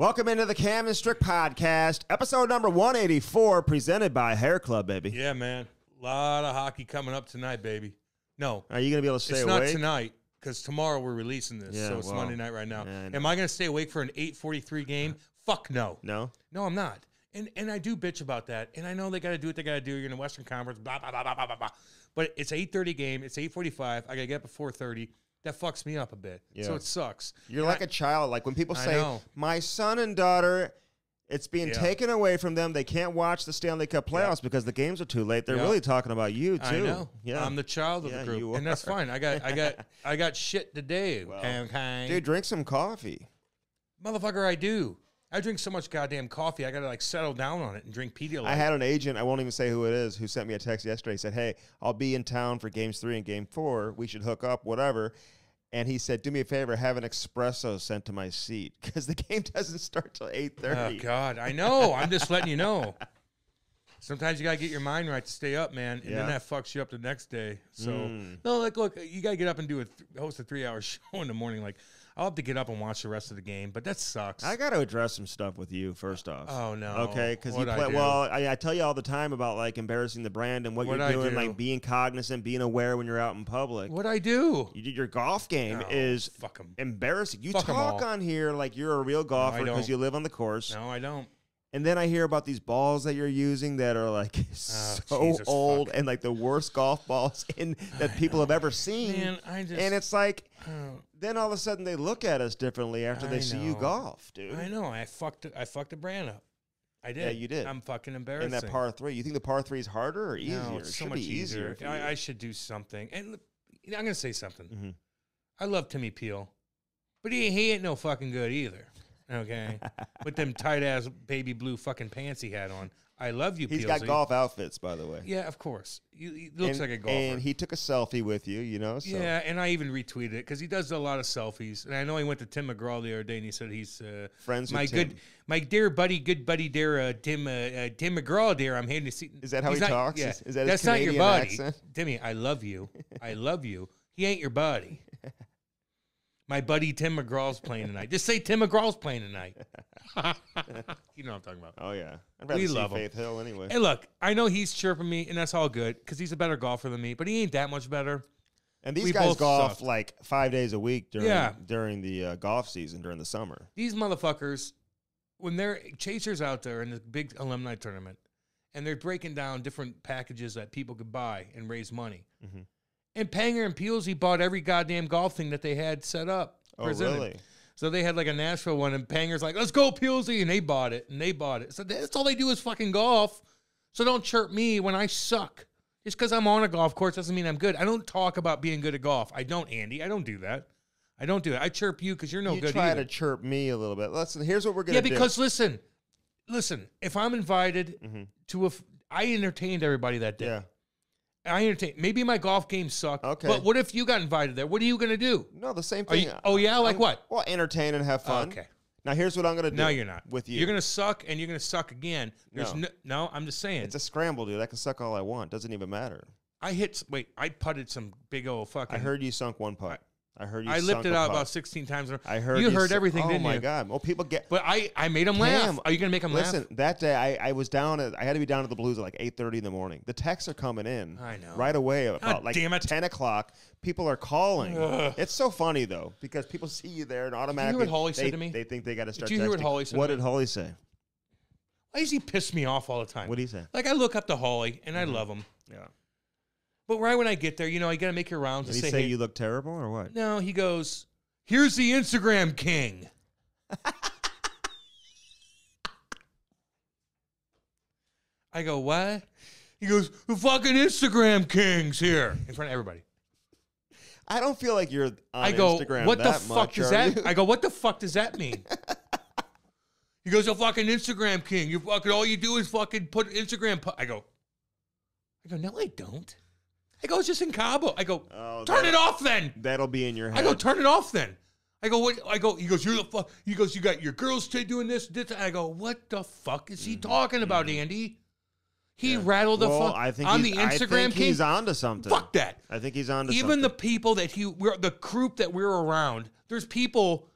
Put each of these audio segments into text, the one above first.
Welcome into the Cam and Strick podcast, episode number 184, presented by Hair Club, baby. Yeah, man. A lot of hockey coming up tonight, baby. No, Are you going to be able to stay it's awake? It's not tonight because tomorrow we're releasing this, Yeah, so it's well, Monday night right now. yeah, I. Am I going to stay awake for an 8:43 game? Fuck no. No? No, I'm not. And and I do bitch about that. And I know they got to do what they got to do. You're in the Western Conference, blah blah blah blah blah blah. blah. But it's 8:30 game. It's 8:45. I got to get up at 4:30. That fucks me up a bit. So it sucks. You're And like I- a child. Like when people say, my son and daughter, it's being Yeah. taken away from them. They can't watch the Stanley Cup playoffs because the games are too late. They're Yeah. really talking about you, too. I know. Yeah. I'm the child of Yeah, the group, and that's fine. I got I got I got shit today. Well, okay, Dude, drink some coffee. motherfucker, I do. I drink so much goddamn coffee. I gotta like settle down on it and drink Pedialyte. I had an agent, I won't even say who it is, who sent me a text yesterday. Said, Hey, I'll be in town for games three and game four. We should hook up, whatever. And he said, Do me a favor, have an espresso sent to my seat because the game doesn't start till eight Oh thirty. God, I know. I'm just letting you know. Sometimes you gotta get your mind right to stay up, man, and Yeah. then that fucks you up the next day. So Mm. no, like, look, you gotta get up and do a th- host a three hour show in the morning. Like, I'll have to get up and watch the rest of the game, but that sucks. I got to address some stuff with you first off. oh no. Okay, because you What'd I play. Well, I, I tell you all the time about like embarrassing the brand and what What'd you're doing, do? like being cognizant, being aware when you're out in public. what I do? You did your golf game No, is embarrassing. You Fuck talk on here like you're a real golfer because don't. you live on the course, No, I don't. and then I hear about these balls that you're using that are like oh, so Oh, Jesus, old fuck. and like the worst golf balls in that people have ever seen. Man, I just and it's like oh, then all of a sudden they look at us differently after they I see you golf, dude. I know. I fucked. it- I fucked the brand up. I did. Yeah, you did. I'm fucking embarrassed. in that par three, you think the par three is harder or easier? No, it's should so much easier. easier. I, I should do something. And know, I'm gonna say something. Mhm. I love Timmy Peel, but he he ain't no fucking good either. Okay, with them tight ass baby blue fucking pants he had on. I love you. He's Peelsy. got golf outfits, by the way. Yeah, of course. You, he looks and, like a golfer. And he took a selfie with you, you know. So. Yeah, and I even retweeted it because he does a lot of selfies. And I know he went to Tim McGraw the other day, and he said he's uh, Friends with my good, my dear buddy, good buddy, dear uh, Tim, uh, uh, Tim McGraw, dear. I'm here to see. Is that how He's he not- talks? Yeah, Is- is that his that's not your buddy, accent? Timmy. I love you. I love you. He ain't your buddy. My buddy Tim McGraw's playing tonight. Just say Tim McGraw's playing tonight. you know what I'm talking about. Oh yeah, I'd rather We see love him. Hill anyway. Hey, look, I know he's chirping me, and that's all good because he's a better golfer than me, but he ain't that much better. And these we guys golf like five days a week during Yeah. during the uh, golf season during the summer. these motherfuckers, when they're chasers out there in the big alumni tournament, and they're breaking down different packages that people could buy and raise money. Mhm. And Panger and Peelsy bought every goddamn golf thing that they had set up. Oh presented. really? So they had like a Nashville one, and Panger's like, "Let's go Peelsy," and they bought it, and they bought it. So that's all they do is fucking golf. So don't chirp me when I suck. Just because I'm on a golf course doesn't mean I'm good. I don't talk about being good at golf. I don't, Andy. I don't do that. I don't do it. I chirp you because you're no you good try either. to chirp me a little bit. Listen, here's what we're gonna do. Yeah, do. because listen, listen. If I'm invited Mhm. to a, I entertained everybody that day. yeah, I entertain. Maybe my golf game sucked. Okay. But what if you got invited there? What are you gonna do? no, the same thing. you? Oh yeah, like I'm- what? Well, entertain and have fun. Okay. Now here's what I'm gonna do. No, you're not. with you. You're gonna suck, and you're gonna suck again. There's No. no. No, I'm just saying. It's a scramble, dude. I can suck all I want. Doesn't even matter. I hit. Wait, I putted some big old fucking. I heard you sunk one putt. I heard you. I lipped it out putt. about 16 times. I heard you heard su- everything, Oh my you? god! Well, people get. But I, I made them laugh. Are you gonna make them Listen, laugh? Listen, that day I, I was down at I had to be down at the Blues at like eight thirty in the morning. The texts are coming in. I know. right away about like damn it. ten o'clock. People are calling. Ugh. It's so funny though because people see you there and automatically Did you hear what Hully they, said to me? They think they got to start. you hear what. Hully said What did? Hully say? Why does he piss me off all the time? What did he say? Like I look up to Hully, and Mm-hmm. I love him. Yeah. But right when I get there, you know, I got to make your rounds Did and he say, say hey, you look terrible or what? No, he goes, "Here's the Instagram king." I go, "What?" He goes, "The fucking Instagram king's here in front of everybody." I don't feel like you're on I go, Instagram "What the fuck much, does that?" you? I go, "What the fuck does that mean?" he goes, "A fucking Instagram king. You fucking all you do is fucking put Instagram." I go, I go, "No, I don't." I go, "It's just in Cabo." I go, Oh, "Turn it off then." That'll be in your head. I go, turn it off then. I go, what? I go, he goes, you're the fuck. He goes, you got your girls doing this, this. I go, what the fuck is he talking about, Andy? He rattled the Mm-hmm. well, fuck I think on the I Instagram think king. he's onto something. Fuck that. I think he's onto something. Even the people that he, we're, the group that we're around, there's people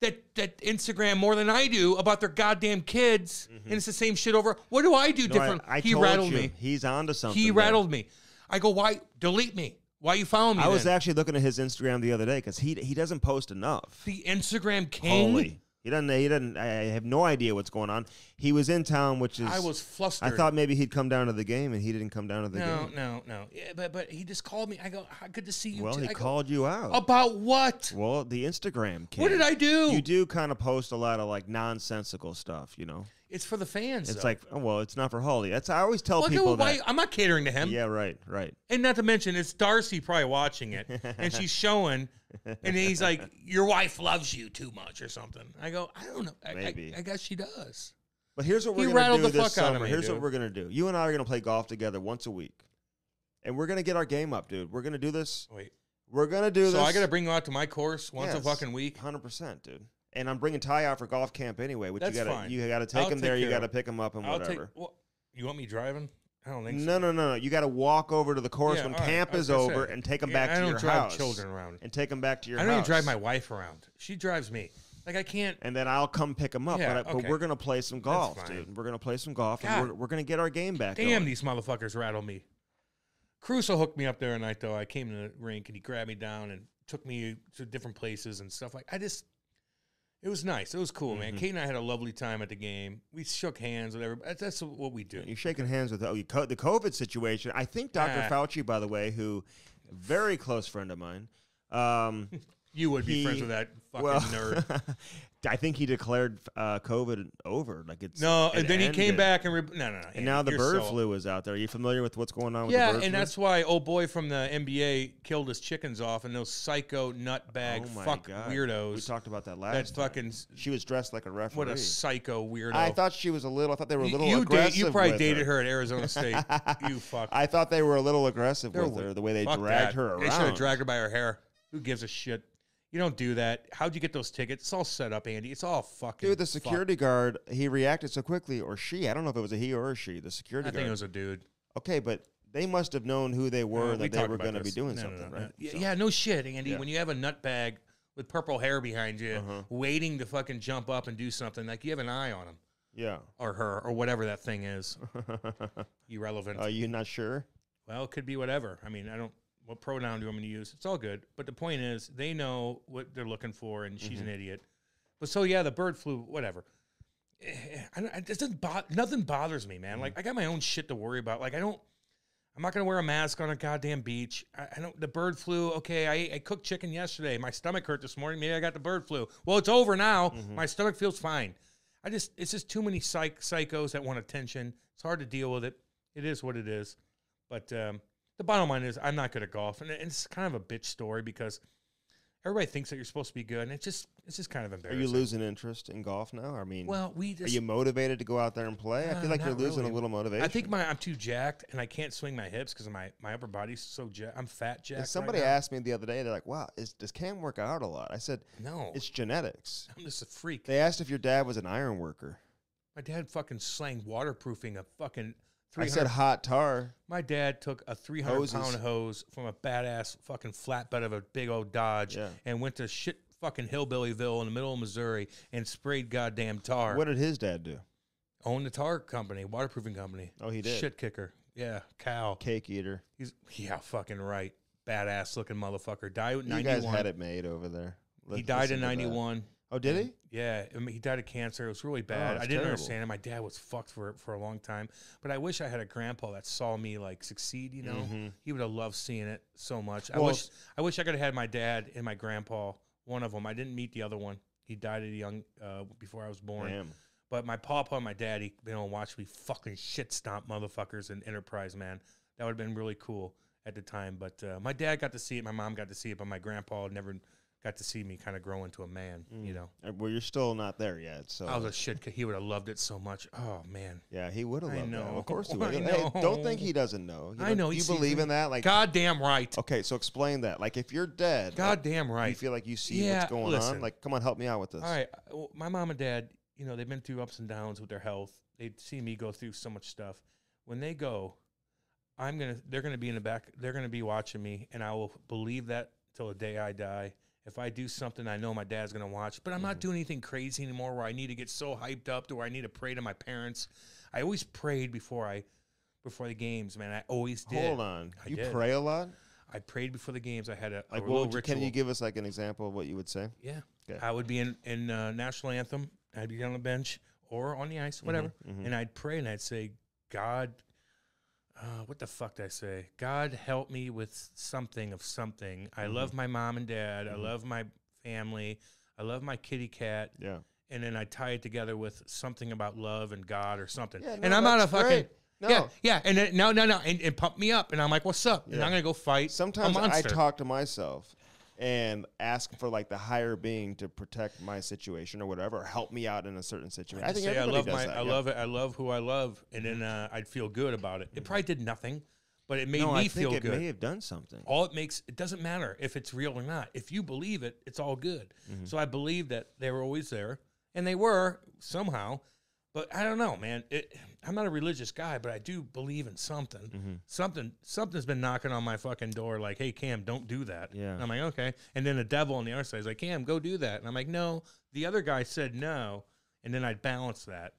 that that Instagram more than I do about their goddamn kids, and it's the same shit over. What do I do Mm-hmm. No, different? I he told rattled you, me. He's onto something. He there. rattled me. I go, why delete me? Why you following me? I was then? actually looking at his Instagram the other day because he he doesn't post enough. the Instagram king. Holy, he doesn't. He doesn't. I have no idea what's going on. He was in town, which is. I was flustered. I thought maybe he'd come down to the game, and he didn't come down to the no, game. no, no. no. Yeah, but but he just called me. I go, good to see you." Well, too." he I go, called you out. about what? well, the Instagram. King. What did I do? You do kind of post a lot of like nonsensical stuff. You know, It's for the fans. it's though. like, oh, well, it's not for Hully. That's I always tell Well, people why- that. I'm not catering to him. Yeah, right, right. And not to mention, it's Darcy probably watching it, and she's showing, and he's like, "Your wife loves you too much" or something. I go, "I don't know. I, I- Maybe. I, guess she does." But here's what we're gonna do the this fuck out of summer. me, here's dude. what we're gonna do. You and I are gonna play golf together once a week, and we're gonna get our game up, dude. We're gonna do this. Wait, We're gonna do so this. I got to bring you out to my course once a fucking week. Hundred percent, dude. And I'm bringing Ty out for golf camp anyway. Which That's you gotta fine. you gotta take I'll him there. You gotta pick him up and I'll take. whatever. Well, you want me driving? I don't think no, so. no, no, no. You got to walk over to the course Yeah, when right. camp is over say, and take them yeah, back I to don't your drive house. children around. and take them back to your house. I don't house. even drive my wife around. She drives me. Like I can't. And then I'll come pick them up. Yeah, but, I, but we're gonna play some golf, dude. We're gonna play some golf, God. and we're, we're gonna get our game back. Damn, going. these motherfuckers rattle me. Crusoe hooked me up there at night though. I came to the rink and he grabbed me down and took me to different places and stuff like. I just, it was nice. It was cool, man. Mhm. Kate and I had a lovely time at the game. We shook hands, whatever. That's, that's what we do. You're shaking hands with oh, co- the COVID situation. I think Dr. Ah. Fauci, by the way, who very close friend of mine. Um, You would be friends with that fucking well, nerd. I think he declared uh, COVID over. Like it's No, it and then he came back and re- no, no, no. And Andy, now the bird so- flu is out there. Are you familiar with what's going on with Yeah, the bird and flu? that's why old boy from the NBA killed his chickens off, and those psycho nutbag oh fuck God. We talked about that That last. time. fucking She was dressed like a referee. what a psycho weirdo. I thought she was a little. I thought they were a little you, aggressive. you probably dated her. at Arizona State. you fuck. I thought they were a little aggressive They're with her. The way they dragged that. her They should have dragged her by her hair. Who gives a shit? You don't do that. How'd you get those tickets? It's all set up, Andy. It's all fucking. Dude, the fucked. security guard, he reacted so quickly, or she. I don't know if it was a he or a she. The security I guard. I think it was a dude. okay, but they must have known who they were Uh, that we they were going to be doing No, no, something, no, no. right? Yeah, So- yeah, no shit, Andy. Yeah. When you have a nutbag with purple hair behind you, Uh-huh. waiting to fucking jump up and do something, like you have an eye on him yeah. or her or whatever that thing is. Irrelevant. Are you not sure? Well, it could be whatever. I mean, I don't. What pronoun do you want me to use? It's all good. But the point is, they know what they're looking for, and she's an mm-hmm. idiot. But so yeah, the bird flu, whatever. I don't, it doesn't bo- nothing bothers me, man. Mm-hmm. Like I got my own shit to worry about. Like I don't. I'm not gonna wear a mask on a goddamn beach. I, I don't. The bird flu. Okay, I, I cooked chicken yesterday. My stomach hurt this morning. Maybe I got the bird flu. Well, it's over now. Mm-hmm. My stomach feels fine. I just. It's just too many psych, psychos that want attention. It's hard to deal with it. It is what it is. But um, the bottom line is, I'm not good at golf, and it's kind of a bitch story because everybody thinks that you're supposed to be good, and it's just it's just kind of embarrassing. Are you losing interest in golf now? I mean, Well, we are you motivated to go out there and play? I Uh, feel like you're losing really. a little motivation. I think my I'm too jacked, and I can't swing my hips because my my upper body's so jacked. I'm fat jacked. right Somebody now. asked me the other day, they're like, wow, is, does Cam work out a lot? I said, No, it's genetics. I'm just a freak. They asked if your dad was an iron worker. my dad fucking slang waterproofing a fucking. I 300 said hot tar. My dad took a 300 Hoses. pound hose from a badass fucking flatbed of a big old Dodge Yeah. and went to shit fucking Hillbillyville in the middle of Missouri and sprayed goddamn tar. What did his dad do? Owned the tar company, waterproofing company. Oh, he did. Shit kicker. Yeah, cow. Cake eater. He's yeah, fucking right. Badass looking motherfucker. Died at You 91. guys had it made over there. he Let- died listen in to that. 91. Oh, did he? Yeah, I mean, he died of cancer. It was really bad. it's I didn't terrible. understand it. My dad was fucked for for a long time. But I wish I had a grandpa that saw me like succeed. You know, Mhm. he would have loved seeing it so much. I wish I wish I could have had my dad and my grandpa. One of them. I didn't meet the other one. He died at a young uh, before I was born. Damn. But my papa and my daddy you know, to watch me fucking shit stomp motherfuckers in Enterprise, man. That would have been really cool at the time. But uh, my dad got to see it. My mom got to see it. But my grandpa never got to see me kind of grow into a man. You know. Well, you're still not there yet. So I was a shit. He would have loved it so much. Oh man. yeah, he would have I loved that. know. Of course he would. Hey, don't think he doesn't know. You I know, You believe me. in that? Like, Goddamn right. okay, so explain that. Like, if you're dead, like, Goddamn you right. feel like you see Yeah, what's going listen. on. Like, come on, help me out with this. All right. uh, well, My mom and dad, you know, they've been through ups and downs with their health. They see me go through so much stuff. When they go, I'm gonna. They're gonna be in the back. They're gonna be watching me, and I will believe that till the day I die. If I do something I know my dad's gonna watch, but I'm not doing anything crazy anymore where I need to get so hyped up to where I need to pray to my parents. I always prayed before I before the games, man. I always did. Hold on. I you did. pray a lot? I prayed before the games. I had a, Like, little what would you, ritual. can you give us like an example of what you would say? Yeah. Okay. I would be in in uh, national anthem. I'd be on the bench or on the ice, whatever, mhm. and I'd pray and I'd say, God, uh, what the fuck did I say? God, help me with something of something. I Mm-hmm. love my mom and dad. I love my family. I love my kitty cat. Yeah. And then I tie it together with something about love and God or something. Yeah, no, and I'm not a fucking. No. Yeah, yeah, and then, no, no, no, and, and pump me up, and I'm like, "What's up?" And Yeah. I'm gonna go fight. Sometimes a I monster. talk to myself and ask for like the higher being to protect my situation or whatever, or help me out in a certain situation. I, think say I love my, that. I yeah. love it. I love who I love, and then uh, I'd feel good about it. It probably did nothing, but it made no, me I think feel it good. may have done something. all it makes it doesn't matter if it's real or not. If you believe it, it's all good. Mm-hmm. So I believe that they were always there, and they were somehow. But I don't know, man. It, I'm not a religious guy, but I do believe in something. Mm-hmm. Something, something's been knocking on my fucking door, like, "Hey, Cam, don't do that." Yeah. And I'm like, okay. And then the devil on the other side is like, Cam, go do that. And I'm like, no. The other guy said no, and then I'd balance that,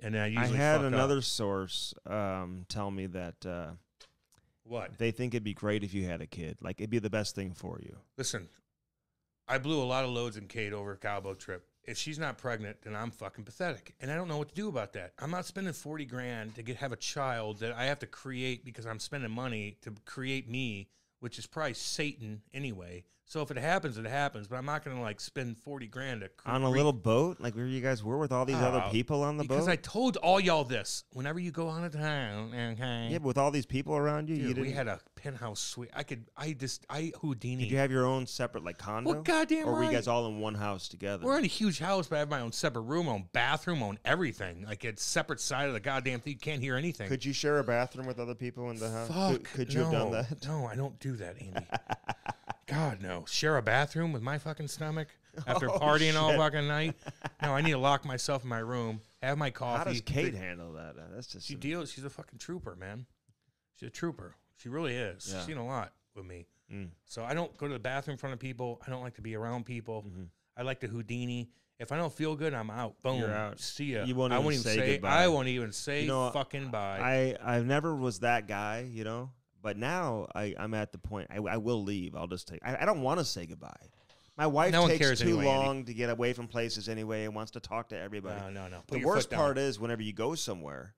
and then I I had fuck up. another source um, tell me that uh, what? they think it'd be great if you had a kid. Like it'd be the best thing for you. Listen, I blew a lot of loads in Kate over a Cabo trip. If she's not pregnant, then I'm fucking pathetic, and I don't know what to do about that. I'm not spending forty grand to get have a child that I have to create because I'm spending money to create me, which is probably Satan anyway. So if it happens, it happens. But I'm not going to like spend forty grand to On a little boat, like where you guys were with all these other Oh, people on the because boat. Because I told all y'all this. Whenever you go on a town, okay, yeah, but with all these people around you, you Dude, didn't. we had a penthouse suite. I could, I just, I Houdini. did you have your own separate like condo? Well, goddamn or were you guys all in one house together? We're in a huge house, but I have my own separate room, my own bathroom, own everything. Like it's separate side of the goddamn thing. You can't hear anything. Could you share a bathroom with other people in the house? Fuck. Could, could you have done that? No, I don't do that, Andy. God no. Share a bathroom with my fucking stomach after Oh, partying all fucking night. No, I need to lock myself in my room, have my coffee. How does Kate handle that? That's just She deals. She's a fucking trooper, man. She's a trooper. She really is. Yeah. She's seen a lot with me. Mm. So I don't go to the bathroom in front of people. I don't like to be around people. Mm-hmm. I like to Houdini. If I don't feel good, I'm out. Boom. You're out. See ya. You won't I even won't even say say. goodbye. I won't even say You know, fucking bye. I I never was that guy, you know. But now I I'm at the point I, I will leave. I'll just take. I, I don't want to say goodbye. My wife No takes too anyway, Andy. long to get away from places anyway and wants to talk to everybody. no, no, no. Put the worst part is whenever you go somewhere.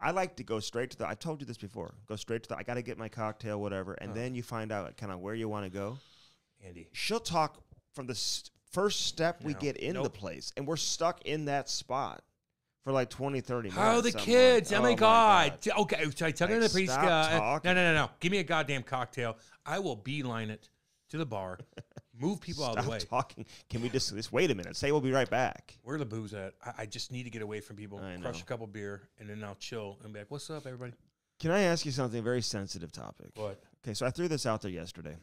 I like to go straight to the. I've told you this before. Go straight to the. I got to get my cocktail, whatever, and Oh. then you find out kind of where you want to go. Andy. She'll talk from the first step we get in the place, and we're stuck in that spot for like 20, 30 minutes. How are the I'm like, kids? oh, my god. God. Okay, so I tell Like, the priest. stop Uh, no, no, no, no. Give me a goddamn cocktail. I will beeline it to the bar. move people out of the Stop way. talking. Can we just, just wait a minute? Say we'll be right back. Where the booze at? I, I just need to get away from people. I Crush know. a couple beer, and then I'll chill and be like, "What's up, everybody?" Can I ask you something? A very sensitive topic. What? Okay, so I threw this out there yesterday.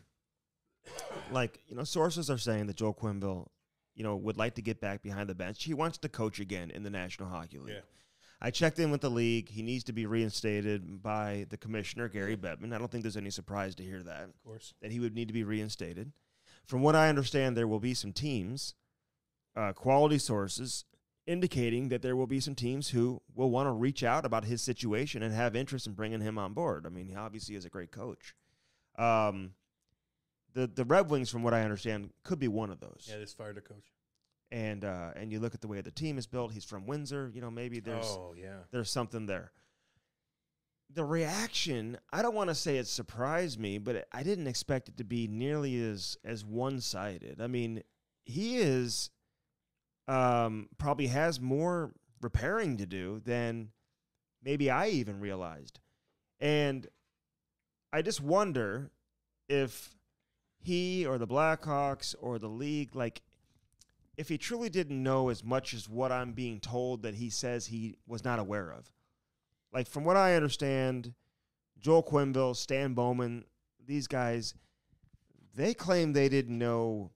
Like, you know, sources are saying that Joel Quenneville, you know, would like to get back behind the bench. He wants to coach again in the National Hockey League. Yeah. I checked in with the league. He needs to be reinstated by the commissioner, Gary Bettman. I don't think there's any surprise to hear that, Of course. that he would need to be reinstated. From what I understand, there will be some teams, uh, quality sources, indicating that there will be some teams who will want to reach out about his situation and have interest in bringing him on board. I mean, he obviously is a great coach. Um, the the Red Wings, from what I understand, could be one of those. Yeah, this fired a coach. And uh, and you look at the way the team is built. He's from Windsor. You know, maybe there's oh yeah. there's something there. The reaction, I don't want to say it surprised me, but I didn't expect it to be nearly as as one sided. I mean, he is um, probably has more repairing to do than maybe I even realized, and I just wonder if he or the Blackhawks or the league like if he truly didn't know as much as what I'm being told that he says he was not aware of. Like from what I understand, Joel Quenneville, Stan Bowman, these guys, they claim they didn't know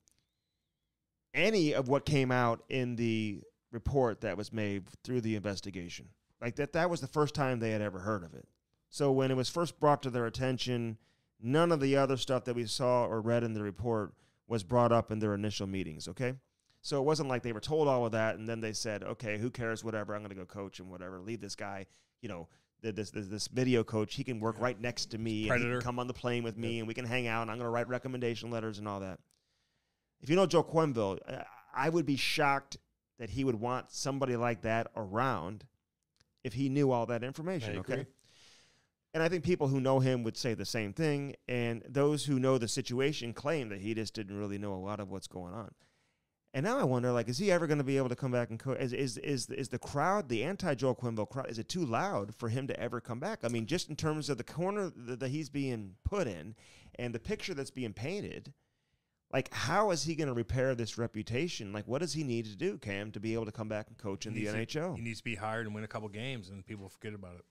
any of what came out in the report that was made through the investigation. Like that that was the first time they had ever heard of it. So when it was first brought to their attention, none of the other stuff that we saw or read in the report was brought up in their initial meetings. Okay, so it wasn't like they were told all of that and then they said, okay, who cares, whatever, I'm going to go coach and whatever, leave this guy, you know. th- This, this this video coach, he can work right next to me. And he Predator. can come on the plane with me, and we can hang out. And I'm going to write recommendation letters and all that. If you know Joe Quenneville, I- I would be shocked that he would want somebody like that around if he knew all that information. I okay. agree. And I think people who know him would say the same thing. And those who know the situation claim that he just didn't really know a lot of what's going on. And now I wonder, like, is he ever going to be able to come back and coach? Is, is is is the crowd, the anti Joel Quenneville crowd, is it too loud for him to ever come back? I mean, just in terms of the corner that, that he's being put in and the picture that's being painted, like, how is he going to repair this reputation? Like, what does he need to do, Cam, to be able to come back and coach in the to- NHL? he needs to be hired and win a couple games, and people forget about it.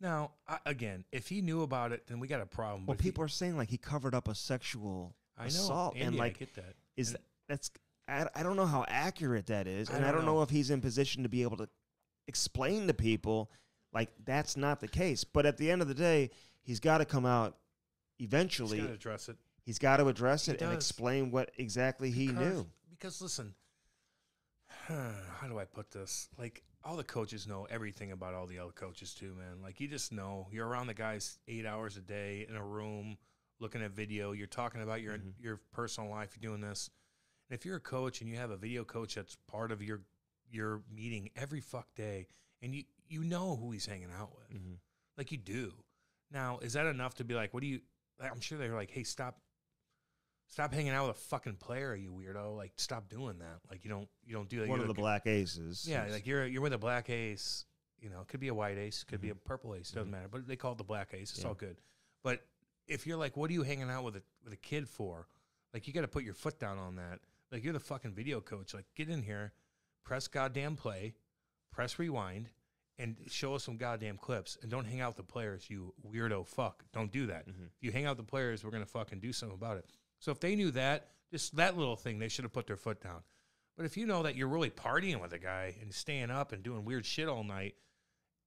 Now, I, again, if he knew about it, then we got a problem. well, But he- people are saying like he covered up a sexual I know, assault, Andy, and I like get that. is And- that's I, I don't know how accurate that is and i don't don't know. know. if he's in position to be able to explain to people like that's not the case but at the end of the day he's got to come out He's eventually got to address it. he's got to address He it and explain what exactly he knew Because listen, how do I put this? Like all the coaches know everything about all the other coaches too, man. Like you just know you're around the guys eight hours a day in a room looking at video. You're talking about your Mhm. your personal life. You're doing this. And if you're a coach and you have a video coach that's part of your your meeting every fuck day, and you you know who he's hanging out with, mm-hmm. like you do. Now, is that enough to be like, what do you? I'm sure they're like, hey, stop, stop hanging out with a fucking player, you weirdo. Like, stop doing that. Like, you don't, you don't do that. one of the black aces yeah, like you're you're with a black ace. You know, it could be a white ace, could be Mhm. a purple ace, doesn't matter. But they call it the black ace. It's Yeah. all good. But if you're like, what are you hanging out with a with a kid for? Like, you got to put your foot down on that. Like, you're the fucking video coach. Like, get in here, press goddamn play, press rewind, and show us some goddamn clips. And don't hang out with the players, you weirdo fuck. Don't do that. Mhm. If you hang out with the players, we're gonna fucking do something about it. So if they knew that, just that little thing, they should have put their foot down. But if you know that you're really partying with a guy and staying up and doing weird shit all night,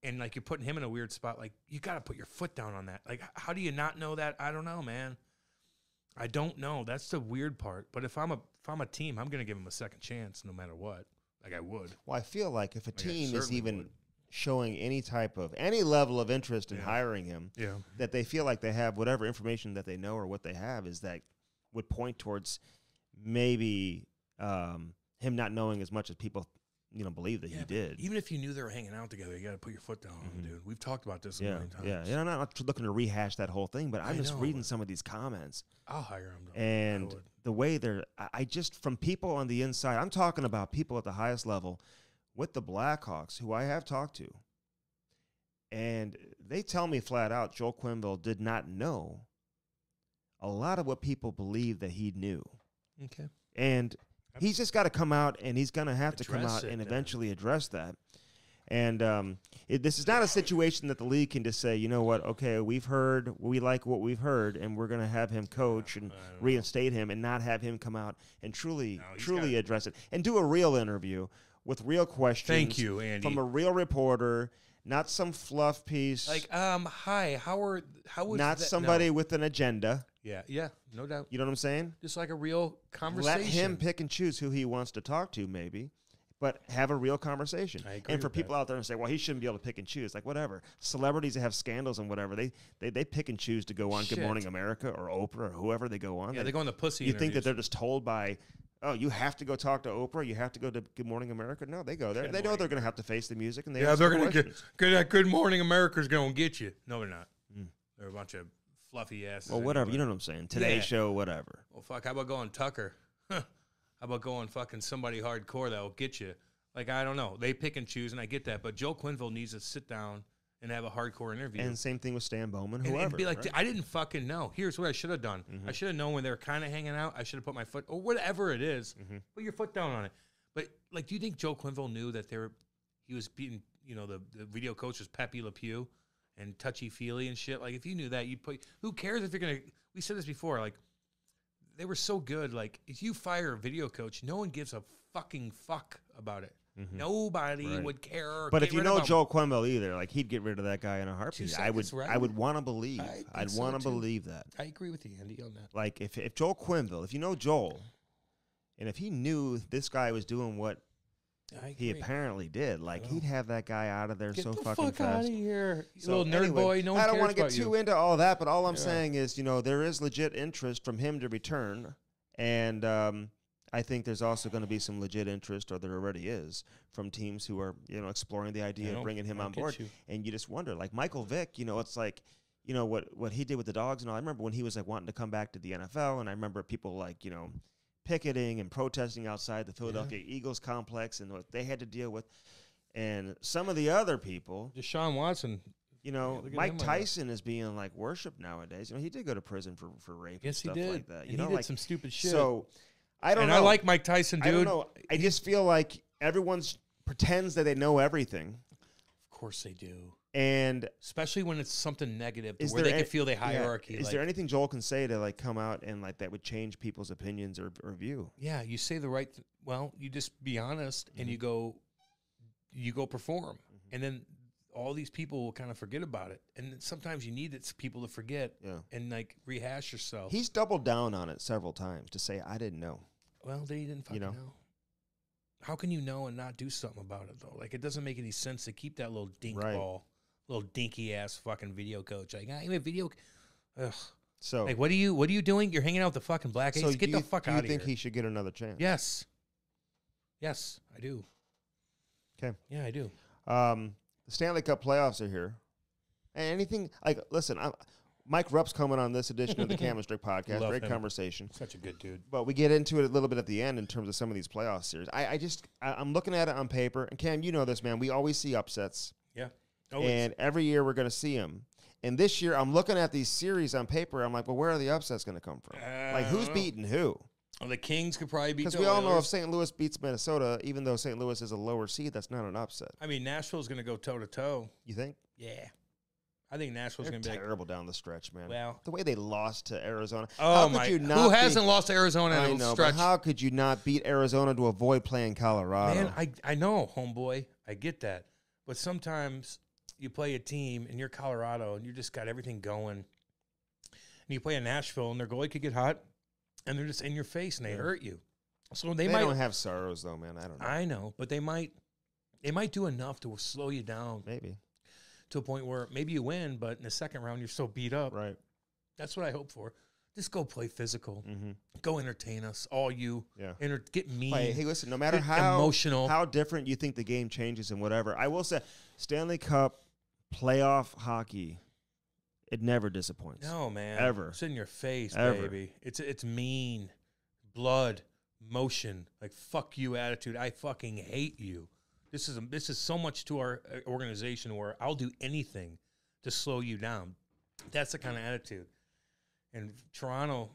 and like you're putting him in a weird spot, like you got to put your foot down on that. Like, how do you not know that? I don't know, man. I don't know. That's the weird part. But if I'm a if I'm a team, I'm gonna give him a second chance, no matter what. Like I would. well i feel like if a Like, team is even would. showing any type of any level of interest in Yeah. hiring him Yeah. that they feel like they have whatever information that they know or what they have is that would point towards maybe um, him not knowing as much as people you know believe that Yeah, he did. Even if you knew they were hanging out together, you got to put your foot down, on Mhm. them, dude. We've talked about this a yeah, million times. yeah, yeah. I'm not looking to rehash that whole thing, but I'm I just know, reading some of these comments I'll hire him. Though. And. The way they're. I I just from people on the inside. I'm talking about people at the highest level with the Blackhawks, who I have talked to, and they tell me flat out, Joel Quenneville did not know a lot of what people believe that he knew. okay. and he's just got to come out and he's going to have to come out it, and man. eventually address that and um, it, this is not a situation that the league can just say you know what okay we've heard we like what we've heard and we're going to have him coach and don't know. reinstate him and not have him come out and truly No, truly address it and do a real interview with real questions Thank you, Andy. from a real reporter not some fluff piece like, um, hi, how are how was not that- somebody no. with an agenda Yeah, yeah, no doubt. you know what i'm saying Just like a real conversation. Let him pick and choose who he wants to talk to, maybe, but have a real conversation. I agree and for people out there and say, well, he shouldn't be able to pick and choose, like whatever. Celebrities that have scandals and whatever, they they, they pick and choose to go on Good Morning America or Oprah or whoever they go on. Yeah, They- they go on the pussy. you think that they're just told by, oh, you have to go talk to Oprah, you have to go to Good Morning America. No, they go there. Good they know they're going to have to face the music and they yeah, they're gonna get good. That Good Morning America's gonna get you. No, they're not. Mm. They're a bunch of fluffy asses. Well, whatever. anyway. You know what I'm saying? Today Yeah. Show, whatever. Well, fuck. How about going Tucker? How about going fucking somebody hardcore that will get you? Like I don't know. They pick and choose, and I get that. But Joe Quenneville needs to sit down and have a hardcore interview. And same thing with Stan Bowman, and, whoever. and be like, right? I didn't fucking know. Here's what I should have done. I Mhm. should have known when they were kind of hanging out. I should have put my foot, or whatever it is, Mhm. put your foot down on it. But like, do you think Joe Quenneville knew that they were, he was beating, you know, the, the video coach was Pepe Le Pew and touchy feely and shit. Like, if you knew that, you'd put. Who cares if you're gonna? We said this before. Like, they were so good. Like, if you fire a video coach, no one gives a fucking fuck about it. Mm-hmm. Nobody Right. would care. But if you know of him. Joel Quenneville either, like he'd get rid of that guy in a heartbeat. I would, right? I would want to believe. I think I'd so, want to believe that. I agree with you, Andy, on that. Like if if Joel Quenneville, if you know Joel, and if he knew this guy was doing what I he apparently did, like he'd have that guy out of there Get so the fucking fuck fast. out of here, you So little nerd anyway, boy. No I don't wanna get too you. into all that, but all I'm Yeah. saying is, you know, there is legit interest from him to return, and um, I think there's also going to be some legit interest, or there already is, from teams who are, you know, exploring the idea of bringing him on board. you. And you just wonder, like Michael Vick, you know, it's like, you know, what what he did with the dogs and all. I remember when he was like wanting to come back to the NFL, and I remember people like, you know, picketing and protesting outside the Philadelphia Eagles complex and what they had to deal with. And some of the other people, Deshaun Watson. you know, at Mike. Tyson is being like worshipped nowadays. You know, he did go to prison for, for rape Yes, he and stuff did. like that. You and know, he did like some stupid shit. so. I don't and know. I like Mike Tyson, dude. I don't know. I just feel like everyone's pretends that they know everything, Of course they do. And Especially when it's something negative, is where they a- can feel the yeah, hierarchy. is like, there anything Joel can say to like come out and like that would change people's opinions or, or view? yeah, you say the right. Th- well, you just be honest and Mm-hmm. you go, you go perform, and then all these people will kind of forget about it. And sometimes you need it people to forget Yeah, and like rehash yourself. he's doubled down on it several times to say I didn't know. well, they didn't fucking know. know. How can you know and not do something about it though? Like it doesn't make any sense to keep that little dink Right. ball, little dinky ass fucking video coach. Like I'm a video. Ugh. So, Like what are you? What are you doing? You're hanging out with the fucking black so Get do the you, fuck do out you think he should get another chance? yes. Yes, I do. Okay. Yeah, I do. Um, the Stanley Cup playoffs are here. And anything like listen, i Mike Rupp's coming on this edition of the Strick podcast. Love Great him. conversation. Such a good dude. But we get into it a little bit at the end in terms of some of these playoff series. I, I just I, I'm looking at it on paper, and Cam, you know this, man. We always see upsets, Oh, yeah. and every year we're going to see them. And this year, I'm looking at these series on paper. I'm like, well, where are the upsets going to come from? like, who's beating? beating who? Well, the Kings could probably beat Because we all know if St. Louis beats Minnesota, even though St. Louis is a lower seed, that's not an upset. I mean, Nashville's going to go toe to toe. You think? Yeah. I think Nashville's going to be like, terrible down the stretch, man. well, the way they lost to Arizona. oh how could my. you Who hasn't beat- lost to Arizona I know, stretch? but how could you not beat Arizona to avoid playing Colorado? Man, I, I know, homeboy. I get that. But sometimes you play a team and you're Colorado and you just got everything going. And you play in Nashville and their goalie could get hot and they're just in your face and they Yeah. hurt you. So they, they might don't have sorrows though, man. I don't know. I know, but they might they might do enough to slow you down Maybe to a point where maybe you win, but in the second round you're so beat up. right. That's what I hope for. Just go play physical. Mm-hmm. Go entertain us, all you. Yeah. Enter, get mean. Hey, hey, listen. No matter how emotional. how different you think the game changes and whatever, I will say, Stanley Cup playoff hockey, it never disappoints. No, man. Ever. It's in your face, Ever. baby. It's it's mean. Blood, motion, like fuck you attitude. I fucking hate you. This is this is so much to our uh, organization where I'll do anything to slow you down. That's the kind of attitude. And Toronto,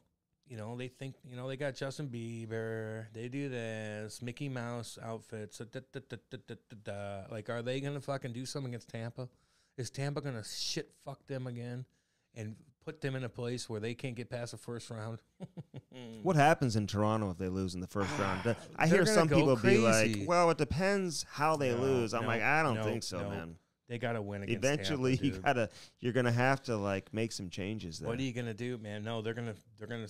you know, they think, you know, they got Justin Bieber, they do this, Mickey Mouse outfits. da, da, da. Like, are they gonna fucking do something against Tampa? Is Tampa gonna shit fuck them again and put them in a place where they can't get past the first round? What happens in Toronto if they lose in the first round? I hear some people be like, "Well, it depends how they No, lose." I'm no, like, I don't no, think so, man. They gotta win against Eventually, Tampa, you gotta, you're gonna have to like make some changes there. What are you gonna do, man? No, they're gonna they're gonna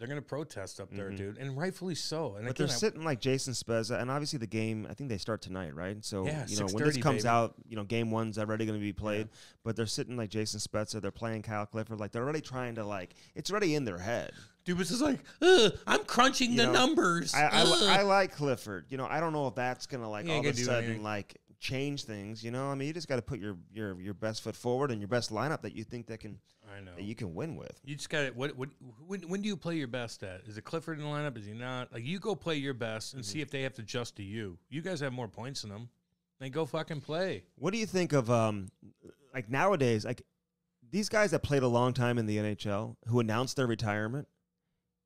they're gonna protest up there, Mhm. dude, and rightfully so. And But again, they're sitting like Jason Spezza, and obviously the game. I think they start tonight, right? So Yeah, you know when this comes baby. out, you know game one's already going to be played. But they're sitting like Jason Spezza. They're playing Kyle Clifford. Like they're already trying to like it's already in their head. dude was just like, Ugh, I'm crunching You the know, numbers. I, I. I like Clifford. You know I don't know if that's gonna like all of a sudden anything. like change things. You know I mean you just got to put your your your best foot forward and your best lineup that you think that can I know. that you can win with. You just got to what what when when do you play your best at? Is it Clifford in the lineup? Is he not? Like you go play your best and Mm-hmm. see if they have to adjust to you. You guys have more points than them. Then go fucking play. What do you think of um like nowadays like these guys that played a long time in the NHL who announced their retirement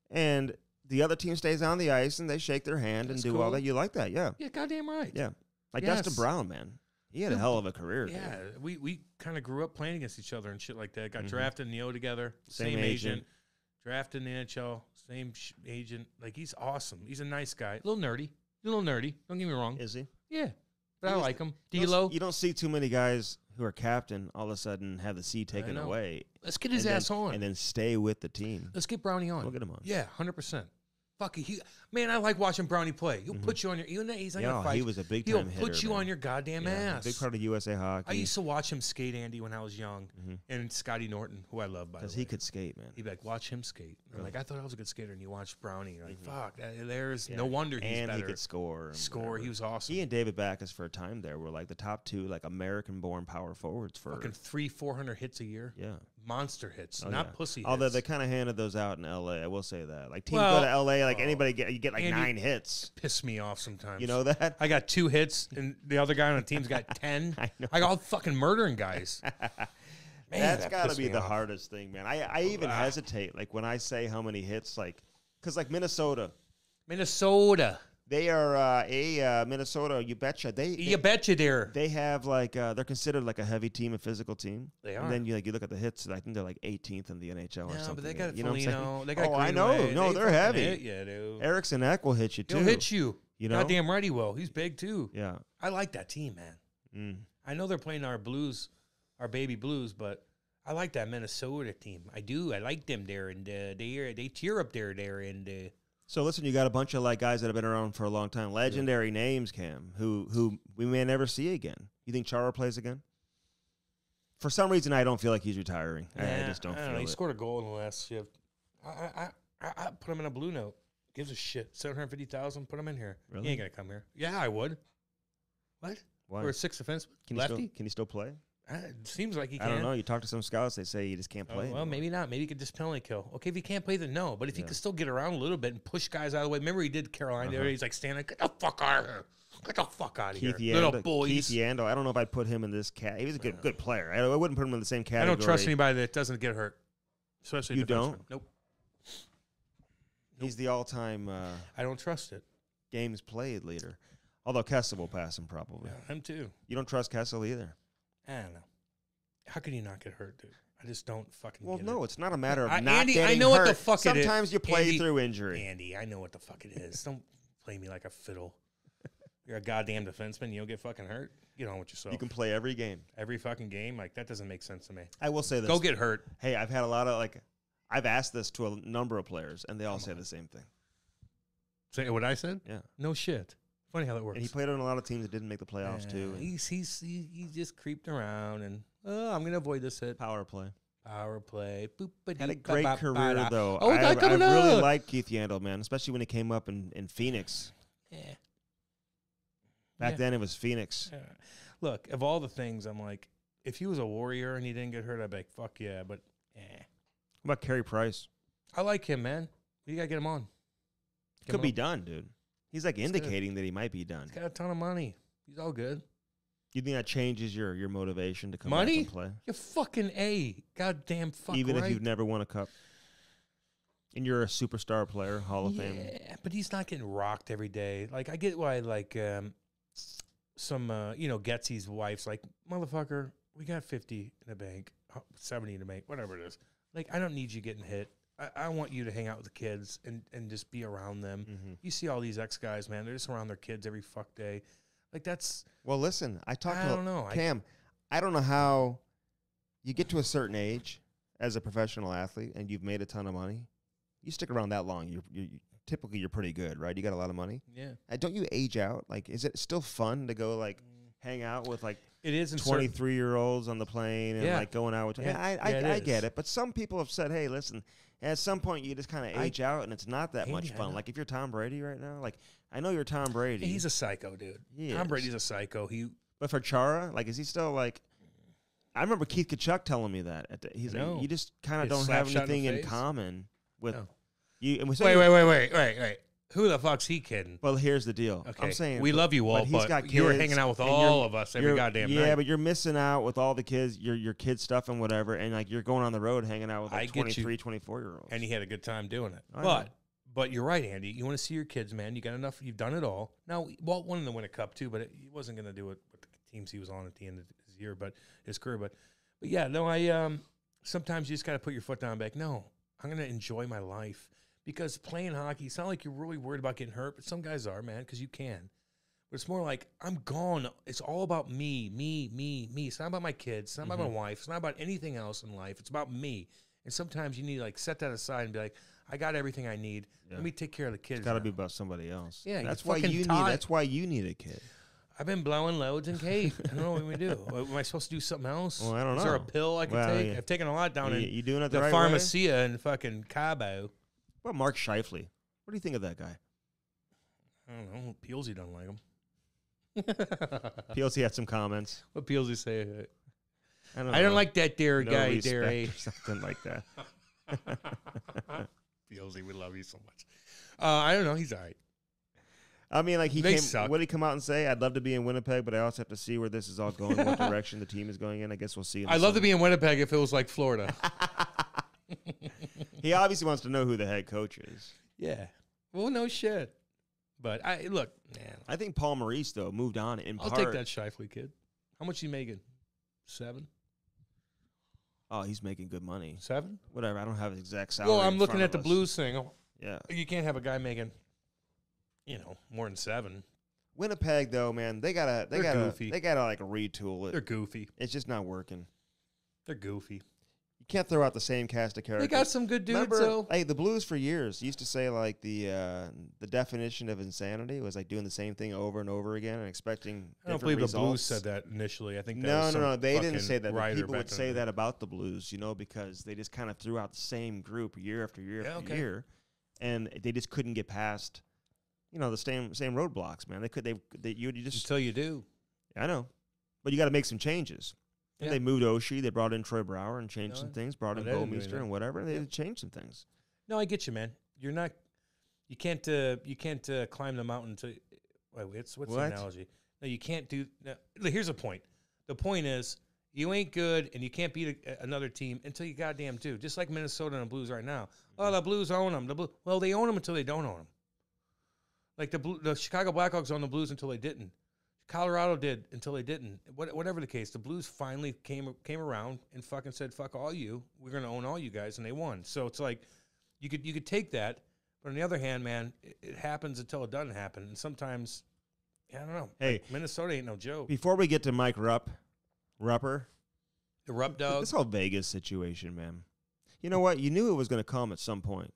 and the other team stays on the ice and they shake their hand That's and do all that. You like that, yeah. Yeah, goddamn right. Yeah. Like Yes. Dustin Brown, man. He had a hell of a career. dude. Yeah, we we kind of grew up playing against each other and shit like that. Got Mhm. drafted in the O together, Same same, agent. agent. drafted in the NHL, same sh- agent. Like he's awesome. He's a nice guy. A little nerdy, a little nerdy. Don't get me wrong. Is he? Yeah, but I like him. D'Lo, You don't see too many guys who are captain all of a sudden have the C taken away let's get his and then- ass on. and then stay with the team. let's get Brownie on. We'll get him on. Yeah, hundred percent. Fuck it. He, man, I like watching Brownie play. He'll put you on your. Even he's not Yeah, gonna fight. he was a big time He'll hitter. put you man. on your goddamn Yeah, ass. Big part of USA hockey. I used to watch him skate, Andy, when I was young, Mhm. and Scotty Norton, who I love by the way. because he could skate, man. He'd be like, "Watch him skate." I'm like, I thought I was a good skater, and you watch Brownie. You're like, Mhm. fuck, that- there's Yeah. no wonder he's and better. he could score. Score. whatever. He was awesome. He and David Backes for a time there were like the top two like American-born power forwards for Fucking three, four hundred hits a year, yeah. monster hits, Oh, not pussy. Although hits. they kind of handed those out in L.A. I will say that. Like teams Well, go to L.A. Like oh, anybody get you get like Andy- nine hits. piss me off sometimes. You know that? I got two hits, and the other guy on the team's got ten. I know. I got fucking murdering guys. Man, That's that got to be the off. hardest thing, man. I I even Ah. hesitate like when I say how many hits, like because like Minnesota, Minnesota. They are uh, a uh, Minnesota. You betcha they. they You betcha there. they have like uh, they're considered like a heavy team, a physical team. They are. And then you like you look at the hits. I think they're like 18th in the NHL or No, something. but they got you know what I'm saying? Foligno. They got Oh, I know. No, They they're heavy. hit you, dude. Eriksson Ek will hit you too. He'll hit you. You know? Goddamn right he will. He's big too. Yeah. I like that team, man. Mm. I know they're playing our blues, our baby blues, but I like that Minnesota team. I do. I like them there, and uh, they are- they tear up there, there, and uh, So listen, you got a bunch of like guys that have been around for a long time, legendary names, Cam, who who we may never see again. You think Chara plays again? For some reason, I don't feel like he's retiring. I, I just don't I feel know. He it. scored a goal in the last shift. I, I, I, I put him in a blue note. Gives a shit. Seven hundred fifty thousand. Put him in here. Really? He ain't gonna come here. Yeah, I would. What? Why? For a six offense Can he still lefty? can he still play? Uh, it seems like he I don't know. You talk to some scouts, they say he just can't Oh, play. well, anymore. maybe not. Maybe he could just penalty kill. Okay, if he can't play, then no. But if he could still get around a little bit and push guys out of the way. Remember, he did Carolina. Uh-huh. day, He's like standing. Get the fuck out of here. Get the fuck out of Keith here, little boys. Keith Yandle. I don't know if I'd put him in this cat. He was a good good player. I, I wouldn't put him in the same category. I don't trust anybody that doesn't get hurt, especially You don't? Nope. He's the all-time uh, I don't trust it. games played leader. Although Kessel will pass him probably. Him too. You don't trust Kessel either. I don't know. How can you not get hurt, dude? I just don't fucking. Well, no, it. it's not a matter of I- not Andy, I getting know what the fuck it is. Sometimes you play Andy- through injury. Andy, I know what the fuck it is. Don't play me like a fiddle. You're a goddamn defenseman. You don't get fucking hurt. Get on with yourself. You can play every game. Every fucking game, like that doesn't make sense to me. I will say this. Go get hurt. Hey, I've had a lot of like, I've asked this to a number of players, and they all say the same thing. Say what I said. Yeah, No shit. Funny how that works. and he played on a lot of teams that didn't make the playoffs too. and He's he's he, he just creeped around and oh, I'm gonna avoid this hit. power play. Power play. Boop, Had a great career though. Oh, I, I coming really up. like Keith Yandle, man, especially when he came up in, in Phoenix. Yeah. Back Yeah. then, it was Phoenix. Yeah. Look, of all the things, I'm like, if he was a warrior and he didn't get hurt, I'd be like, fuck yeah. But eh. What about Carey Price? I like him, man. You gotta get him on. Get Could him be on. done, dude. He's like He's indicating that he might be done. He's got a ton of money. He's all good. You think that changes your your motivation to come Money? back and play, You're fucking a goddamn fuck even right. if you've never won a cup? And you're a superstar player, Hall of yeah, Fame. but he's not getting rocked every day. Like I get why, like um, some uh, you know Getsy's wife's like, motherfucker, we got fifty in the bank, uh, seventy in the bank, whatever it is. Like I don't need you getting hit. I, I want you to hang out with the kids and and just be around them. hmm You see all these ex guys, man. They're just around their kids every fuck day. Like that's Well, listen, I talked I to don't know. Cam. I don't know how you get to a certain age as a professional athlete and you've made a ton of money. You stick around that long, you're, you typically you're pretty good, right? You got a lot of money. yeah, Uh, don't you age out? Like, is it still fun to go like hang out with like it is in twenty three year olds on the plane and Yeah. like going out with? Yeah. I I, Yeah, it I get it, but some people have said, hey, listen. At some point, you just kind of I- age out, and it's not that much fun. Like if you're Tom Brady right now, like I know you're Tom Brady, He's a psycho, dude. He Tom is. Brady's a psycho. He But for Chara, like, is he still like? I remember Keith Tkachuk telling me that. At the, he's like, you just kind of don't have anything in common with No. you. And we wait, wait, wait, wait, wait, wait. Who the fuck's he kidding? Well, here's the deal. Okay, I'm saying we but- love you all, but but, he's got you were hanging out with all of us every goddamn yeah, night. but you're missing out with all the kids, your your kids stuff and whatever, and like you're going on the road hanging out with like get 23, 24 year olds. and he had a good time doing it. I but know. but you're right, Andy. You want to see your kids, man. You got enough. You've done it all. Now, Walt wanted to win a cup too, but it, he wasn't going to do it with the teams he was on at the end of his year, but his career. But but yeah, no, I um sometimes you just got to put your foot down. And be like, no, I'm going to enjoy my life because playing hockey. It's not like you're really worried about getting hurt, but some guys are, man, because you can. But it's more like I'm gone. It's all about me, me, me, me. It's not about my kids. It's not about Mhm. my wife. It's not about anything else in life. It's about me. And sometimes you need to like set that aside and be like, I got everything I need. Yeah. Let me take care of the kids. It's got to be about somebody else. Yeah, that's why you need. tie- That's why you need a kid. I've been blowing loads in Kate. I don't know what we do. Am I supposed to do something else? Well, I don't know. Is there a pill I can Well, take? yeah. I've taken a lot down you, in you doing it the, the right way? pharmacia in fucking Cabo. What about Mark Scheifele? What do you think of that guy? I don't know. Peelsy don't like him. PLC had some comments. what Peelsy say? I don't. I don't like that dare No guy, respect dare or something like that. Peelsy, we love you so much. Uh, I don't know. He's all right. I mean, like he They came. suck. What did he come out and say? I'd love to be in Winnipeg, but I also have to see where this is all going, what direction the team is going in. I guess we'll see. in I'd love to be in Winnipeg if it was like Florida. He obviously wants to know who the head coach is. yeah. Well, no shit. But I look, man. I think Paul Maurice though moved on in I'll part. take that Scheifele kid. How much he making? Seven? Oh, he's making good money. Seven? Whatever. I don't have his exact salary. Well, I'm in looking at the us. Blues thing. Yeah, You can't have a guy making, you know, more than seven. Winnipeg though, man, they gotta, they They're gotta, goofy. they gotta like retool it. They're goofy. It's just not working. They're goofy. You can't throw out the same cast of characters. They got some good dudes, Remember, though. hey, the Blues for years used to say like the uh, the definition of insanity was like doing the same thing over and over again and expecting. I don't different believe the Blues said that initially. I think that No, was no, some no. They didn't say that. but People would say that about the Blues, you know, because they just kind of threw out the same group year after year Yeah, after okay. year, and they just couldn't get past, you know, the same same roadblocks, man. They could they they you, you just Until you do. I know, but you got to make some changes. And Yeah. They moved Oshie, they brought in Troy Brouwer and changed No, some things, brought no, in they Bouwmeester and whatever, and they Yeah. changed some things. No, I get you, man. You're not. You can't. Uh, you can't uh, climb the mountain to. Wait, what's what's What? the analogy? No, you can't do. No, here's the point. The point is, you ain't good, and you can't beat a, another team until you goddamn do. Just like Minnesota and the Blues right now. Oh, the Blues own them. The Blue, well, they own them until they don't own them. Like the Blue, the Chicago Blackhawks own the Blues until they didn't. Colorado did until they didn't. What, whatever the case, the Blues finally came came around and fucking said, "Fuck all you. We're gonna own all you guys," and they won. So it's like you could you could take that, but on the other hand, man, it, it happens until it doesn't happen, and sometimes I don't know. Hey. Like, Minnesota ain't no joke. Before we get to Mike Rupp, Rupper, The Rupp dog. this whole Vegas situation, man. You know what? You knew it was going to come at some point.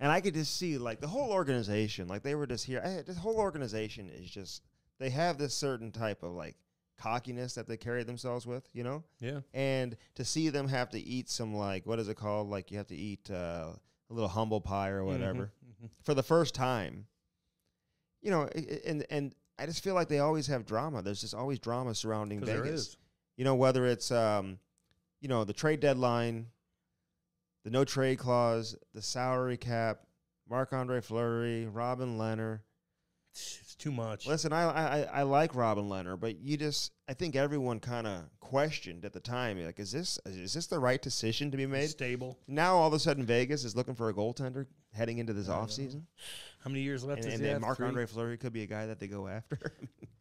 And I could just see, like, the whole organization, like, they were just here. I, this whole organization is just, they have this certain type of, like, cockiness that they carry themselves with, you know? Yeah. And to see them have to eat some, like, what is it called? Like, you have to eat uh, a little humble pie or whatever Mhm. for the first time. You know, and, and I just feel like they always have drama. There's just always drama surrounding Vegas there is. you know, whether it's um, you know, the trade deadline, the no trade clause, the salary cap, Marc Andre Fleury, Robin Lehner. It's too much. Listen, I, I I like Robin Lehner, but you just I think everyone kind of questioned at the time, like, is this is this the right decision to be made? Stable. Now all of a sudden Vegas is looking for a goaltender heading into this offseason. How many years left And, and then Three? Andre Fleury could be a guy that they go after.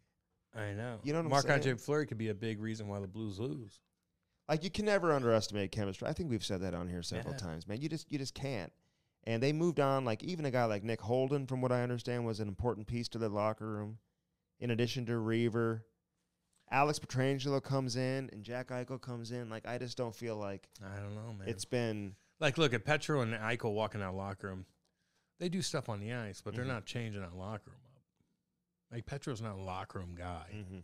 I know. You know Marc Andre? Fleury could be a big reason why the Blues lose. like you can never underestimate chemistry. I think we've said that on here several Yeah. times, man. You just you just can't. And they moved on. Like even a guy like Nick Holden, from what I understand, was an important piece to the locker room. In addition to Reaves, Alex Pietrangelo comes in and Jack Eichel comes in. Like I just don't feel like I don't know, man. it's been. like look at Petro and Eichel walking out locker room. They do stuff on the ice, but they're Mhm. not changing that locker room up. Like Petro's not a locker room guy. Mhm.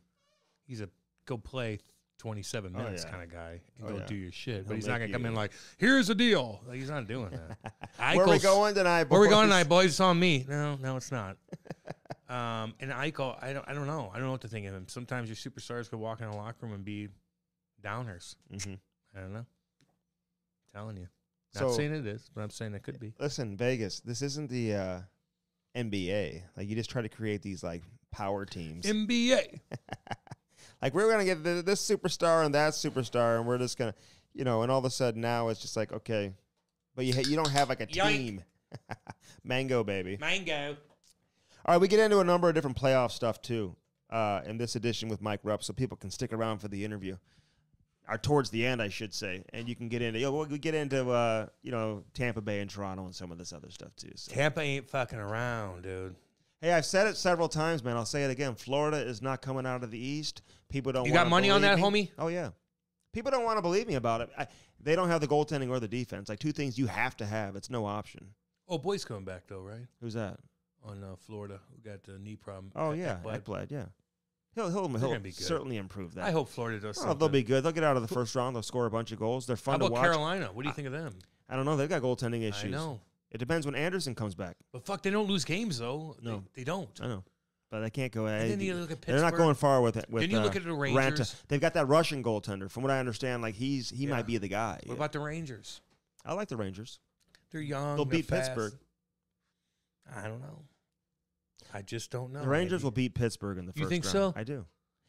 He's a go play twenty seven Oh, minutes yeah. kind of guy and Oh, go yeah. do your shit. But He'll he's not make gonna come you- in like, here's the deal. Like he's not doing that. Where we Eichel's- going tonight? Where we going boys? tonight, boys? It's on me. No, no, it's not. um, and Eichel, I don't, I don't know. I don't know what to think of him. Sometimes your superstars could walk in a locker room and be downers. Mhm. I don't know. telling you. Not So saying it is, but I'm saying it could be. listen, Vegas. This isn't the uh, NBA. Like you just try to create these like power teams. NBA. like we're gonna get th- this superstar and that superstar, and we're just gonna, you know, and all of a sudden now it's just like okay, but you ha- you don't have like a Yoink. team. Mango baby. Mango. All right, we get into a number of different playoff stuff too uh, in this edition with Mike Rupp, so people can stick around for the interview. Or towards the end, I should say, and you can get into. You know, we'll get into uh, you know Tampa Bay and Toronto and some of this other stuff too. So. Tampa ain't fucking around, dude. Hey, I've said it several times, man. I'll say it again. Florida is not coming out of the East. People don't. You got money on that, me. homie? Oh yeah. People don't want to believe me about it. I, they don't have the goaltending or the defense. Like two things you have to have. It's no option. Oh, boy's coming back though, right? Who's that? On uh, Florida, who got the knee problem. Oh At- yeah, at Ekblad. Yeah, he'll he'll, he'll be good. certainly improve that. I hope Florida does. Oh, something. they'll be good. They'll get out of the first round. They'll score a bunch of goals. They're How fun to about watch. Carolina? What do you think of them? I don't know. They've got goaltending issues. I know, It depends when Andersen comes back. but fuck, they don't lose games though. No. they, don't. I know, but they can't go. And then you look at They're not going far with it. With Then you uh, look at the Raanta. Rangers. They've got that Russian goaltender. From what I understand, like he's he Yeah. might be the guy. What about the Rangers? I like the Rangers. They're young. They'll they're beat fast. Pittsburgh. I don't know. I just don't know. the Rangers maybe. will beat Pittsburgh in the first You think round. so? I do.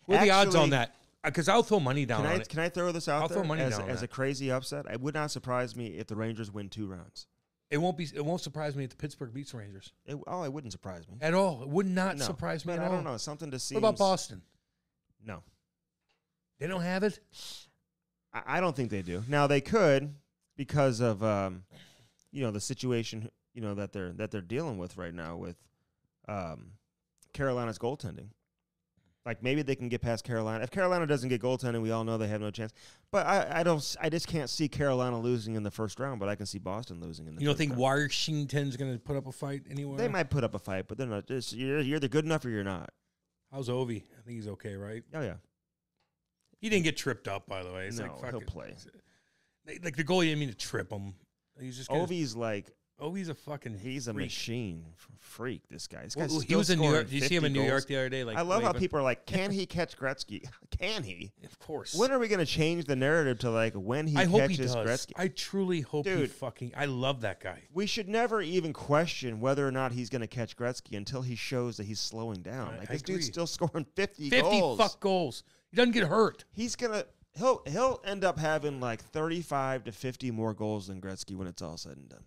What are the odds on that? Because I'll throw money down Can I can I throw this out I'll there throw money as, down as a crazy upset? It would not surprise me if the Rangers win two rounds. It won't be. It won't surprise me if the Pittsburgh beats the Rangers It, oh, it wouldn't surprise me. at all. It would not No, surprise me but at I all. don't know. Something to see. What about Boston? No, They don't have it. I, I don't think they do. Now they could because of um, you know the situation you know that they're that they're dealing with right now with um, Carolina's goaltending. Like maybe they can get past Carolina. If Carolina doesn't get goaltending, we all know they have no chance. But I, I don't. I just can't see Carolina losing in the first round. But I can see Boston losing in the. You don't think round. Washington's going to put up a fight anywhere? They might put up a fight, but they're not. Just, you're, you're either good enough or you're not. How's Ovi? I think he's okay, right? Oh yeah, He didn't get tripped up, by the way. It's No, like, he'll it. play. Like the goalie didn't mean to trip him. He's just Ovi's like Oh, Ovi's a fucking. he's a machine freak. This guy. This Well, guy's he was in New York. Did you see him in New goals. York the other day? Like I love how people are like, can he catch Gretzky? Can he? Of course. When are we going to change the narrative to like when he I hope he catches does. Gretzky? I truly hope he Dude. fucking. I love that guy. we should never even question whether or not he's going to catch Gretzky until he shows that he's slowing down. I- like I this dude's still scoring 50, 50 goals. fuck goals. He doesn't get hurt. He's going to he'll he'll end up having like 35 to 50 more goals than Gretzky when it's all said and done.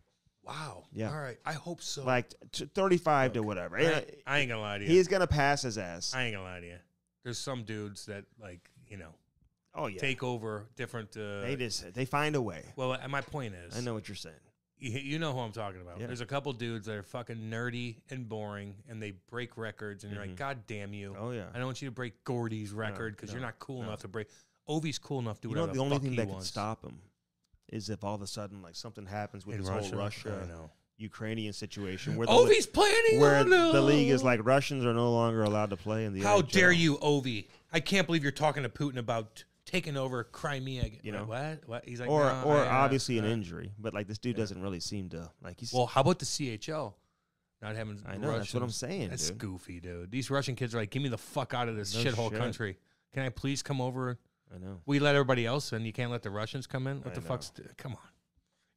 Wow. Yeah. All right. I hope so. Like t- 35 to whatever. I, ain't- I ain't gonna lie to you. he's going to pass his ass. I ain't gonna lie to you. There's some dudes that like you know oh yeah. take over different. Uh, they just they find a way. well, uh, my point is, I know what you're saying. you, you know who I'm talking about. Yeah. There's a couple dudes that are fucking nerdy and boring, and they break records, and you're like, Mhm. God damn you! Oh yeah. I don't want you to break Gordy's record because no, you're not cool no. enough to break. Ovi's cool enough to do You know, whatever the only thing that could wants. stop him is if all of a sudden, like something happens with in this Russia. whole Russia Ukrainian situation, where the, li- Ovi's planning where the league is like Russians are no longer allowed to play in the. How NHL. dare you, Ovi? I can't believe you're talking to Putin about taking over Crimea. again. You know? what? What? He's like, Or, "No, or I, uh, obviously an uh." injury, but like this dude yeah. doesn't really seem to like he's. Well, how about the CHL? Not having. I know that's what I'm saying, That's dude. goofy, dude. These Russian kids are like, "Give me the fuck out of this No shithole shit. country. Can I please come over? I know. We let everybody else in. You can't let the Russians come in. What I the know. fuck's? Come on,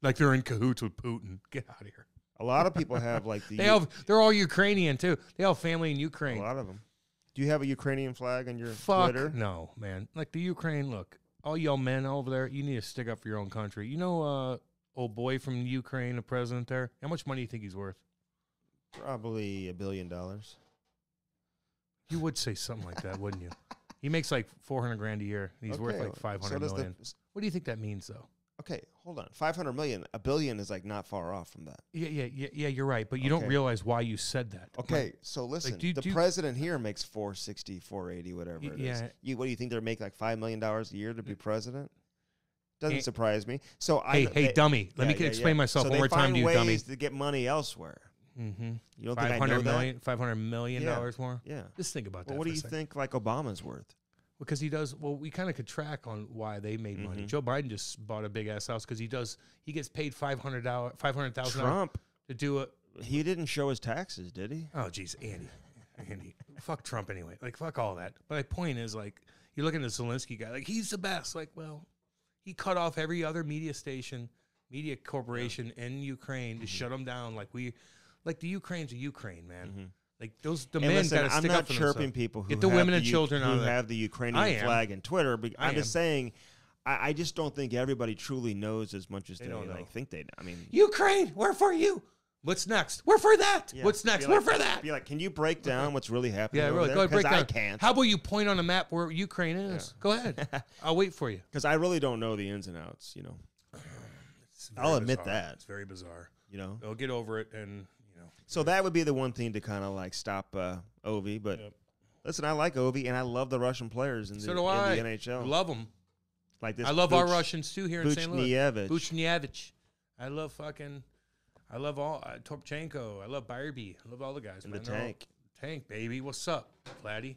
like they're in cahoots with Putin. Get out of here. A lot of people have like the. They have. They're all Ukrainian too. They have family in Ukraine. a lot of them. Do you have a Ukrainian flag on your Fuck Twitter? no, man. Like the Ukraine. Look, all y'all men over there, you need to stick up for your own country. You know, uh, old boy from Ukraine, the president there. How much money do you think he's worth? Probably a billion dollars. You would say something like that, wouldn't you? He makes like four hundred grand a year. He's worth like five so hundred does the- What do you think that means, though? okay, hold on. Five hundred million. A billion is like not far off from that. Yeah, yeah, yeah, yeah. You're right, but you don't realize why you said that. Okay, so listen, do the do president here makes 460, 480, whatever it is. yeah. You, what do you think they're make like five million dollars a year to be president? Doesn't Eh. surprise me. So I Hey, hey, they- dummy. Let yeah, me yeah, explain myself so one more time to you, ways dummy. to get money elsewhere. Mm-hmm. You don't think I know hundred that? million, five hundred million Yeah. dollars more. Yeah. Just think about that. What do you think like Obama's worth? Because he does well. We kind of could track on why they made money. Mhm. Joe Biden just bought a big ass house because he does. He gets paid five hundred dollars, five hundred thousand Trump, to do it. he didn't show his taxes, did he? Oh, jeez, Andy, Andy, fuck Trump anyway. Like fuck all that. But my point is, like, you look at the Zelensky guy. Like he's the best. Like, well, he cut off every other media station, media corporation in Ukraine Mm-hmm. to shut them down. Like we, like the Ukraine's a Ukraine, man. Mhm. Like those the And men got to I'm stick not up for chirping themselves. people who Get the have women and U- children who have the Ukrainian flag in Twitter. But I I'm just saying, I, I just don't think everybody truly knows as much as They they, don't like think they. I mean, Ukraine, we're for you. What's next? We're for that. yeah, What's next? like- we're for that. Be like, can you break down what's really happening? Yeah, over really. there? Go ahead, break 'Cause I down. can't. How about you point on a map where Ukraine is? Go ahead. I'll wait for you. Because I really don't know the ins and outs. You know. I'll admit bizarre. that. It's very bizarre. You know. They'll get over it, and So that would be the one thing to kind of like stop uh, Ovi. But Yep. listen, I like Ovi, and I love the Russian players in the, So do I. the NHL. Love them. like this, I love our Russians too here in St. Louis. Buchnevich. Buchnevich. I love fucking. I love all uh, Torpchenko. I love Byrby. I love all the guys. in the man. They're all- tank. tank, baby. What's up, Vladdy?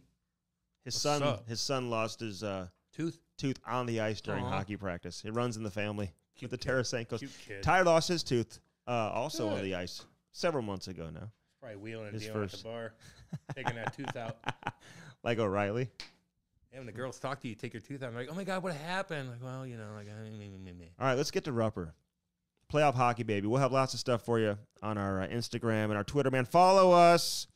His What's son, up? his son lost his uh, Tooth. tooth on the ice during Aw. hockey practice. It runs in the family Cute with the kid. Tarasenko's. Cute kid. Ty lost his tooth uh, also on the ice several months ago now, Probably wheeling and His dealing at the bar, taking that tooth out. like O'Reilly. And when the girls talk to you, take your tooth out. I'm like, oh my god, what happened? Like, well, you know, like. All right, let's get to Rupper. Playoff hockey, baby. We'll have lots of stuff for you on our uh, Instagram and our Twitter, man. Follow us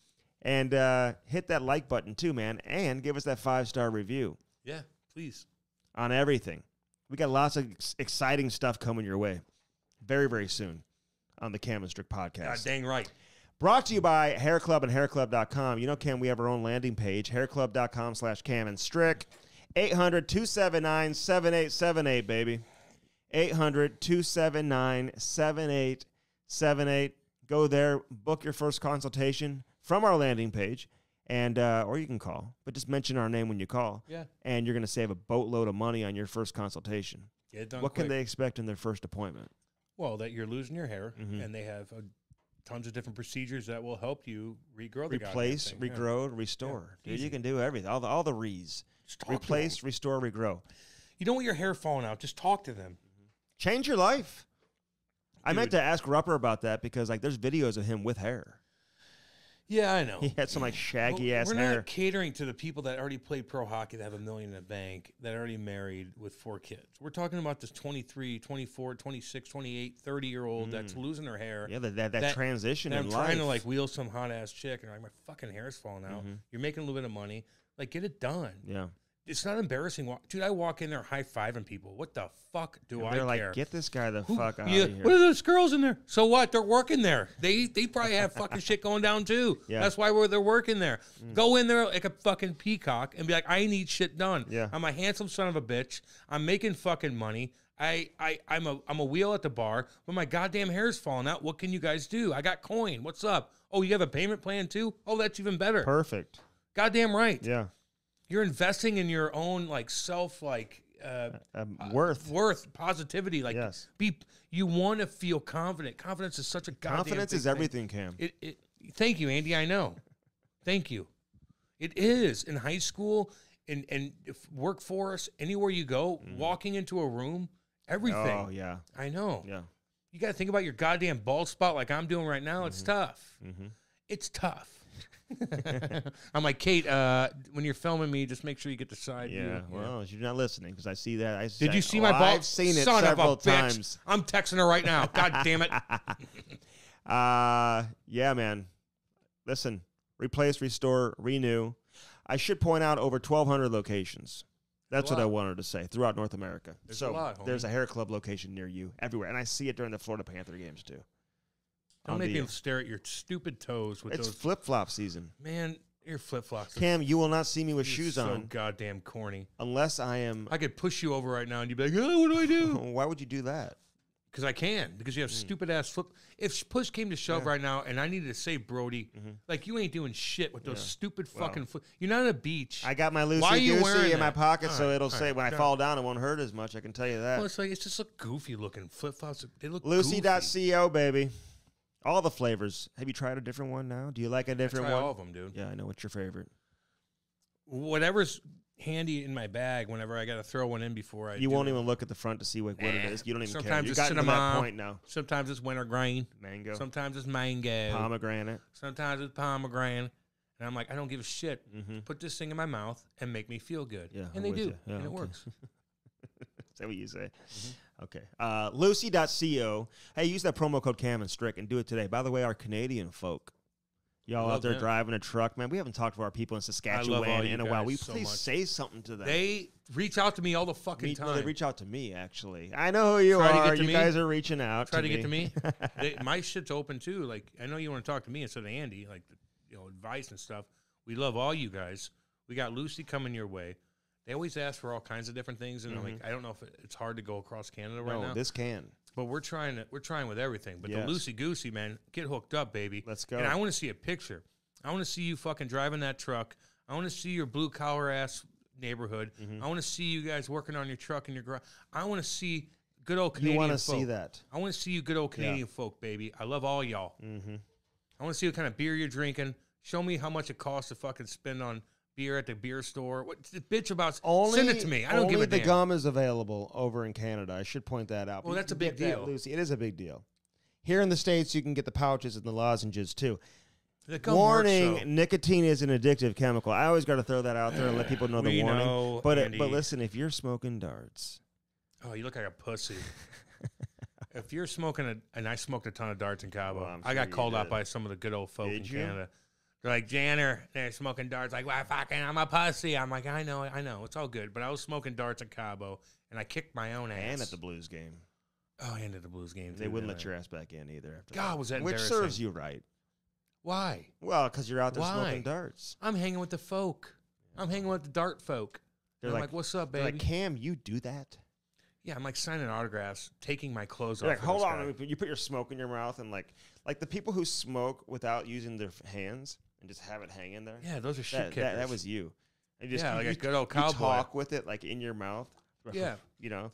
and uh, hit that like button too, man, and give us that five star review yeah, please. on everything. We got lots of ex- exciting stuff coming your way very, very soon on the Cam and Strick podcast. God dang right. Brought to you by Hair Club and hairclub.com. You know, Cam, we have our own landing page, hairclub.com slash Cam and Strick. 800 279 7878, baby. 800 279 7878. Go there, book your first consultation from our landing page, and uh, or you can call, but just mention our name when you call, Yeah, and you're going to save a boatload of money on your first consultation. get it done. what quick. can they expect in their first appointment? Well, that you're losing your hair, Mhm. and they have uh, tons of different procedures that will help you regrow the Replace, thing. Yeah. regrow, restore. Dude, you can do everything. All the all the re's. Just talk to Replace, restore, regrow. You don't want your hair falling out. Just talk to them. Change your life. I meant to ask Rupper about that because like there's videos of him with hair. Yeah, I know. He had some like shaggy Well, ass we're hair. not catering to the people that already played pro hockey that have a million in the bank that are already married with four kids. We're talking about this 23, 24, 26, 28, 30 year old that's losing their hair. Mm. yeah, that that, that, that- transition And in I'm life. trying to like wheel some hot ass chick and like my fucking hair's falling out. Mm-hmm. You're making a little bit of money. Like get it done. yeah. It's not embarrassing. Dude, I walk in there high fiving people. What the fuck do I They're like, care? get this guy the Who- fuck out yeah, of here. What are those girls in there? So what? They're working there. They they probably have fucking shit going down too. Yeah. Mm. That's why we're, they're working there. Go in there like a fucking peacock and be like, I need shit done. Yeah. I'm a handsome son of a bitch. I'm making fucking money. I, I I'm a I'm a wheel at the bar, but my goddamn hair's falling out. What can you guys do? I got coin. What's up? Oh, you have a payment plan too? Oh, that's even better. Perfect. Goddamn right. Yeah. You're investing in your own like self like uh, Um, worth. worth, positivity. Like, Yes. be you want to feel confident. Confidence is such a goddamn Confidence is thing. everything, Cam. It, it. Thank you, Andy. I know. Thank you. It is in high school, and if workforce, anywhere you go, walking into a room, everything. Mm-hmm. Oh yeah. I know. Yeah. You got to think about your goddamn bald spot, like I'm doing right now. It's Mm-hmm. tough. It's tough. I'm like Kate. Uh, when you're filming me, just make sure you get the side Yeah. view. Well, you're not listening because I see that. I Did you see my oh, ball? I've seen it Son several of a bitch. times. I'm texting her right now. God damn it. Uh yeah, man. Listen, replace, restore, renew. I should point out over 1,200 locations. That's what I wanted to say throughout North America. There's so a lot, there's a hair club location near you everywhere, and I see it during the Florida Panther games too. Don't make the- me stare at your stupid toes with It's those. flip flop season. Man, your flip flops. Cam, you will not see me with shoes so on So goddamn corny. unless I am. I could push you over right now and you'd be like, oh, what do I do? Why would you do that? Because I can. Because you have stupid ass flip. If push came to shove Hmm. Yeah. right now and I needed to say Brody, Mhm. like you ain't doing shit with those Yeah. stupid fucking flip. You're not on a beach. I got my loosey you goosey in my pocket, All so it'll say right, when I fall down, it won't hurt as much. I can tell you that. well, it's like it's just a goofy looking flip flops. They look. Lucy.co, baby. All the flavors. Have you tried a different one now? Do you like a different try one? all of them, dude. Yeah, I know. What's your favorite? Whatever's handy in my bag. Whenever I got to throw one in before I. You won't it. even look at the front to see what, what it Eh, is. You don't even care. sometimes You've it's gotten to that point now. Sometimes it's winter wintergreen. Mango, Sometimes it's mango. pomegranate. Sometimes it's pomegranate. And I'm like, I don't give a shit. Mm-hmm. Put this thing in my mouth and make me feel good. Yeah, and I'm they do. Yeah, and it works. Is that what you say? Mm-hmm. Okay. Uh, Lucy.co. Hey, use that promo code Cam and Strick and do it today. By the way, our Canadian folk, y'all out there them. driving a truck, man, we haven't talked to our people in Saskatchewan in a while. We so please much. say something to them. They reach out to me all the fucking Me- time. no, they reach out to me actually. I know who you Try are. to You me. guys are reaching out. Try to get to me. They- my shit's open too. Like I know you want to talk to me instead of Andy, like you know, advice and stuff. We love all you guys. We got Lucy coming your way. They always ask for all kinds of different things, and I'm like, I don't know if it, it's hard to go across Canada right Mm-hmm. no, now. this can. But we're trying to we're trying with everything. But Yes. the loosey goosey man, get hooked up, baby. Let's go. And I want to see a picture. I want to see you fucking driving that truck. I want to see your blue collar ass neighborhood. Mm-hmm. I want to see you guys working on your truck in your garage. I want to see good old Canadian. You want to see that? I want to see you good old Canadian folk, baby. I love all y'all. Mm-hmm. I want to see what kind of beer you're drinking. Show me how much it costs to fucking spend on beer at the beer store. What the bitch about? Only, send it to me. I don't give a the damn. gum is available over in Canada. I should point that out. Well, that's a big deal. Lucy. It is a big deal. Here in the states, you can get the pouches and the lozenges too. The gum works, warning: nicotine is an addictive chemical. I always got to throw that out there and let people know the We warning. know, but uh, it, Andy. but listen, if you're smoking darts, Oh, you look like a pussy. if you're smoking a, and I smoked a ton of darts in Cabo, Well, I'm I got called out by some of the good old folk Did in you? Canada. They're like, Janner, they're smoking darts. Like, well, fucking, I'm a pussy. I'm like, I know, I know, it's all good. But I was smoking darts in Cabo, and I kicked my own ass. and at the Blues game, oh, and at the Blues game. they too, wouldn't let your ass back in either. After God, was that which serves you right. Why? Well, because you're out there Why? smoking darts. I'm hanging with the folk. I'm hanging with the dart folk. They're like, like, what's up, baby? like, Cam, you do that? yeah, I'm like signing autographs, taking my clothes They're off. like, hold on. guy. let me put- You put your smoke in your mouth and like, like the people who smoke without using their hands and just have it hanging there. Yeah, those are shit that, kickers. that, that was you. And just, Yeah, you, like a good old you cowboy. talk with it like in your mouth. Yeah. you know.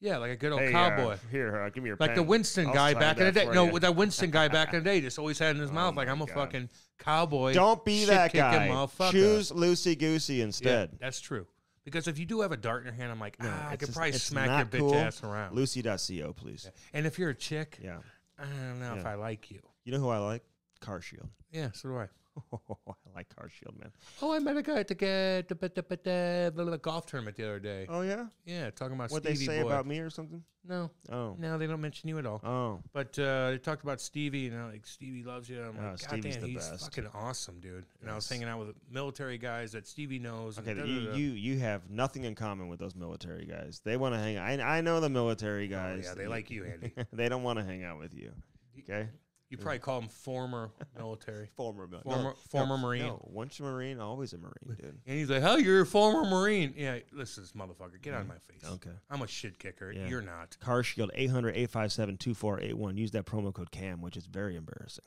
yeah, like a good old Hey, uh, cowboy. here, uh, give me your Like the. Winston I'll guy back in the day. No, you. with that Winston guy back in the day just always had in his Oh mouth like I'm a God. fucking cowboy. Don't be that guy. Choose loosey goosey Yeah, instead. that's true. Because if you do have a dart in your hand, I'm like, No, ah, I could just- probably smack your not bitch cool. ass around. Lucy.co, please. And if you're a chick, Yeah. I don't know if I like you. You know who I like? Car Shield. Yeah, so do I. I like Car Shield, man. Oh, I met a guy at the, golf tournament the other day. Oh yeah. Yeah, talking about What they say boy. about me or something? No, Oh. no, they don't mention you at all. Oh. But uh, they talked about Stevie, and I'm like, Stevie loves you. I'm Oh, like, God Stevie's damn, the he's best. fucking awesome, dude. And I was hanging out with military guys that Stevie knows. Okay, you, you you have nothing in common with those military guys. They want to hang. I I know the military Oh, guys. yeah, they like you, Andy. they don't want to hang out with you. Okay. You probably call him former military. Former mil- Former- no, former no, Marine. No, once a Marine, always a Marine, dude. And he's like, "Oh, you're a former Marine." Yeah, listen, this motherfucker, get out of mm-hmm. my face. Okay. I'm a shit kicker. Yeah. You're not. Car Shield 800-857-2481. Use that promo code CAM, which is very embarrassing.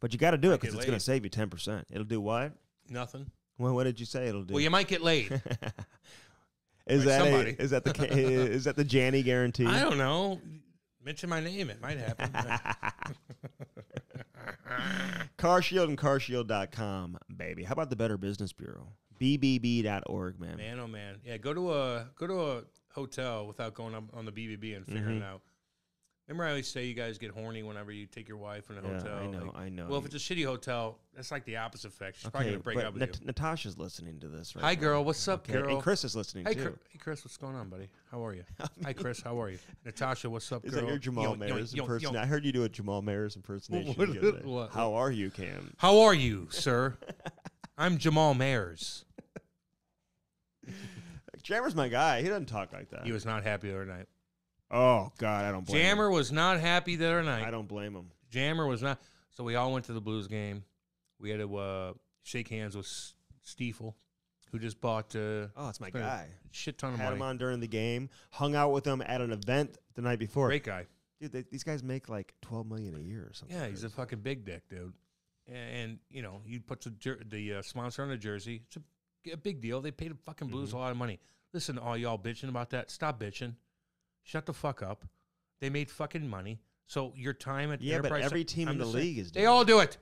But you got to do it because it's going to save you 10%. It'll do what? Nothing. Well, what did you say it'll do? Well, you might get laid. is by that a, is that the is that the Janny guarantee? I don't know. Mention my name. It might happen. CarShield and CarShield.com, baby. How about the Better Business Bureau? BBB.org, man. man, oh man. Yeah, go to a go to a hotel without going up on the BBB and figuring Mhm. out. Remember, I always say you guys get horny whenever you take your wife in a Yeah, hotel. I know, like- I know. Well, if it's a shitty hotel, that's like the opposite effect. She's probably gonna break but up with Nat- you. Natasha's listening to this right Hi, now. girl. What's up, Okay, girl? And Chris is listening Hey, too. Chris, hey, Chris, what's going on, buddy? How are you? Hi, Chris. How are you? Natasha, what's up, Is girl? that your Jamal Yo, yo, Mayers yo, yo. impersonation? I heard you do a Jamal Mayers impersonation. What- the other day. what- How are you, Cam? How are you, sir? I'm Jamal Mayers. Jammer's my guy. He doesn't talk like that. He was not happy the other night. Oh God, I don't blame him. Jammer him. was not happy the other night. I don't blame him. Jammer was not. So we all went to the Blues game. We had to uh, shake hands with S- Stifel, who just bought uh, Oh, it's my Spent a guy. shit ton of Had him on during the game. Hung out with him at an event the night before. Great guy. Dude, they, these guys make like twelve million a year or something. Yeah, he's a fucking big dick, dude. And, and you know, you put the jer- the uh, sponsor on the jersey. It's a, a big deal. They paid the fucking Blues Mm-hmm. a lot of money. Listen, to all y'all bitching about that. Stop bitching. Shut the fuck up. They made fucking money. So your time at Yeah, but Enterprise- every team I'm in the saying, league is They all do it.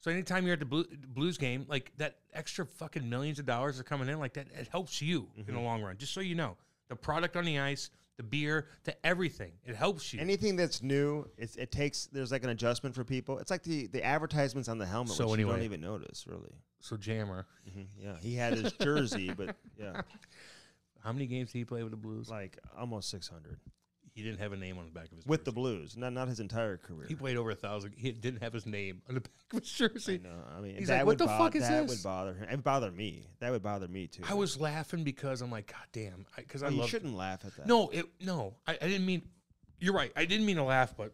So anytime you're at the Blue, Blues game, like that extra fucking millions of dollars are coming in, like that, it helps you in Mm-hmm. the long run. Just so you know, the product on the ice, the beer, to everything, it helps you. Anything that's new, it takes. There's like an adjustment for people. It's like the the advertisements on the helmet, So which you don't even notice, really. so Jammer, hmm Yeah, he had his jersey, but yeah, how many games did he play with the Blues? like almost 600 He didn't have a name on the back of his with the. Blues. Not not his entire career. He played over a thousand. He didn't have his name on the back of his I jersey. know. I mean, He's that like, "What the bo- fuck is that this?" would bother him. It would bother me. That would bother me too. I was laughing because I'm like, God damn, because I Well, oh, you love. shouldn't laugh at that. No, it no, I, I didn't mean. You're right. I didn't mean to laugh, but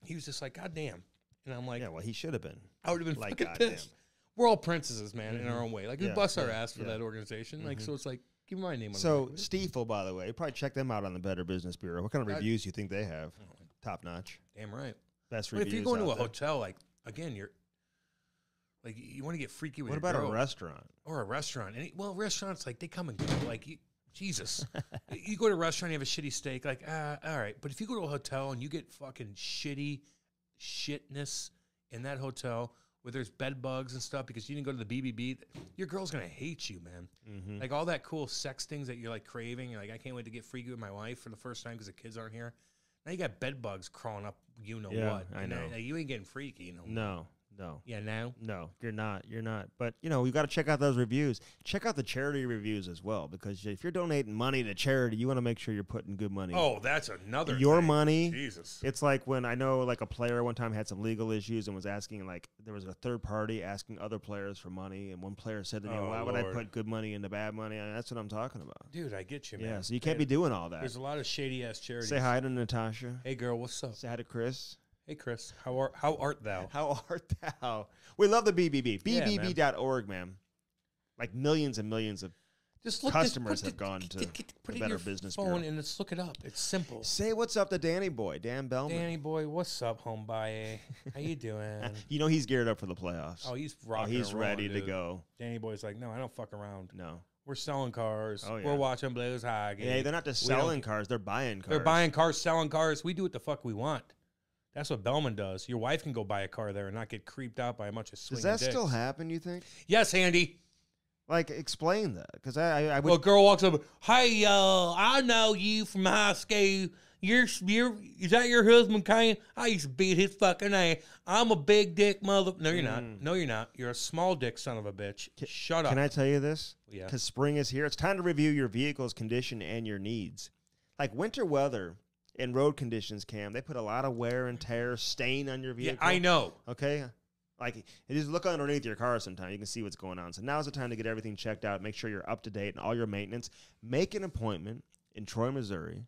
he was just like, God damn, and I'm like, Yeah, well, he should have been. I would have been like, fucking goddamn. pissed. We're all princesses, man, in our mm-hmm. own way. Like we Yeah, bust our ass for yeah. that organization. Like so, mm-hmm. it's like Keep my name on So the Stifel, by the way, probably check them out on the Better Business Bureau. What kind of I- reviews do you think they have? Top notch, Damn right. best But reviews. if you go into out a there. hotel, like again, you're like you want to get freaky with what your about girl, a restaurant? or a restaurant? And well, restaurants like they come and go. Like you, Jesus, you go to a restaurant, you have a shitty steak. Like uh, all right, but if you go to a hotel and you get fucking shitty shitness in that hotel where there's bed bugs and stuff because you didn't go to the BBB, your girl's gonna hate you, man. Mm-hmm. Like all that cool sex things that you're like craving. You're like, I can't wait to get freaky with my wife for the first time because the kids aren't here. Now you got bed bugs crawling up. You know Yeah, what? I know. like, you ain't getting freaky. You know. No, no, Yeah. Now. no. You're not. You're not. But you know, you got to check out those reviews. Check out the charity reviews as well, because if you're donating money to charity, you want to make sure you're putting good money. Oh, that's another. your thing. money. Jesus. It's like when I know like a player one time had some legal issues and was asking like there was a third party asking other players for money and one player said to me, Oh, "Why would I put good money into bad money?" And that's what I'm talking about. Dude, I get you, man. Yeah, so you can't Hey, be doing all that. There's a lot of shady ass charities. Say hi to Natasha. Hey, girl, what's up? Say hi to Chris. Hey, Chris, how are how art thou? How art thou? We love the BBB. Yeah. BBB.org, man. Like millions and millions of. Just look. Customers put have gone to put the Better Business phone Bureau. and let's look it up. It's simple. Say what's up to Danny Boy, Dan Bellman. Danny boy, what's up, homebody? How you doing? You know he's geared up for the playoffs. oh, he's Oh, rocking. he's and rolling, ready to go. Danny boy's like, no, I don't fuck around. No. We're selling cars. Oh, yeah. We're watching Blues hockey. Yeah, they're not just selling cars; they're buying cars. They're buying cars, selling cars. We do what the fuck we want. That's what Bellman does. Your wife can go buy a car there and not get creeped out by a bunch of Does that dicks. still happen? You think? Yes, Andy. Like, explain that, because I, I, I would. Well, a girl walks up. Hey, uh, I know you from high school. You're, you're, is that your husband, Kane? I used to beat his fucking ass. I'm a big dick mother. No, you're not. Mm. No, you're not. You're a small dick son of a bitch. Shut up. can I tell you this? Yeah. Because spring is here. It's time to review your vehicle's condition and your needs. Like winter weather and road conditions, Cam, they put a lot of wear and tear, stain on your vehicle. Yeah. I know. Okay. Like, you just look underneath your car sometimes. You can see what's going on. So now's the time to get everything checked out. Make sure you're up to date and all your maintenance. Make an appointment in Troy, Missouri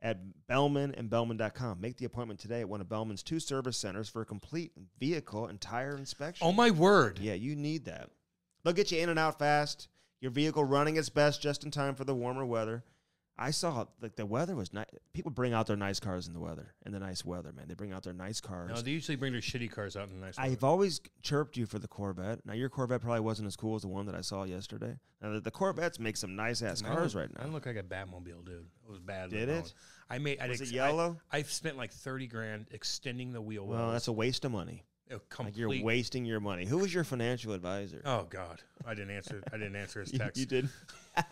at Bellman and Bellman.com. Make the appointment today at one of Bellman's two service centers for a complete vehicle and tire inspection. Oh my word. Yeah, you need that. They'll get you in and out fast. Your vehicle running its best just in time for the warmer weather. I saw like the weather was nice. People bring out their nice cars in the weather, in the nice weather, man. They bring out their nice cars. No, they usually bring their shitty cars out in the nice. weather. I've always chirped you for the Corvette. Now your Corvette probably wasn't as cool as the one that I saw yesterday. Now the, the Corvettes make some nice ass cars right I now. look like a Batmobile, dude. It was bad. Did it? one. I made. I Was ex- it yellow? I, have spent like thirty grand extending the wheel well, that's a waste of money. A Like you're wasting your money. Who was your financial advisor? Oh God, I didn't answer. I didn't answer his you, text. you did.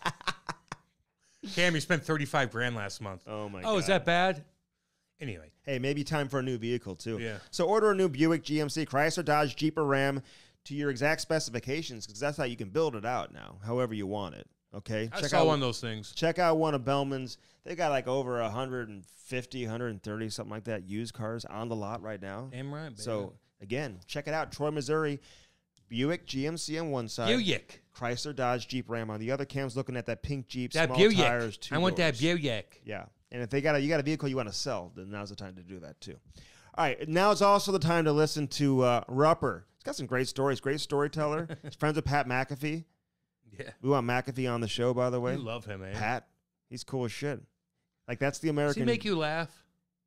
Cam, you spent thirty five grand last month. Oh my. Oh, God. is that bad? Anyway, Hey, maybe time for a new vehicle too. Yeah. So order a new Buick, GMC, Chrysler, Dodge, Jeep, or Ram to your exact specifications because that's how you can build it out now, however you want it. Okay. I saw out one of those things. check out one of Bellman's. They got like over 150, 130, something like that, used cars on the lot right now. Damn right, baby. So again, check it out. Troy, Missouri. Buick, GMC on one side. Buick. Chrysler, Dodge, Jeep, Ram on the other. Cam's looking at that pink Jeep, That small Buick. tires, two I want that doors. Buick. Yeah. And if they got a you got a vehicle you want to sell, then now's the time to do that too. All right, now it's also the time to listen to uh, Rupper. He's got some great stories, great storyteller. He's friends with Pat McAfee. Yeah. We want McAfee on the show, by the way. We love him, man. Pat, he's cool as shit. Like that's the Does he American. make you laugh?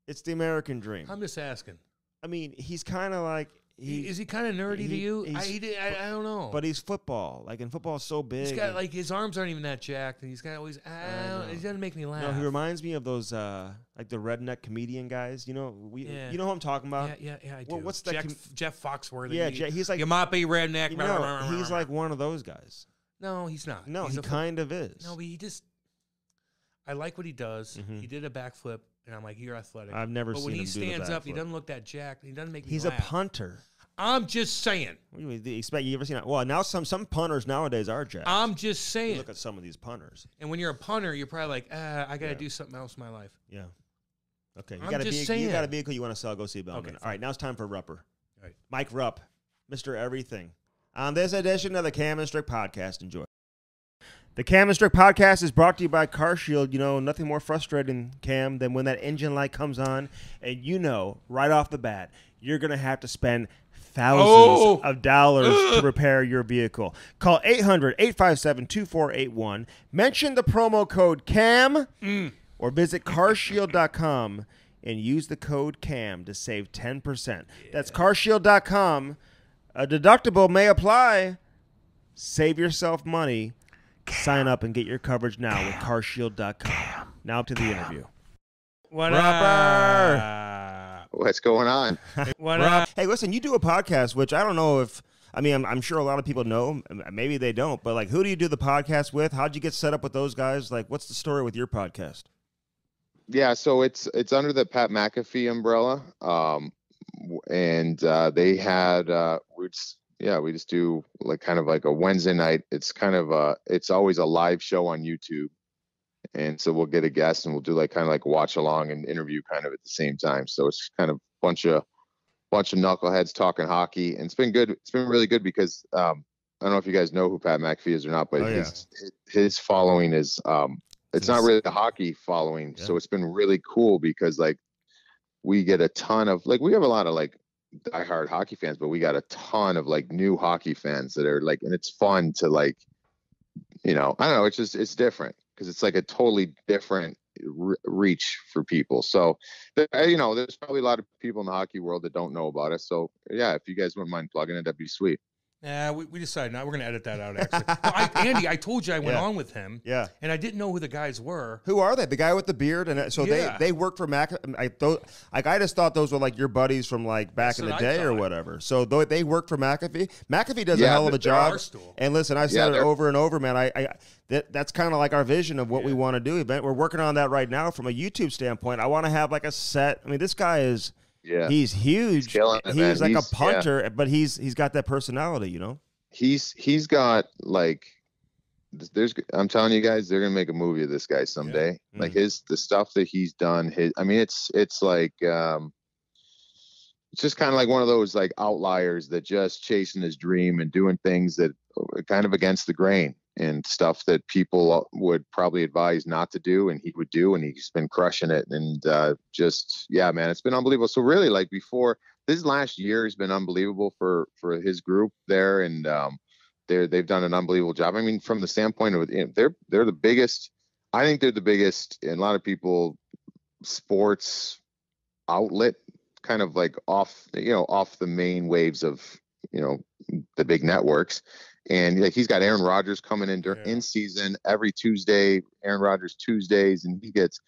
it's the American dream. I'm just asking. I mean, he's kind of like he, is he kind of nerdy to you? I, he I, I don't know. but he's football. Like, and football's so big. he's got like his arms aren't even that jacked, and he's got always. Don't, he doesn't make me laugh. no, he reminds me of those uh like the redneck comedian guys. You know, we Yeah. you know who I'm talking about. yeah, yeah, yeah. I do. What- what's that Jeff, Foxworthy. Yeah, he, he's like you might be redneck. you know, he's like one of those guys. no, he's not. No, he's he kind of is. No, but he just. I like what he does. Mhm. He did a backflip, and I'm like, you're athletic. I've never seen. but seen when him he stands up, he doesn't look that jacked. He doesn't make me He's a punter. I'm just saying. What do you, you expect? You ever seen that? Well, now some some punters nowadays are jacked. I'm just You saying. look at some of these punters. And when you're a punter, you're probably like, ah, I got to Yeah. do something else in my life. Yeah. Okay. You I'm got a just vehicle. You got a vehicle you want to sell? Go see Bellman. Okay, All right. Now it's time for Rupper. All right. Mike Rupp, Mister Everything. On this edition of the Cam and Strick Podcast, enjoy. The Cam and Strick Podcast is brought to you by Car Shield. You know, nothing more frustrating, Cam, than when that engine light comes on and you know right off the bat you're going to have to spend thousands Oh. of dollars to repair your vehicle. Call 800-857-2481. Mention the promo code CAM mm. or visit carshield.com and use the code CAM to save 10%. That's carshield.com. A deductible may apply. Save yourself money. Sign up and get your coverage now with carshield.com. Now to the interview. What Rupper. up? What's going on? What up? Hey, listen, you do a podcast, which I don't know if I mean, I'm, I'm sure a lot of people know. Maybe they don't, but like, who do you do the podcast with? How'd you get set up with those guys? Like, what's the story with your podcast? Yeah, so it's it's under the Pat McAfee umbrella, um, and uh, they had uh, we just yeah we just do like kind of like a Wednesday night. It's kind of uh it's always a live show on YouTube, and so we'll get a guest and we'll do like kind of like watch along and interview kind of at the same time. So it's kind of a bunch of bunch of knuckleheads talking hockey, and it's been good. It's been really good because um, I don't know if you guys know who Pat McAfee is or not, but Oh, yeah. his his following is um, it's not really the hockey following, Yeah. so it's been really cool because like we get a ton of like we have a lot of like diehard hockey fans, but we got a ton of like new hockey fans that are like, and it's fun to like, you know, I don't know, it's just it's different because it's like a totally different re- reach for people. So, you know, there's probably a lot of people in the hockey world that don't know about us. So, yeah, if you guys wouldn't mind plugging it, that'd be sweet. Yeah, we, we decided not. We're going to edit that out, actually. No, I, Andy, I told you I went Yeah. on with him, Yeah. and I didn't know who the guys were. Who are they? The guy with the beard, and uh, so Yeah. they they work for Mac. I thought like I just thought those were like your buddies from like back That's in the what I day or thought. whatever. So though they work for McAfee, McAfee does a Yeah, hell of a they're job. Barstool. And listen, I Yeah, said it they're- over and over, man. I, I that that's kind of like our vision of what we want to do. Event we're working on that right now from a YouTube standpoint. I want to have like a set. I mean, this guy is Yeah. he's huge. killing it, he's like He's- a punter, but he's he's got that personality, you know. he's he's got like there's i'm telling you guys they're gonna make a movie of this guy someday like Mm. his the stuff that he's done his i mean it's it's like um it's just kind of like one of those like outliers that just chasing his dream and doing things that are kind of against the grain and stuff that people would probably advise not to do and he would do and he's been crushing it and uh just yeah man it's been unbelievable. So really like before this last year has been unbelievable for for his group there and um they're they've done an unbelievable job. I mean from the standpoint of you know, they're they're the biggest i think they're the biggest and a lot of people sports outlet kind of like off you know off the main waves of you know the big networks and like he's got Aaron Rodgers coming in during Yeah. in season every Tuesday Aaron Rodgers Tuesdays and he gets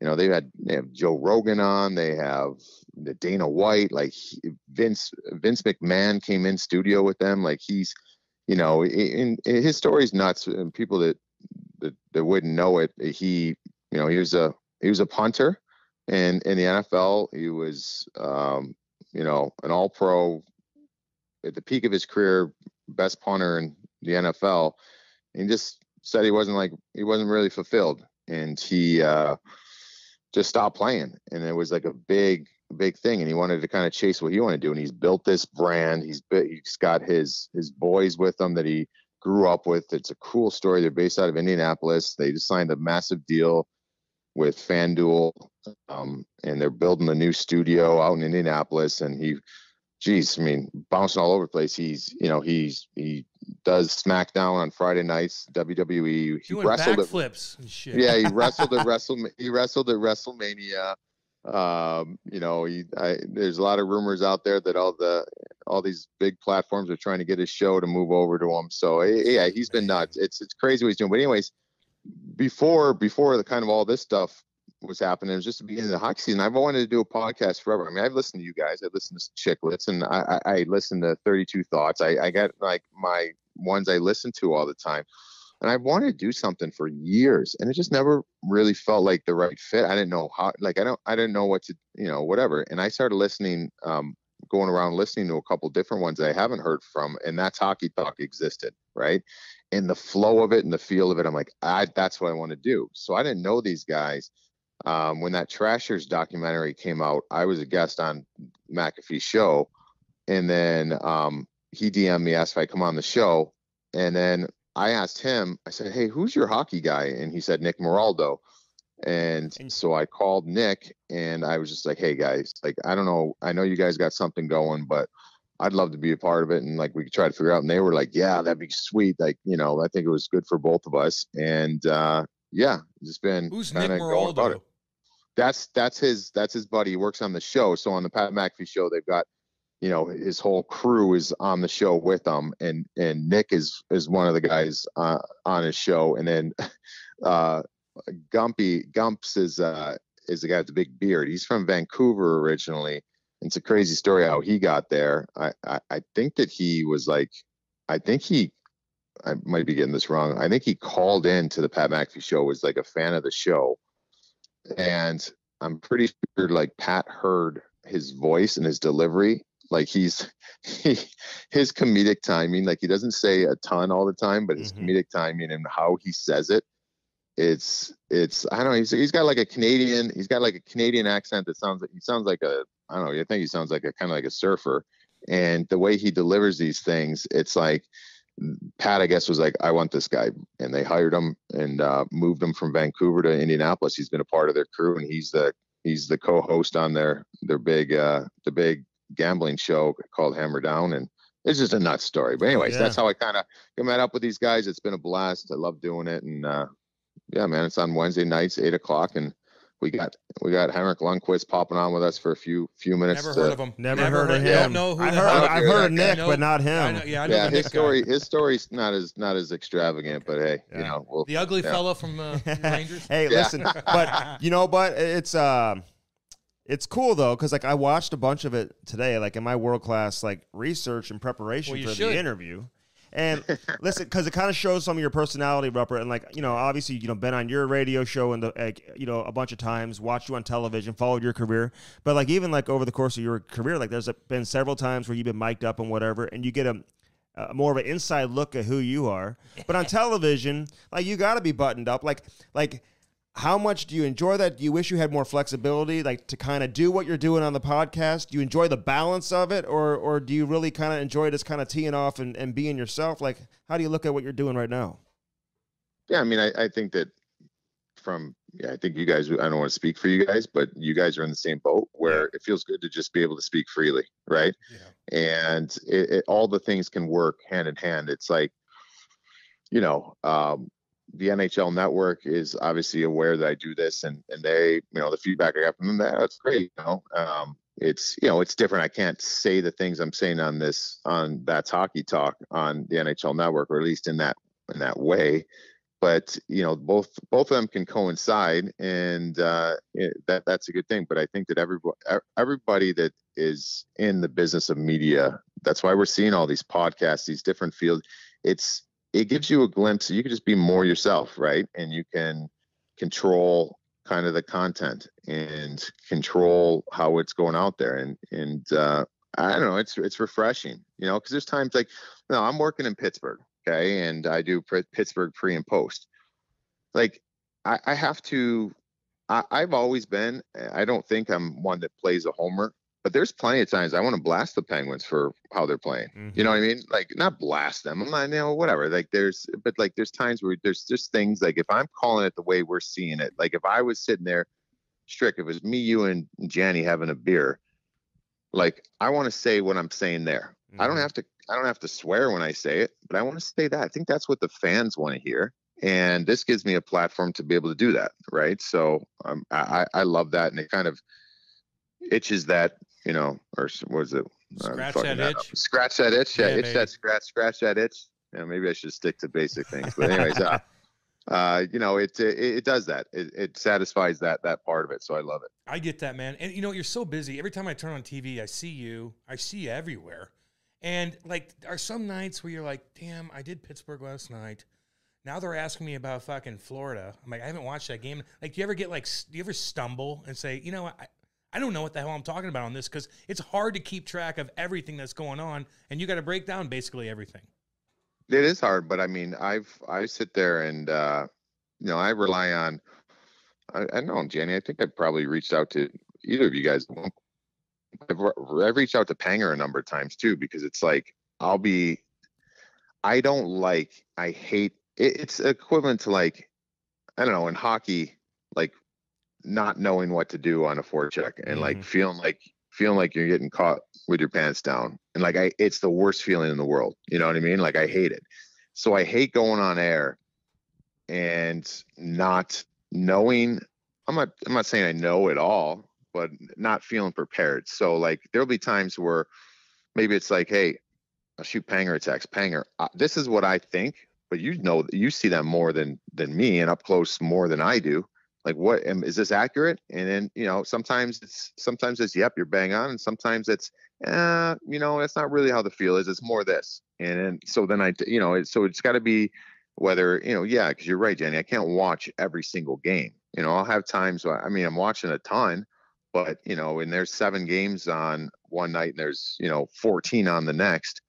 you know they've had they have Joe Rogan on they have the Dana White like he, Vince Vince McMahon came in studio with them like he's you know in, in his story's nuts and people that, that that wouldn't know it he you know he was a he was a punter and in the NFL he was um you know an all pro at the peak of his career best punter in the NFL and just said he wasn't like he wasn't really fulfilled. And he uh just stopped playing. And it was like a big big thing. And he wanted to kind of chase what he wanted to do. And he's built this brand. He's he's got his his boys with him that he grew up with. It's a cool story. They're based out of Indianapolis. They just signed a massive deal with FanDuel um and they're building a new studio out in Indianapolis. And he geez, I mean, bouncing all over the place. He's, you know, he's he does SmackDown on Friday nights, WWE. He Doing wrestled backflips and shit. yeah, he wrestled at Wrestle he wrestled at WrestleMania. Um, you know, he I, there's a lot of rumors out there that all the all these big platforms are trying to get his show to move over to him. So eh, yeah, he's been nuts. It's it's crazy what he's doing. But anyways, before before the kind of all this stuff was happening, it was just the beginning of the hockey season. I've wanted to do a podcast forever. I mean, I've listened to you guys. I've listened to Chicklets, and I I, I listened to 32 Thoughts. I I got like my ones I listen to all the time and I wanted to do something for years, and it just never really felt like the right fit. I didn't know how, like, I don't, I didn't know what to, you know, whatever. And I started listening, um, going around listening to a couple different ones I haven't heard from, and that's Hockey Talk existed, right? And the flow of it and the feel of it, I'm like, I, that's what I want to do. So I didn't know these guys. Um, when that Trashers documentary came out, I was a guest on McAfee's show, and then um, he DM'd me, asked if I'd come on the show, and then I asked him, I said, Hey, who's your hockey guy? And he said, Nick Moraldo. And so I called Nick and I was just like, Hey guys, like, I don't know. I know you guys got something going, but I'd love to be a part of it. And like we tried to figure out, and they were like, yeah, that'd be sweet. Like, you know, I think it was good for both of us. And uh, yeah, just been Who's Nick kinda going about it. Moraldo? That's that's his that's his buddy. He works on the show. So on the Pat McAfee show, they've got, you know, his whole crew is on the show with them, and and Nick is is one of the guys uh, on his show, and then uh, Gumpy Gumps is uh, is the guy with the big beard. He's from Vancouver originally. It's a crazy story how he got there. I, I I think that he was like, I think he, I might be getting this wrong. I think he called in to the Pat McAfee show was like a fan of the show, and I'm pretty sure like Pat heard his voice and his delivery. Like he's he, his comedic timing. Like he doesn't say a ton all the time, but his Mhm. comedic timing and how he says it it's it's I don't know. He's he's got like a Canadian. He's got like a Canadian accent that sounds like he sounds like a I don't know. I think he sounds like a kind of like a surfer. And the way he delivers these things, it's like Pat, I guess, was like, I want this guy, and they hired him and uh, moved him from Vancouver to Indianapolis. He's been a part of their crew, and he's the he's the co-host on their their big uh, the big gambling show called Hammer Down, and it's just a nuts story. But anyways, Yeah. that's how I kind of met up with these guys. It's been a blast. I love doing it, and uh, yeah, man, it's on Wednesday nights, eight o'clock, and we got we got Henrik Lundqvist popping on with us for a few few minutes. Never to- heard of him. Never, heard of Don't him. know who I the heard, hell- hell- I've heard of Nick, I know- but not I him. know, yeah, I know yeah, his Nick guy. story his story's not as not as extravagant, but hey, you know, we'll The ugly Yeah. fella from uh, Rangers. Hey, listen, but you know, but it's um, it's cool though, because like I watched a bunch of it today, like in my world class like research and preparation Well, for should. the interview. And listen, because it kind of shows some of your personality, Rupper, and like you know, obviously, you know, been on your radio show and the like, you know a bunch of times, watched you on television, followed your career, but like even like over the course of your career, like there's been several times where you've been mic'd up and whatever, and you get a uh, more of an inside look at who you are. But on television, like you got to be buttoned up. Like like how much do you enjoy that? Do you wish you had more flexibility, like to kind of do what you're doing on the podcast? Do you enjoy the balance of it, or or do you really kind of enjoy just kind of teeing off and, and being yourself? Like how do you look at what you're doing right now? yeah, I mean, I, I think that from yeah, I think you guys. I don't want to speak for you guys, but you guys are in the same boat where it feels good to just be able to speak freely, right? Yeah. and it, it, all the things can work hand in hand. It's like, you know, um, the NHL network is obviously aware that I do this, and and they, you know, the feedback I got from them, that's great. You know, um, it's you know, it's different. I can't say the things I'm saying on this on that's hockey talk on the NHL network, or at least in that in that way. But you know, both both of them can coincide, and uh, it, that that's a good thing. But I think that everybody everybody that is in the business of media. That's why we're seeing all these podcasts, these different fields. It's it gives you a glimpse. You can just be more yourself, right? And you can control kind of the content and control how it's going out there. And and uh, I don't know, it's it's refreshing, you know, because there's times like, no, I'm working in Pittsburgh, okay, and I do Pittsburgh pre and post. Like, I, I have to. I, I've always been. I don't think I'm one that plays a homer but there's plenty of times I want to blast the Penguins for how they're playing. You know what I mean? Like not blast them. I'm not, you know, whatever. Like there's, but like there's times where there's just things like if I'm calling it the way we're seeing it, like if I was sitting there, Strick, if it was me, you, and Jenny having a beer, like I want to say what I'm saying there. I don't have to. I don't have to swear when I say it, but I want to say that. I think that's what the fans want to hear, and this gives me a platform to be able to do that, right? So um, I, I I love that, and it kind of itches that, you know, or s- what is it? Scratch fucking that up. itch. Scratch that itch. Yeah, Yeah, itch baby. that scratch. Scratch that itch. Yeah, maybe I should stick to basic things. But anyways, uh, uh, you know, it, it it does that. It, it satisfies that that part of it. So I love it. I get that, man. And you know, you're so busy. Every time I turn on TV, I see you. I see you everywhere. And like, are some nights where you're like, "Damn, I did Pittsburgh last night. Now they're asking me about fucking Florida." I'm like, I haven't watched that game. Like, do you ever get like, do you ever stumble and say, you know, what? I, I don't know what the hell I'm talking about on this because it's hard to keep track of everything that's going on, and you got to break down basically everything. It is hard, but I mean, I've I sit there and uh, you know I rely on. I, I know, Jenny. I think I probably reached out to either of you guys. I've, I've reached out to Panger a number of times too because it's like I'll be. I don't like. I hate. It, it's equivalent to like, I don't know, in hockey, like not knowing what to do on a forecheck and like feeling like feeling like you're getting caught with your pants down. And like I it's the worst feeling in the world. You know what I mean? Like I hate it. So I hate going on air and not knowing I'm not I'm not saying I know it all, but not feeling prepared. So like there'll be times where maybe it's like, hey, I'll shoot Panger attacks. Panger, uh, this is what I think, but you know you see them more than than me and up close more than I do like what am, is this accurate? And then you know sometimes it's sometimes it's yep you're bang on and sometimes it's uh you know that's not really how the feel is it's more this. And then so then i you know it, so it's got to be whether you know yeah because you're right jenny i can't watch every single game. You know i'll have times i mean i'm watching a ton but you know and there's seven games on one night and there's you know 14 on the next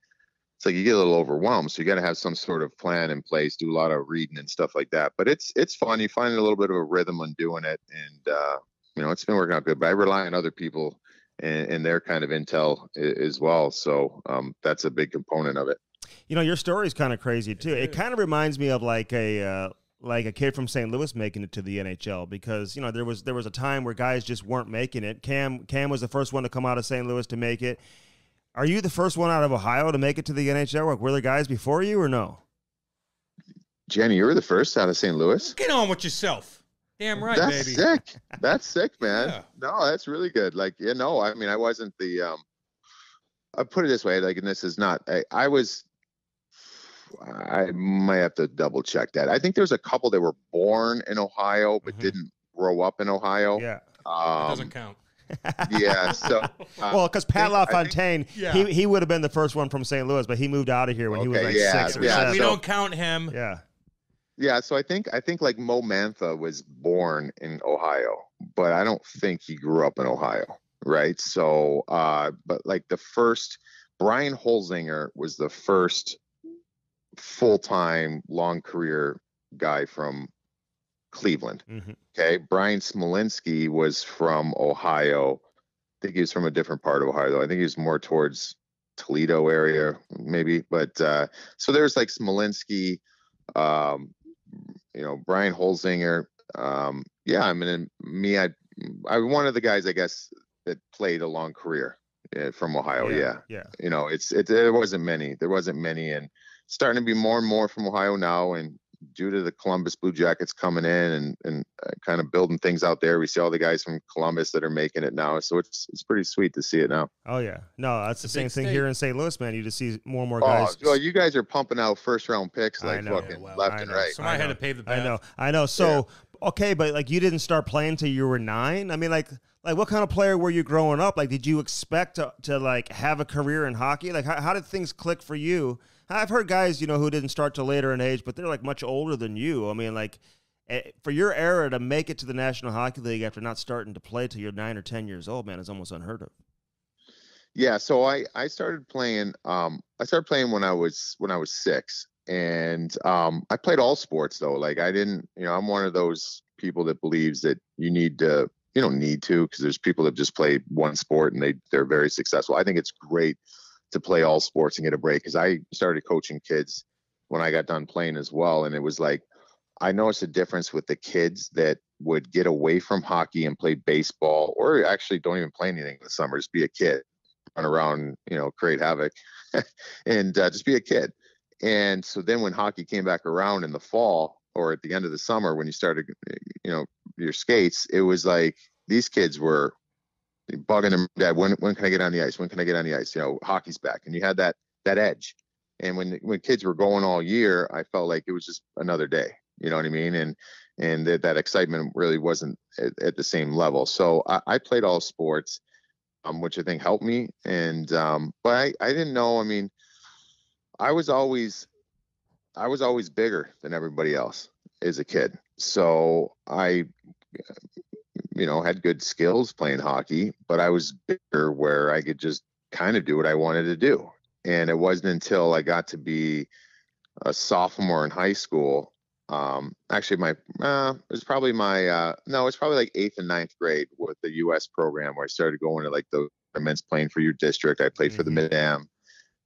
it's like you get a little overwhelmed. So you got to have some sort of plan in place, do a lot of reading and stuff like that. But it's it's fun. You find a little bit of a rhythm on doing it, and uh, you know it's been working out good. But I rely on other people and, and their kind of intel as well. So um, that's a big component of it. You know, your story is kind of crazy too. It kind of reminds me of like a. Uh, like a kid from St. Louis making it to the NHL because you know there was there was a time where guys just weren't making it. Cam Cam was the first one to come out of St. Louis to make it. Are you the first one out of Ohio to make it to the NHL? Like, were there guys before you or no? Jenny, you were the first out of St. Louis. Get on with yourself. Damn right, that's baby. That's sick. That's sick, man. Yeah. No, that's really good. Like, you know, I mean, I wasn't the. um I put it this way, like, and this is not. I, I was. I might have to double check that. I think there's a couple that were born in Ohio but Mhm. didn't grow up in Ohio. Yeah. Um, Doesn't count. Yeah. So. uh, well, because Pat I think- I think- LaFontaine, Yeah. he he would have been the first one from St. Louis, but he moved out of here when he was like yeah, six or yeah, seven. we so- don't count him. yeah. Yeah, so I think I think like Moe Mantha was born in Ohio, but I don't think he grew up in Ohio, right? So, uh, but like the first Brian Holzinger was the first full time long career guy from Cleveland. hmm Okay, Bryan Smolinski was from Ohio. I think he was from a different part of Ohio, though. I think he was more towards Toledo area, maybe. But uh, so there's like Smolinski, um, you know, Brian Holzinger. Um, yeah, I mean, me, I, I'm one of the guys, I guess, that played a long career uh, from Ohio. Yeah, Yeah. you know, it's it. There wasn't many. There wasn't many, and starting to be more and more from Ohio now, and due to the Columbus Blue Jackets coming in and and uh, kind of building things out there, we see all the guys from Columbus that are making it now. So it's it's pretty sweet to see it now. Oh yeah. No, that's the a same big thing state. here in St. Louis, man. You just see more and more Oh, guys. well, you guys are pumping out first round picks like know. fucking Yeah, well, left and right. Somebody I had to pave the I know, I know. So okay, but like you didn't start playing till you were nine. I mean, like, like what kind of player were you growing up? Like, did you expect to, to like have a career in hockey? Like, how, how did things click for you? I've heard guys, you know, who didn't start till later in age, but they're like much older than you. I mean, like, eh, for your era to make it to the National Hockey League after not starting to play till you're nine or ten years old, man, is almost unheard of. Yeah, so I I started playing um I started playing when I was when I was 6 and um I played all sports though. Like I didn't, you know, I'm one of those people that believes that you need to you don't need to because there's people that just play one sport and they they're very successful. I think it's great to play all sports and get a break cuz I started coaching kids when I got done playing as well and it was like I noticed a difference with the kids that would get away from hockey and play baseball or actually don't even play anything in the summer, just be a kid run around, you know, create havoc, and uh, just be a kid. And so then when hockey came back around in the fall or at the end of the summer when you started, you know, your skates, it was like these kids were bugging them, Dad, when when can I get on the ice? When can I get on the ice? You know, hockey's back, and you had that that edge. And when when kids were going all year, I felt like it was just another day. You know what I mean? And and that, that excitement really wasn't at, at the same level. So I, I played all sports um, which I think helped me. And um, but I, I didn't know. I mean, I was always I was always bigger than everybody else as a kid. So I, you know, had good skills playing hockey, but I was bigger where I could just kind of do what I wanted to do. And it wasn't until I got to be a sophomore in high school. Um, actually, my uh, it was probably my uh, no, it's probably like eighth and ninth grade with the U.S. program where I started going to like the tournaments, playing for your district. I played for the. Mid Am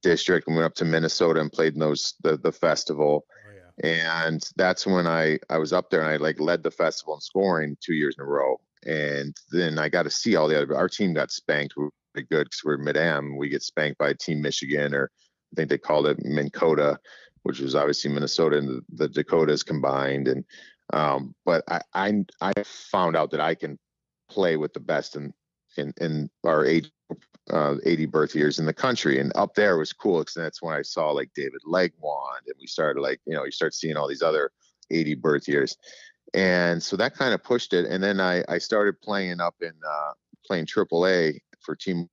district and went up to Minnesota and played in those the the festival. Oh, yeah. And that's when I I was up there and I like led the festival in scoring two years in a row. And then I got to see all the other. Our team got spanked. We pretty good because we're mid am. We get spanked by Team Michigan, or I think they called it Minnkota, which was obviously Minnesota and the, the Dakotas combined. And um, but I, I I found out that I can play with the best in in, in our age uh, 80 birth years in the country. And up there was cool because that's when I saw like David Legwand and we started like, you know, you start seeing all these other 80 birth years. And so that kind of pushed it. And then I, I started playing up in uh, playing AAA for team.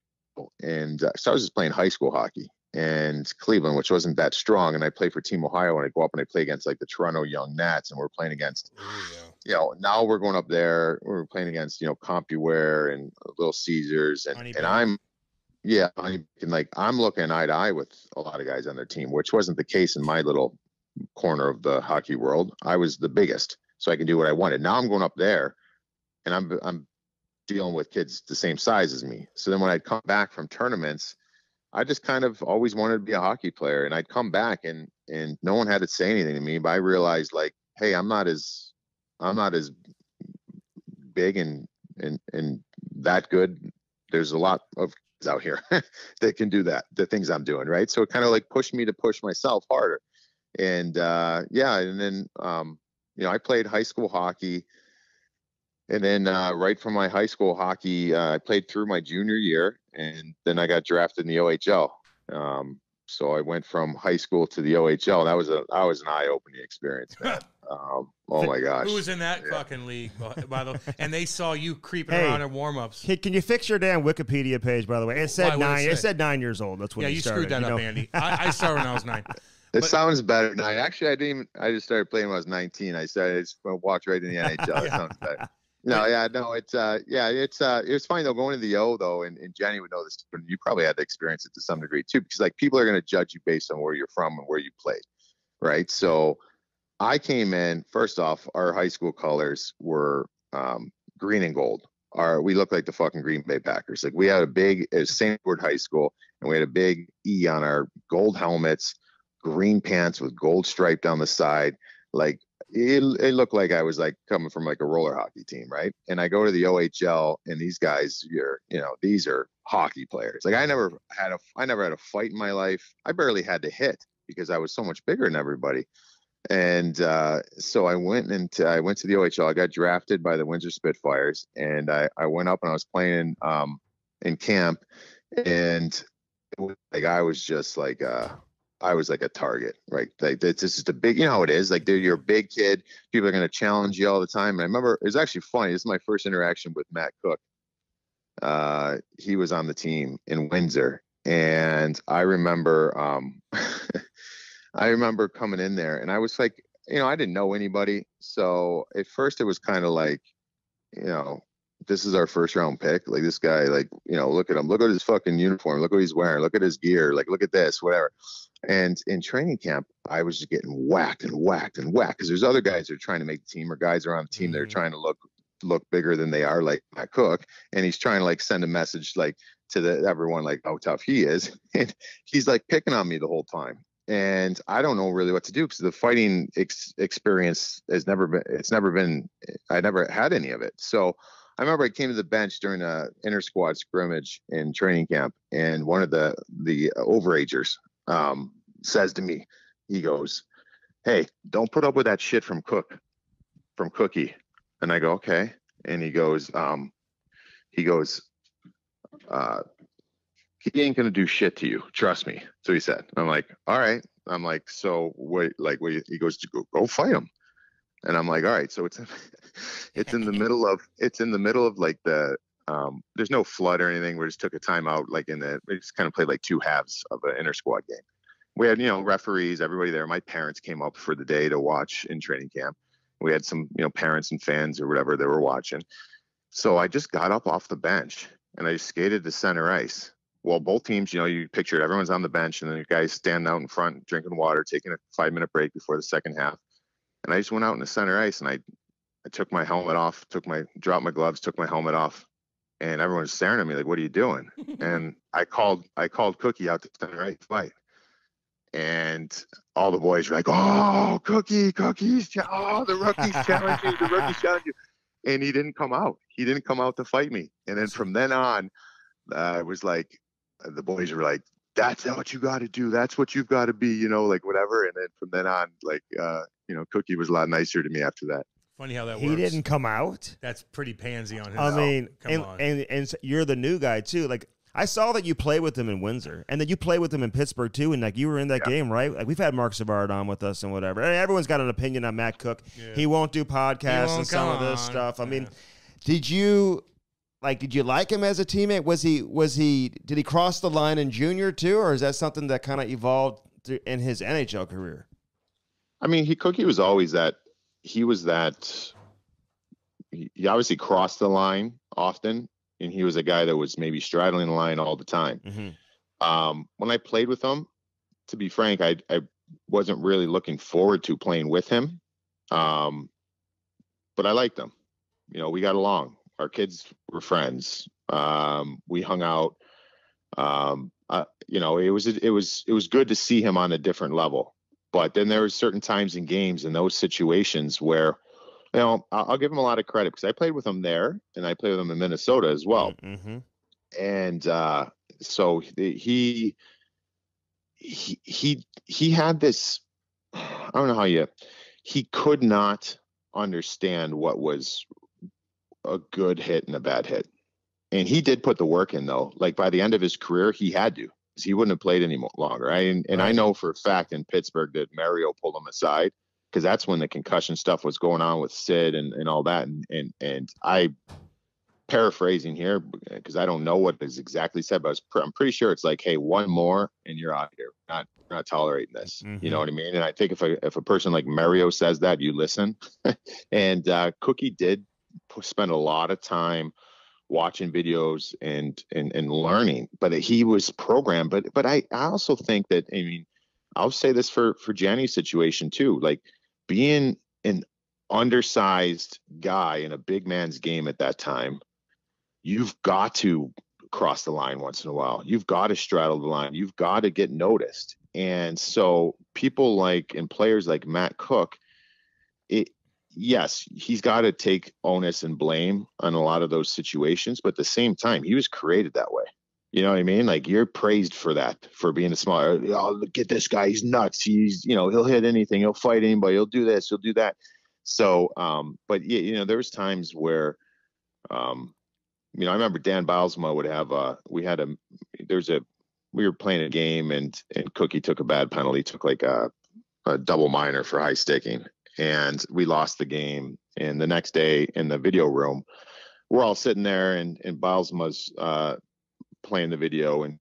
And uh, so I was just playing high school hockey and Cleveland, which wasn't that strong. And I play for Team Ohio and I go up and I play against like the Toronto Young Nats and we're playing against, yeah. you know, now we're going up there. We're playing against, you know, CompuWare and Little Caesars. And, and I'm, yeah, I like I'm looking eye to eye with a lot of guys on their team, which wasn't the case in my little corner of the hockey world. I was the biggest, so I can do what I wanted. Now I'm going up there, and I'm I'm dealing with kids the same size as me. So then when I'd come back from tournaments, I just kind of always wanted to be a hockey player, and I'd come back and and no one had to say anything to me, but I realized like, hey, I'm not as I'm not as big and and and that good. There's a lot of out here that can do that, the things I'm doing, right? So it kind of like pushed me to push myself harder. And uh, yeah, and then um, you know, I played high school hockey. And then uh, right from my high school hockey, uh, I played through my junior year, and then I got drafted in the OHL. Um, so I went from high school to the OHL. That was a that was an eye opening experience, man. Um, oh my gosh! Who was in that yeah. fucking league, by the way? And they saw you creeping hey, around in warm-ups. Can, can you fix your damn Wikipedia page, by the way? It said nine. It, it, said nine years old. That's when yeah, you, you started, screwed that you up. Andy. I, I, started when I was nine. It but, sounds better now. Actually, I didn't. Even, I just started playing when I was 19. I said I just walked right in the NHL. yeah. That sounds better. No, yeah, no, it's uh, yeah, it's uh, it's funny though going to the O though, and, and Jenny would know this, you probably had to experience it to some degree too, because like people are going to judge you based on where you're from and where you played, right? So I came in first off, our high school colors were um, green and gold. Our we looked like the fucking Green Bay Packers. Like we had a big it was St. Edward High School, and we had a big E on our gold helmets, green pants with gold stripe down the side. Like it, it looked like I was like coming from like a roller hockey team, right? And I go to the OHL, and these guys, you're, you know, these are hockey players. Like I never had a, I never had a fight in my life. I barely had to hit because I was so much bigger than everybody. And uh, so I went into, I went to the OHL. I got drafted by the Windsor Spitfires, and I, I went up and I was playing um, in camp, and like I was just like, uh, I was like a target, right? Like this is a big, you know how it is. Like dude, you're a big kid. People are gonna challenge you all the time. And I remember it was actually funny. This is my first interaction with Matt Cooke. Uh, he was on the team in Windsor, and I remember, um, I remember coming in there, and I was like, you know, I didn't know anybody, so at first it was kind of like, you know, this is our first round pick. Like this guy, like, you know, look at him. Look at his fucking uniform. Look what he's wearing. Look at his gear. Like, look at this, whatever. And in training camp, I was just getting whacked and whacked and whacked because there's other guys that are trying to make the team or guys are on the team mm-hmm. that are mm-hmm. trying to look look bigger than they are, like Matt Cooke, and he's trying to like send a message like to the everyone like how tough he is, and he's like picking on me the whole time. And I don't know really what to do because the fighting ex- experience has never been. It's never been. I never had any of it. So I remember I came to the bench during a inter squad scrimmage in training camp, and one of the the overagers um, says to me, he goes, "Hey, don't put up with that shit from Cooke, from Cookie." And I go, "Okay." And he goes, um, he goes, uh, "He ain't gonna do shit to you. Trust me." So he said. I'm like, "All right." I'm like, "So wait, like, wait." He goes, "Go, go fight him." And I'm like, "All right." So it's it's in the middle of it's in the middle of like the um, there's no flood or anything. We just took a timeout, like in the, we just kind of played like two halves of an inter squad game. We had, you know, referees, everybody there. My parents came up for the day to watch in training camp. We had some, you know, parents and fans or whatever they were watching. So I just got up off the bench and I skated to center ice. Well, both teams, you know, you pictured everyone's on the bench and then the guys standing out in front drinking water, taking a five minute break before the second half. And I just went out in the center ice and I, I took my helmet off, took my, dropped my gloves, took my helmet off, and everyone's staring at me like, "What are you doing?" and I called I called Cookie out to center right fight, and all the boys were like, "Oh, Cookie, Cookies, oh, the rookies challenge you, the rookies challenge you," and he didn't come out. He didn't come out to fight me. And then from then on, uh, it was like the boys were like, "That's what you got to do. That's what you've got to be," you know, like whatever. And then from then on, like uh, you know, Cookie was a lot nicer to me after that. Funny how that He works. didn't come out. That's pretty pansy on him. I oh, mean, come and, on. and and s- you're the new guy too. Like I saw that you play with him in Windsor, and that you play with him in Pittsburgh too. And like you were in that Yeah. game, right? Like we've had Marc Savard on with us and whatever. And everyone's got an opinion on Matt Cooke. Yeah. He won't do podcasts won't and some of this stuff. I mean, did you like? Did you like him as a teammate? Was he was he? Did he cross the line in junior too, or is that something that kind of evolved in his NHL career? I mean, he Cookie was always that. He was that. He, obviously crossed the line often, and he was a guy that was maybe straddling the line all the time. Mm-hmm. Um, when I played with him, to be frank, I I wasn't really looking forward to playing with him. Um, but I liked him. You know, we got along. Our kids were friends. Um, we hung out. Um, uh, you know, it was it was it was good to see him on a different level. But then there were certain times in games in those situations where, you know, I'll, I'll give him a lot of credit because I played with him there and I played with him in Minnesota as well. Mm-hmm. and uh, so he he he he had this i don't know how you he could not understand what was a good hit and a bad hit. And he did put the work in though. Like by the end of his career he had to he wouldn't have played any mo- longer right? and, and i know for a fact in pittsburgh that mario pulled him aside because that's when the concussion stuff was going on with sid and, and all that and and and i paraphrasing here because I don't know what is exactly said, but I I'm pretty sure it's like, hey, one more and you're out of here. Not not tolerating this. You Mhm. know what I mean? And I think if a if a person like Mario says that, you listen. and uh, Cookie did p- spend a lot of time watching videos and and and learning, but he was programmed. But but I I also think that I mean I'll say this for for Jenny's situation too, like being an undersized guy in a big man's game at that time you've got to cross the line once in a while. You've got to straddle the line. You've got to get noticed. And so people like and players like Matt Cooke, yes, he's got to take onus and blame on a lot of those situations, but at the same time, he was created that way. You know what I mean? Like you're praised for that, for being a small. Oh, look at this guy. He's nuts. He's, you know, he'll hit anything. He'll fight anybody. He'll do this. He'll do that. So, um, but yeah, you know, there was times where, um, you know, I remember Dan Bylsma would have uh we had a there's a we were playing a game and and Cookie took a bad penalty, took like a, a double minor for high sticking, and we lost the game. And the next day in the video room, we're all sitting there and and Bylsma's uh playing the video and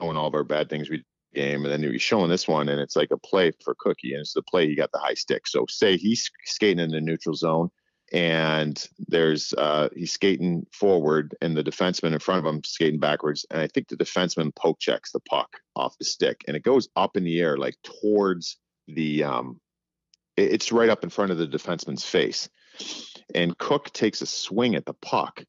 showing all of our bad things we game, and then he's showing this one, and it's like a play for Cookie, and it's the play he got the high stick. So say he's skating in the neutral zone and there's uh he's skating forward and the defenseman in front of him skating backwards and i think the defenseman poke checks the puck off the stick and it goes up in the air like towards the um it's right up in front of the defenseman's face. And cook takes a swing at the puck.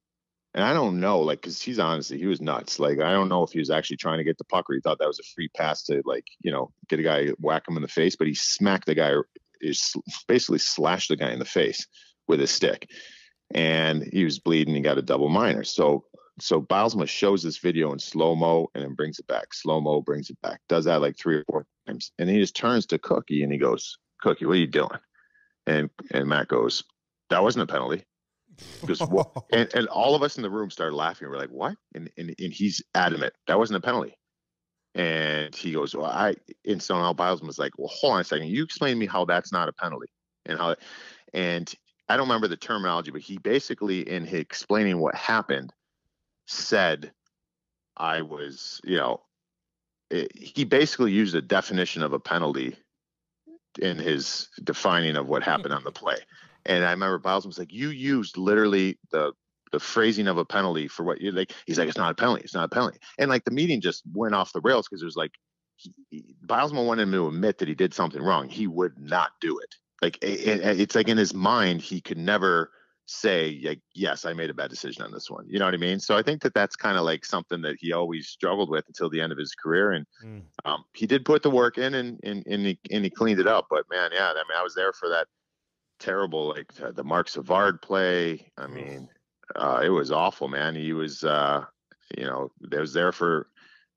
And i don't know like because he's honestly he was nuts. Like i don't know if he was actually trying to get the puck or he thought that was a free pass to like you know get a guy whack him in the face but he smacked the guy is basically slashed the guy in the face with his stick. And he was bleeding he got a double minor. So so Bylsma shows this video in slow mo and then brings it back. Slow mo brings it back does that like three or four times. And he just turns to cookie and he goes cookie what are you doing? And and matt goes that wasn't a penalty. Goes and, and all of us in the room started laughing. We're like what? And, and and he's adamant that wasn't a penalty. And he goes well i and so now Bylsma was like well hold on a second. You explain to me how that's not a penalty and how and I don't remember the terminology, but he basically, in his explaining what happened, said, "I was, you know, it, he basically used a definition of a penalty in his defining of what hmm. happened on the play." And I remember Biles was like, "You used literally the the phrasing of a penalty for what you're like." He's like, "It's not a penalty. It's not a penalty." And like the meeting just went off the rails because it was like. He, he, Bylsma wanted him to admit that he did something wrong. He would not do it like it, it- it's like in his mind he could never say like yes i made a bad decision on this one. You know what i mean? So i think that that's kind of like something that he always struggled with until the end of his career and Mm. um, he did put the work in and and, and, he, and he cleaned it up but man yeah i mean i was there for that terrible like uh, the marc savard play. I mean uh, it was awful man. He was uh you know, there was there for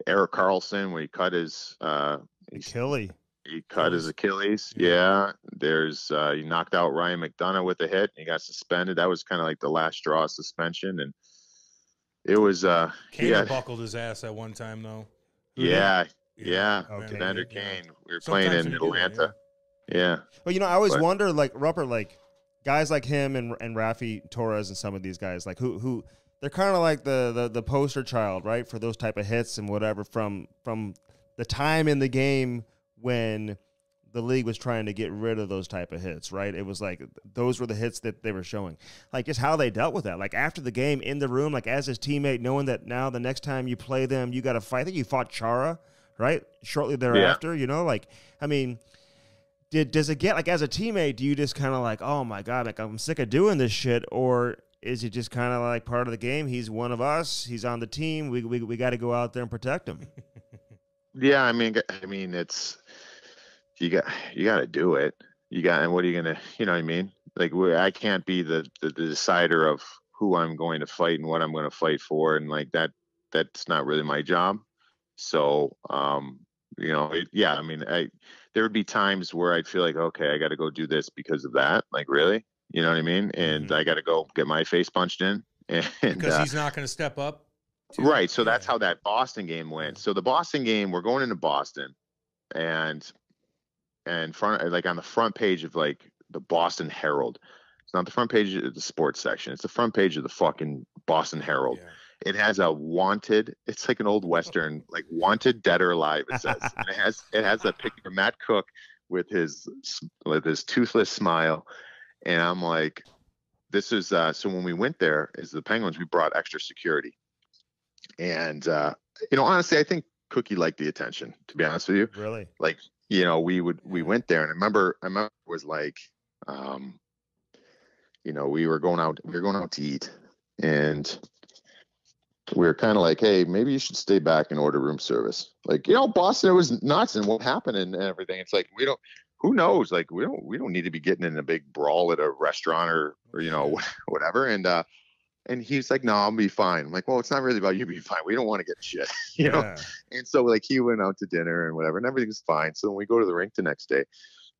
erik karlsson when he cut his uh, Achilles. He cut his Achilles. Yeah. There's uh, he knocked out Ryan McDonagh with a hit. He got suspended. That was kind of like the last straw suspension, and it was uh Kane yeah buckled his ass at one time though. yeah yeah. Okay. Evander yeah. Kane. We were Sometimes playing in you do that, Atlanta. Yeah. Well, you know, I always But- wonder, like Rupper, like guys like him and and Raffi Torres and some of these guys, like who who they're kind of like the, the the poster child, right, for those type of hits and whatever from from the time in the game when the league was trying to get rid of those type of hits, right? It was like those were the hits that they were showing, like just how they dealt with that. Like after the game in the room, like as his teammate, knowing that now the next time you play them, you got to fight. I think you fought Chara, right? Shortly thereafter, you know, like I mean did does it get like as a teammate do you just kind of like oh my god like i'm sick of doing this shit or is it just kind of like part of the game he's one of us he's on the team we, we, we got to go out there and protect him Yeah, I mean, I mean, it's you got you got to do it. You got, and what are you gonna, you know what I mean? Like, we- I can't be the, the the decider of who I'm going to fight and what I'm going to fight for, and like that, that's not really my job. So, um, you know, it, yeah, I mean, I there would be times where I'd feel like, okay, I got to go do this because of that. Like, really, you know what I mean? And I got to go get my face punched in, and Because uh, he's not going to step up. to- Right. So that's how that Boston game went. So the Boston game, we're going into Boston, and and front like on the front page of like the Boston Herald. It's not the front page of the sports section. It's the front page of the fucking Boston Herald. Yeah. It has a wanted. It's like an old western, like wanted dead or alive. It says and it has it has a picture of Matt Cooke with his with his toothless smile, and I'm like, this is uh, so when we went there as the Penguins, we brought extra security, and uh, you know honestly, I think Cookie liked the attention. To be honest with you, really like you know we would we went there and i remember i remember it was like um you know we were going out we were going out to eat and we were kind of like hey maybe you should stay back and order room service. Like you know boston it was nuts and what happened and everything it's like we don't who knows? Like we don't we don't need to be getting in a big brawl at a restaurant or or you know whatever and uh and he's like no i'll be fine i'm like well it's not really about you being fine we don't want to get shit you know yeah. and so like he went out to dinner and whatever, and everything's fine. So when we go to the rink the next day,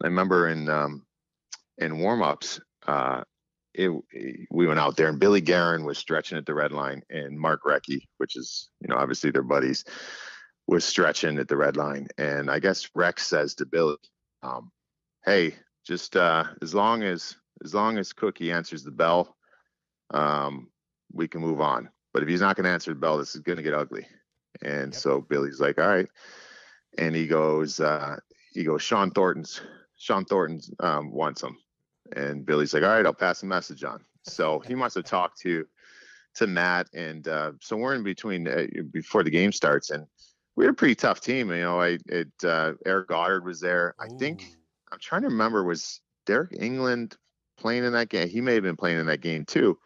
I remember in um in warm ups, uh it, we went out there and Billy Guerin was stretching at the red line and Mark Recchi, which is, you know, obviously they're buddies, was stretching at the red line. And I guess Rex says to Billy, um, hey, just uh as long as as long as Cookie answers the bell, um, we can move on. But if he's not gonna answer the bell, this is gonna get ugly. And Yep. so Billy's like, all right. And he goes, uh, he goes, Shawn Thornton's, Shawn Thornton's um, wants him. And Billy's like, all right, I'll pass the message on. So he must have talked to, to Matt. And uh, so we're in between uh, before the game starts. And we had a pretty tough team. You know, I, it, uh, Eric Godard was there. I think, I'm trying to remember, was Deryk Engelland playing in that game? He may have been playing in that game too.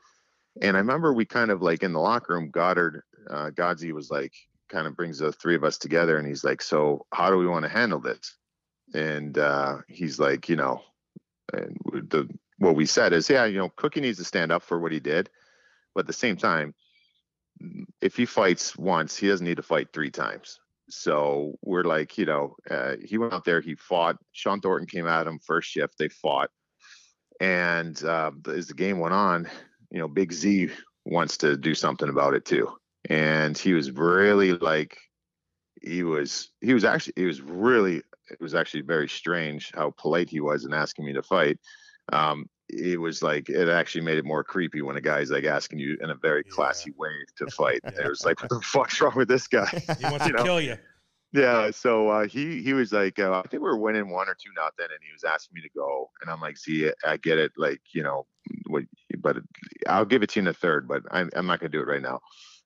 And I remember we kind of like in the locker room, Godard, uh, Godsey was like, kind of brings the three of us together and he's like, so how do we want to handle this? And uh, he's like, you know, and the what we said is, yeah, you know, Cookie needs to stand up for what he did, but at the same time, if he fights once, he doesn't need to fight three times. So we're like, you know, uh, he went out there, he fought. Shawn Thornton came at him first shift, they fought, and uh, as the game went on, you know, Big Z wants to do something about it too, and he was really like, he was, he was actually, he was really, it was actually very strange how polite he was in asking me to fight. Um, it was like it actually made it more creepy when a guy's like asking you in a very Yeah. classy way to fight. Yeah. It was like, what the fuck's wrong with this guy? He wants you to know? kill you. Yeah, so uh, he he was like, uh, I think we were winning one or two nothing, and he was asking me to go, and I'm like, see, I get it, like you know, what, but I'll give it to you in the third, but I'm I'm not gonna do it right now.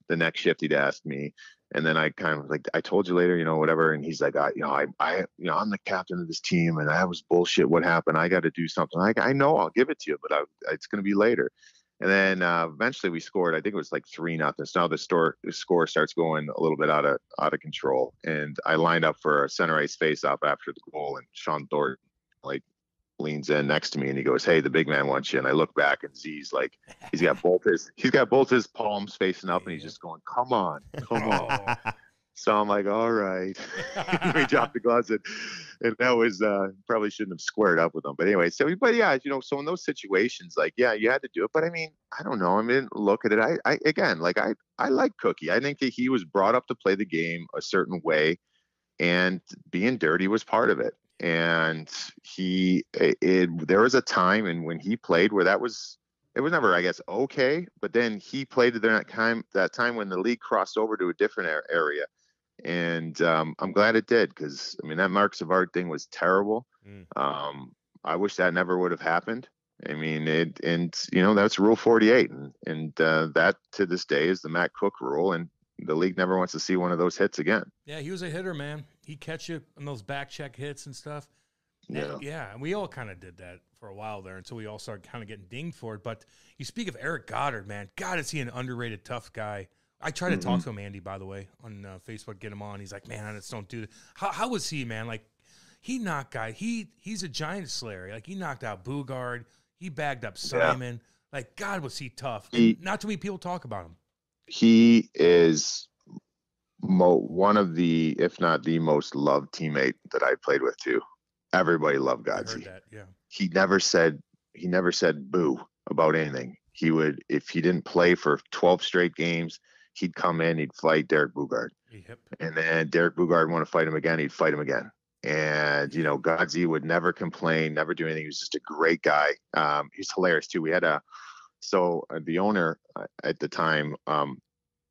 The next shift, he'd ask me, and then I kind of like, I told you later, you know, whatever, and he's like, I, you know, I, I, you know, I'm the captain of this team, and I was bullshit. What happened? I got to do something. Like, I know, I'll give it to you, but I, it's gonna be later. And then uh, eventually we scored. I think it was like three nothing. So now the store the score starts going a little bit out of out of control. And I lined up for a center ice face off after the goal, and Shawn Thornton like leans in next to me and he goes, "Hey, the big man wants you." And I look back and Z's like, he's got both his he's got both his palms facing up and he's just going, "Come on, come on." So I'm like, "All right." we dropped the gloves and, and that was uh, probably shouldn't have squared up with him. But anyway, so but yeah, you know, so in those situations, like yeah, you had to do it. But I mean, I don't know. I mean, look at it. I, I again, like I I like Cookie. I think that he was brought up to play the game a certain way, and being dirty was part of it. And he, it, it there was a time and when he played where that was. It was never, I guess, okay. But then he played during that time, that time when the league crossed over to a different area, and um, I'm glad it did because I mean that Marc Savard thing was terrible. Mm. Um, I wish that never would have happened. I mean it, and you know that's Rule 48, and and uh, that to this day is the Matt Cooke rule, and the league never wants to see one of those hits again. Yeah, he was a hitter, man. He catch you on those back check hits and stuff. And- Yeah. yeah, and we all kind of did that for a while there until we all started kind of getting dinged for it. But you speak of Eric Godard, man. God, is he an underrated tough guy? I tried to talk to him, Andy, by the way, on uh, Facebook, get him on. He's like, man, I just don't do that. How, how was he, man? Like, he knocked guy. He he's a giant slayer. Like he knocked out Boogaard. He bagged up Yeah. Simon. Like God, was he tough? He- not too many people talk about him. He is mo- one of the, if not the most loved teammate that I played with too. Everybody loved Godsey. that. Yeah. he never said he never said boo about anything. He would if he didn't play for 12 straight games, he'd come in, he'd fight Derek Boogaard. Hip. And then Derek Boogaard want to fight him again, he'd fight him again. And you know, Godsey would never complain, never do anything. He was just a great guy. Um, he's hilarious too. We had a so uh, the owner uh, at the time um,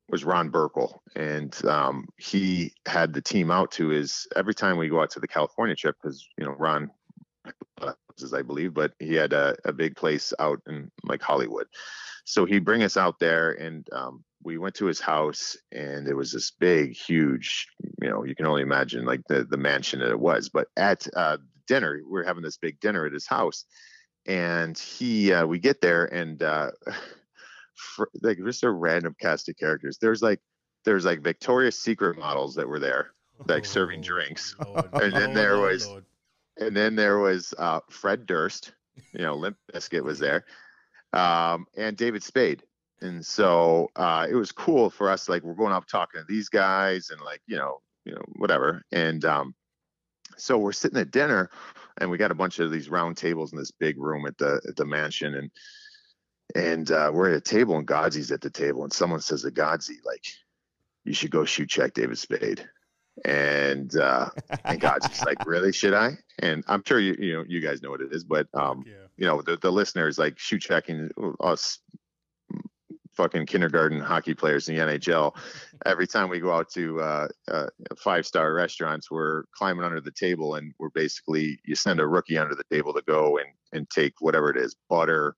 was Ron Burkle, and um, he had the team out to his every time we go out to the California trip because you know Ron houses, I believe, but he had a, a big place out in like Hollywood. So he'd bring us out there and um, we went to his house and it was this big, huge, you know, you can only imagine like the, the mansion that it was. But at uh, dinner, we were having this big dinner at his house. And he, uh, we get there and uh, for, like just a random cast of characters. There's like, there's like Victoria's Secret models that were there, like serving Oh, drinks. Lord. And then Lord, there was- Lord. and then there was uh, Fred Durst, you know, Limp Bizkit was there, um, and David Spade. And so uh, it was cool for us. Like we're going up talking to these guys, and like you know, you know, whatever. And um, so we're sitting at dinner, and we got a bunch of these round tables in this big room at the at the mansion, and and uh, we're at a table, and Godsey's at the table, and someone says to Godsey, like, "You should go shoot check David Spade." And uh, and God's just like, really? Should I? And I'm sure you you know you guys know what it is, but um, yeah. you know the the listeners like shoot checking us fucking kindergarten hockey players in the NHL. Every time we go out to uh, uh, five star restaurants, we're climbing under the table and we're basically you send a rookie under the table to go and and take whatever it is, butter.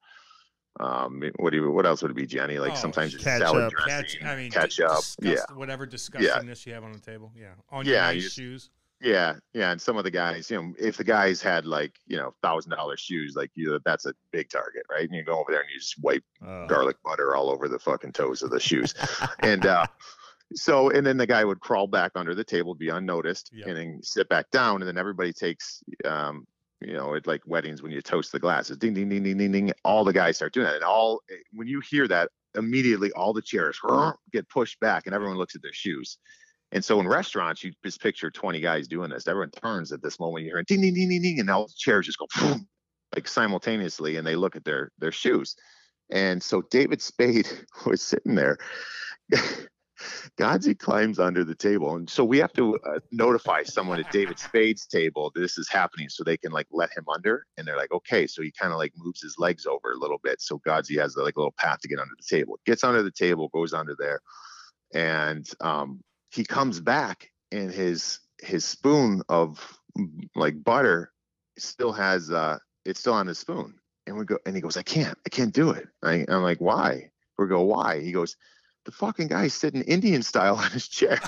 Um, what do you, what else would it be, Jenny? Like Oh, sometimes it's salad Catch, dressing, I mean, ketchup. Yeah, whatever disgustingness you have on the table. Yeah, on your nice you shoes. Yeah, yeah, and some of the guys, you know, if the guys had like, you know, thousand dollar shoes, like you, that's a big target, right? And you go over there and you just wipe Oh. garlic butter all over the fucking toes of the shoes, and uh, so, and then the guy would crawl back under the table, be unnoticed, Yep. and then sit back down, and then everybody takes, um, you know, at like weddings when you toast the glasses, ding, ding, ding, ding, ding, ding. All the guys start doing that, and all when you hear that, immediately all the chairs get pushed back, and everyone looks at their shoes. And so in restaurants, you just picture 20 guys doing this. Everyone turns at this moment. You hear ding, ding, ding, ding, ding, and all the chairs just go boom, like simultaneously, and they look at their their shoes. And so David Spade was sitting there. Godsey climbs under the table, and so we have to uh, notify someone at David Spade's table that this is happening, so they can like let him under. And they're like, okay. So he kind of like moves his legs over a little bit, so Godsey has like a little path to get under the table. Gets under the table, goes under there, and um, he comes back, and his his spoon of like butter still has uh, it's still on his spoon. And we go, and he goes, I can't, I can't do it. I, I'm like, why? We go, why? He goes, the fucking guy's sitting Indian style on his chair.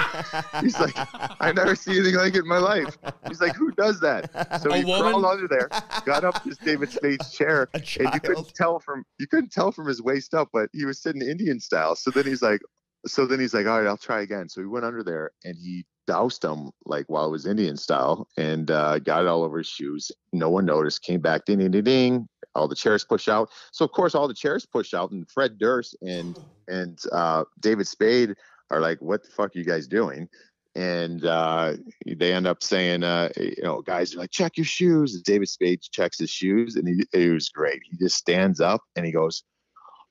He's like, I've never see anything like it in my life. He's like, who does that? So A he woman? crawled under there, got up to David Spade's chair, and you couldn't tell from you couldn't tell from his waist up, but he was sitting Indian style. So then he's like, so then he's like, all right, I'll try again. So he went under there and he doused him like while it was Indian style and uh, got it all over his shoes. No one noticed. Came back, ding, ding, ding, ding. All the chairs push out. So of course, all the chairs push out, and Fred Durst and and uh, David Spade are like, "What the fuck are you guys doing?" And uh, they end up saying, uh, "You know, guys are like, check your shoes." And David Spade checks his shoes, and he it was great. He just stands up and he goes,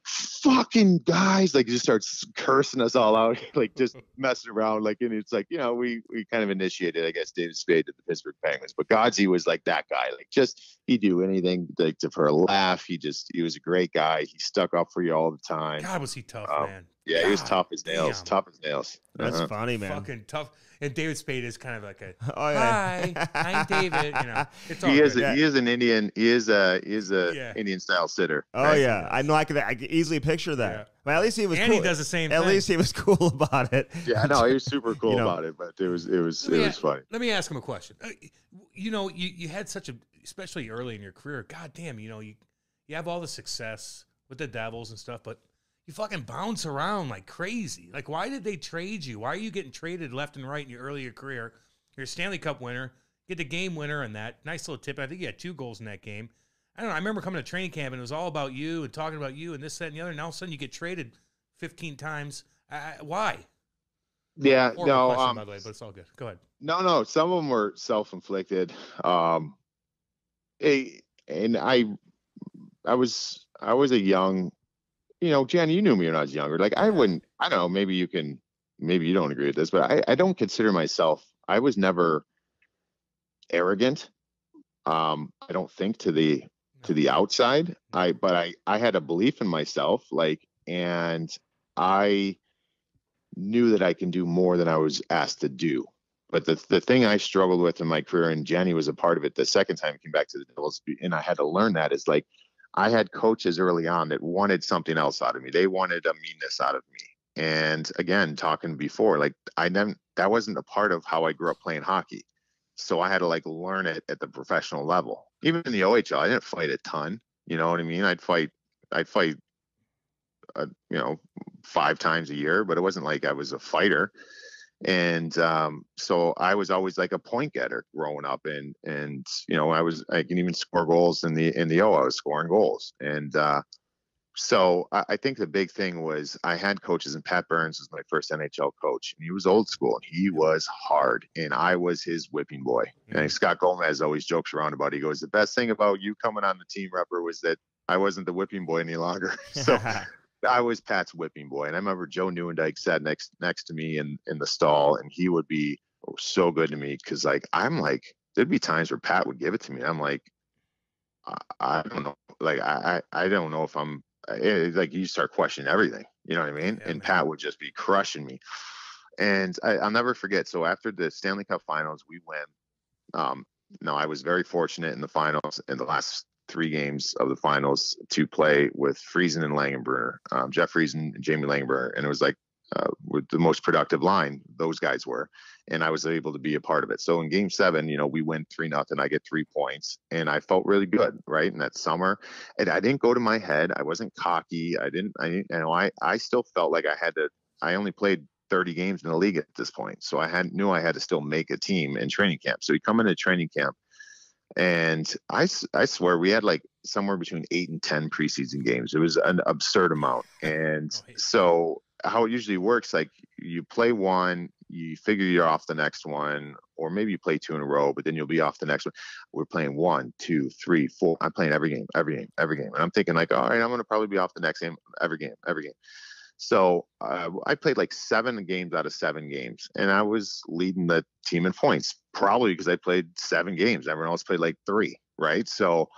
fucking guys like just starts cursing us all out like just messing around like and it's like you know we we kind of initiated i guess david spade to the pittsburgh penguins but Godsey was like that guy like just he'd do anything like to, for a laugh he just he was a great guy he stuck up for you all the time God, was he tough, Um, man? Yeah he was God tough as nails damn. tough as nails That's Uh-huh. funny, man. Fucking tough. And David Spade is kind of like a Oh yeah. hi, I'm David. You know, it's all he is good. a, he is an indian he is a he is a Yeah. indian style sitter Oh right? yeah, I know. I could, I could easily picture that. Yeah. But at least he was and cool. he does the same at thing. least he was cool about it. yeah no he was super cool You know. about it but it was it was it was a- funny Let me ask him a question. Uh, You know, you, you had such a, especially early in your career, God damn, you know, you, you have all the success with the Devils and stuff, but you fucking bounce around like crazy. Like, why did they trade you? Why are you getting traded left and right in your earlier career? You're a Stanley Cup winner, get the game winner and that. Nice little tip. I think you had two goals in that game. I don't know. I remember coming to training camp and it was all about you and talking about you and this, that, and the other. And all of a sudden you get traded 15 times. I, why? yeah Horrible no question, um, by the way, but it's all good. Go ahead. No, no, some of them were self-inflicted. Um, and I, I was, I was a young, you know, Jan, you knew me when I was younger. Like I wouldn't, I don't know, maybe you can, maybe you don't agree with this, but I, I don't consider myself. I was never arrogant. Um, I don't think to the to the outside. I, but I, I had a belief in myself, like, and I knew that I can do more than I was asked to do. But the the thing I struggled with in my career, and Jenny was a part of it the second time I came back to the Devils, and I had to learn that is like I had coaches early on that wanted something else out of me. They wanted a meanness out of me. And again, talking before, like I never that wasn't a part of how I grew up playing hockey. So I had to like learn it at the professional level. Even in the OHL, I didn't fight a ton. You know what I mean? I'd fight, I'd fight, uh, you know, five times a year, but it wasn't like I was a fighter and um, so I was always like a point getter growing up, and and you know I was I can even score goals in the in the O. I was scoring goals, and uh, so I, I think the big thing was I had coaches, and Pat Burns was my first NHL coach, and he was old school, and he was hard, and I was his whipping boy. And Scott Gomez always jokes around about. It. He goes, "The best thing about you coming on the team, Rupper, was that I wasn't the whipping boy any longer." so I was Pat's whipping boy, and I remember Joe Nieuwendyk sat next next to me in in the stall, and he would be so good to me because like I'm like there'd be times where Pat would give it to me. I'm like, I, I don't know, like I I I don't know if I'm it, like you start questioning everything, you know what I mean? Yeah, and man. Pat would just be crushing me, and I, I'll never forget. So after the Stanley Cup Finals, we win. Um, no, I was very fortunate in the finals in the last three games of the finals to play with Friesen and Langenbrunner, um, Jeff Friesen and Jamie Langenbrunner, and it was like uh, the most productive line those guys were, and I was able to be a part of it. So in Game Seven, you know, we win three nothing. I get three points, and I felt really good, right? In that summer, and I didn't go to my head. I wasn't cocky. I didn't. I you know I I still felt like I had to. I only played 30 games in the league at this point, so I had knew I had to still make a team in training camp. So you come into training camp and I, I swear we had like somewhere between eight and 10 preseason games. It was an absurd amount. And Oh, so, how it usually works, like you play one, you figure you're off the next one, or maybe you play two in a row, but then you'll be off the next one. We're playing one, two, three, four. I'm playing every game, every game, every game. And I'm thinking, like, all right, I'm going to probably be off the next game, every game, every game. So uh, I played like seven games out of seven games, and I was leading the team in points, probably because I played seven games. Everyone else played like three, right? So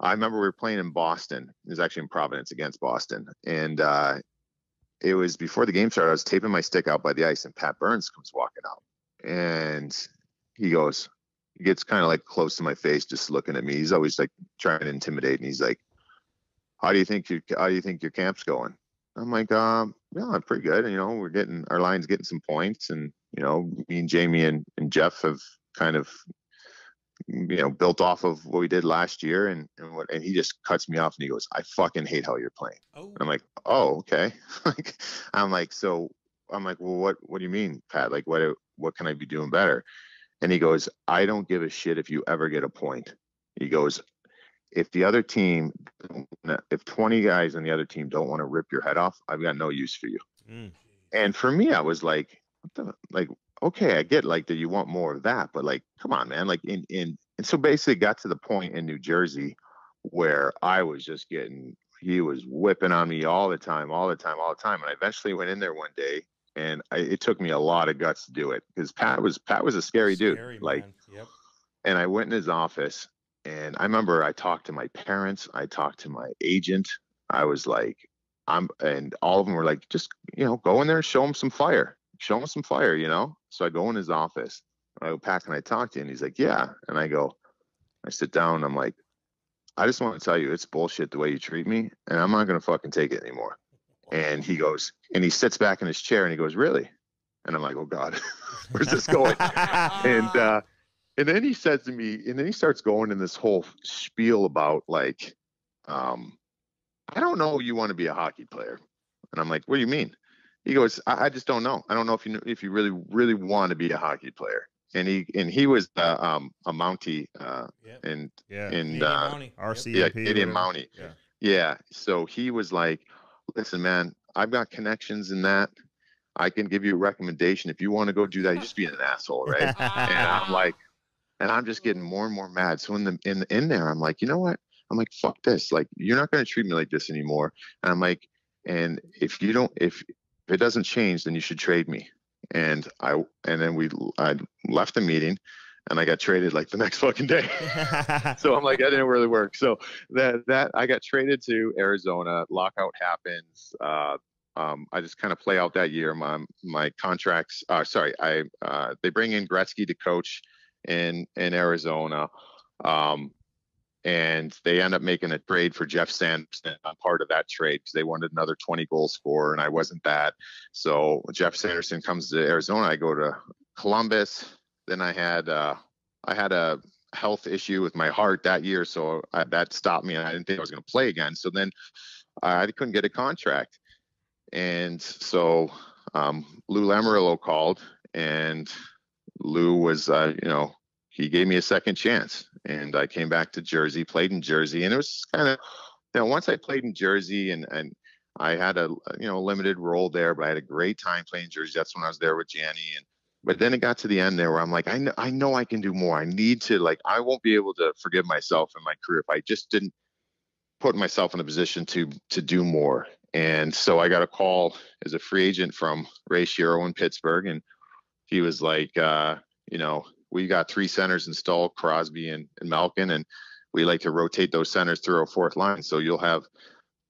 I remember we were playing in Boston. It was actually in Providence against Boston, and uh, it was before the game started. I was taping my stick out by the ice, and Pat Burns comes walking out, and he goes, he gets kind of like close to my face, just looking at me. He's always like trying to intimidate, and he's like, "How do you think your How do you think your camp's going?" I'm like, um, yeah, I'm pretty good. You know, we're getting our line's getting some points, and you know, me and Jamie and, and Jeff have kind of, you know, built off of what we did last year. And and what and he just cuts me off and he goes, I fucking hate how you're playing. Oh, I'm like, oh, okay. like, I'm like, so I'm like, well, what what do you mean, Pat? Like, what what can I be doing better? And he goes, I don't give a shit if you ever get a point. He goes, if the other team, if 20 guys on the other team don't want to rip your head off, I've got no use for you. Mm. And for me, I was like, what the, like, okay, I get like that you want more of that, but like, come on, man. Like in, in, and so basically got to the point in New Jersey where I was just getting, he was whipping on me all the time, all the time, all the time. And I eventually went in there one day and I, it took me a lot of guts to do it because Pat was, Pat was a scary, dude. Scary, Like, yep. and I went in his office and I remember I talked to my parents, I talked to my agent. I was like, I'm, and all of them were like, just, you know, go in there, and show him some fire, show him some fire, you know? So I go in his office, I go, Pat, can I talk to him? And he's like, yeah. And I go, I sit down, I'm like, I just want to tell you, it's bullshit the way you treat me, and I'm not going to fucking take it anymore. And he goes, and he sits back in his chair and he goes, really? And I'm like, oh God, where's this going? and uh and then he says to me and then he starts going in this whole spiel about like um i don't know you want to be a hockey player and i'm like what do you mean he goes i, I just don't know i don't know if you kn- if you really really want to be a hockey player and he and he was uh, um a mountie uh Yep. and Yeah. in Canadian uh Mountie. Yep. Yeah CMP, mountie Yeah. yeah. So he was like, listen, man, I've got connections in that. I can give you a recommendation. If you want to go do that, you're just being an asshole, right? and I'm like, and I'm just getting more and more mad. So in the in in there, I'm like, you know what? I'm like, fuck this. Like, you're not gonna treat me like this anymore. And I'm like, and if you don't, if if it doesn't change, then you should trade me. And I and then we I left the meeting, and I got traded like the next fucking day. so I'm like, that didn't really work. So that that I got traded to Arizona. Lockout happens. Uh, um, I just kind of play out that year. My my contracts. Uh, sorry, I uh, they bring in Gretzky to coach in in Arizona, um, and they end up making a trade for Geoff Sanderson. I'm part of that trade because they wanted another 20 goal scorer, and I wasn't that. So Geoff Sanderson comes to Arizona. I go to Columbus. Then I had uh, I had a health issue with my heart that year, so I, that stopped me, and I didn't think I was going to play again. So then I couldn't get a contract, and so um, Lou Lamoriello called, and Lou was, uh, you know, he gave me a second chance, and I came back to Jersey, played in Jersey, and it was kind of, you know, once I played in Jersey, and and I had a you know limited role there, but I had a great time playing Jersey. That's when I was there with Janny, and but then it got to the end there where I'm like, I know, I know I can do more. I need to like, I won't be able to forgive myself in my career if I just didn't put myself in a position to to do more. And so I got a call as a free agent from Ray Shero in Pittsburgh, and he was like, uh, you know, we got three centers installed, Crosby and, and Malkin, and we like to rotate those centers through our fourth line. So you'll have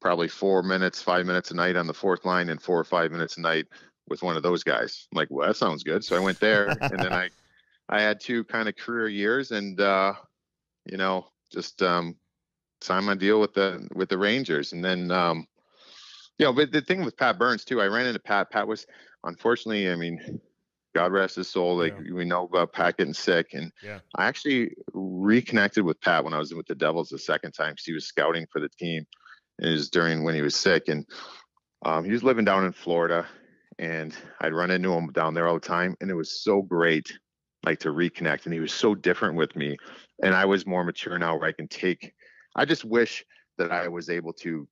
probably four minutes, five minutes a night on the fourth line, and four or five minutes a night with one of those guys. I'm like, well, that sounds good. So I went there, and then I, I had two kind of career years, and uh, you know, just um, signed my deal with the with the Rangers, and then um, you know, but the thing with Pat Burns too, I ran into Pat. Pat was unfortunately, I mean, God rest his soul. Like Yeah. we know about Pat getting sick, and Yeah. I actually reconnected with Pat when I was with the Devils the second time because he was scouting for the team. And it was during when he was sick, and um, he was living down in Florida, and I'd run into him down there all the time, and it was so great, like to reconnect. And he was so different with me, and I was more mature now, where I can take. I just wish that I was able to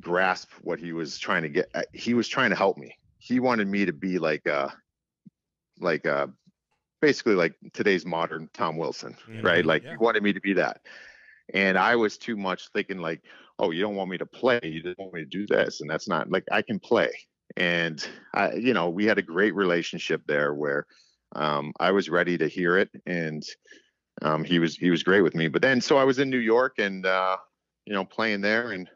grasp what he was trying to get. He was trying to help me. He wanted me to be like a, like a, basically like today's modern Tom Wilson, right? Like Yeah. he wanted me to be that. And I was too much thinking like, oh, you don't want me to play. You don't want me to do this. And that's not like I can play. And I, you know, we had a great relationship there where um, I was ready to hear it. And um, he was, he was great with me. But then, so I was in New York and, uh, you know, playing there and,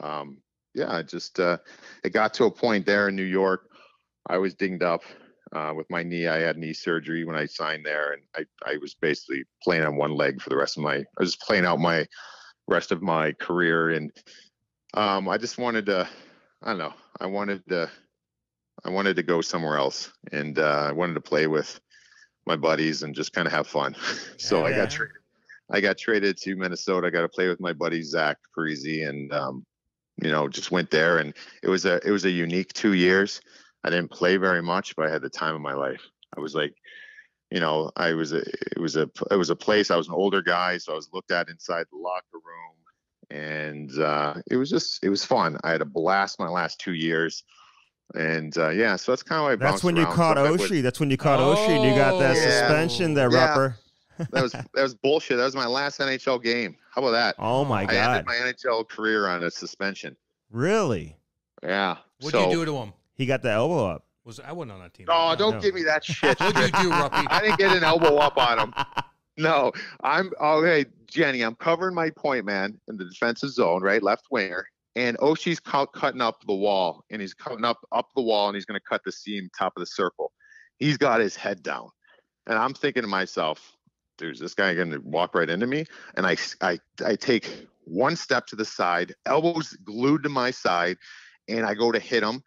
um, yeah, just, uh, it got to a point there in New York. I was dinged up uh, with my knee. I had knee surgery when I signed there, and I, I was basically playing on one leg for the rest of my. I was playing out my rest of my career, and um, I just wanted to. I don't know. I wanted to. I wanted to go somewhere else, and uh, I wanted to play with my buddies and just kind of have fun. so I got traded. I got traded to Minnesota. I got to play with my buddy Zach Parise, and um, you know, just went there, and it was a it was a unique two years. I didn't play very much, but I had the time of my life. I was like, you know, I was a, it was a, it was a place. I was an older guy, so I was looked at inside the locker room, and uh, it was just, it was fun. I had a blast my last two years, and uh, yeah, so that's kind of why I That's when you around. caught So I Oshie. That's when you caught Oshie, and you got that Oh. Yeah. suspension there, Yeah. Rupper. that was that was bullshit. That was my last NHL game. How about that? Oh my god! I god! ended my NHL career on a suspension. really? Yeah. What'd so, you do to him? He got the elbow up. Was I wasn't on that team? Oh, don't No. give me that shit. What'd you do, Ruppy? I didn't get an elbow up on him. No, I'm oh, okay, Jenny. I'm covering my point man in the defensive zone, right, left winger, and Oshie's cu- cutting up the wall, and he's cutting up up the wall, and he's going to cut the seam top of the circle. He's got his head down, and I'm thinking to myself, dude, is this guy going to walk right into me? And I, I, I take one step to the side, elbows glued to my side, and I go to hit him,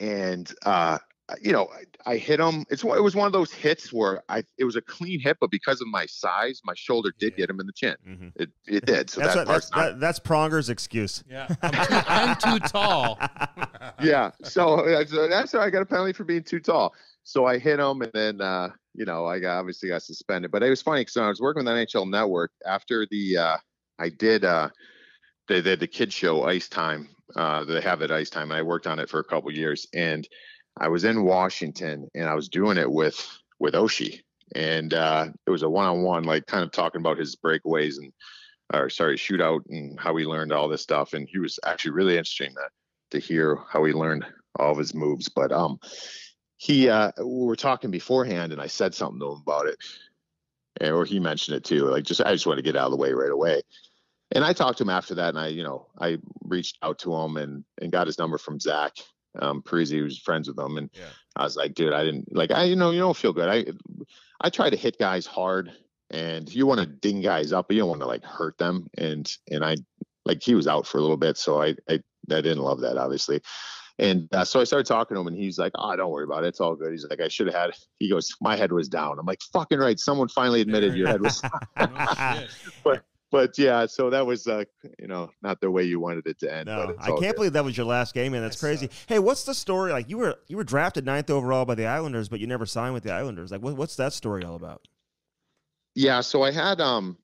and uh, you know, I, I hit him. It's it was one of those hits where I it was a clean hit, but because of my size, my shoulder did Yeah. get him in the chin. Mhm. It it did. So that's that what, that's not. that, that's Pronger's excuse. Yeah, I'm too, I'm too tall. yeah. So that's that's why I got a penalty for being too tall. So I hit him, and then uh, you know I got obviously got suspended. But it was funny because I was working with NHL Network after the uh, I did uh, they did the kid show Ice Time. Uh, they have it Ice Time, and I worked on it for a couple years. And I was in Washington, and I was doing it with with Oshie, and uh, it was a one on one, like kind of talking about his breakaways and or sorry shootout and how he learned all this stuff. And he was actually really interesting to to hear how he learned all of his moves. But um, he uh, we were talking beforehand, and I said something to him about it, or he mentioned it too. Like just I just want to get out of the way right away. And I talked to him after that, and I you know I reached out to him and and got his number from Zach um, Parise, who's friends with him, and Yeah. I was like, dude, I didn't like I you know you don't feel good. I I try to hit guys hard, and you want to ding guys up, but you don't want to like hurt them. And and I like he was out for a little bit, so I I, I didn't love that obviously. And uh, so I started talking to him, and he's like, "Oh, don't worry about it. It's all good." He's like, "I should have had." He goes, "My head was down." I'm like, "Fucking right. Someone finally admitted your head was." Shit. but yeah, so that was, uh, you know, not the way you wanted it to end. No, I can't good. believe that was your last game, man. That's That crazy. Hey, what's the story? Like you were you were drafted ninth overall by the Islanders, but you never signed with the Islanders. Like what, what's that story all about? Yeah, so I had um,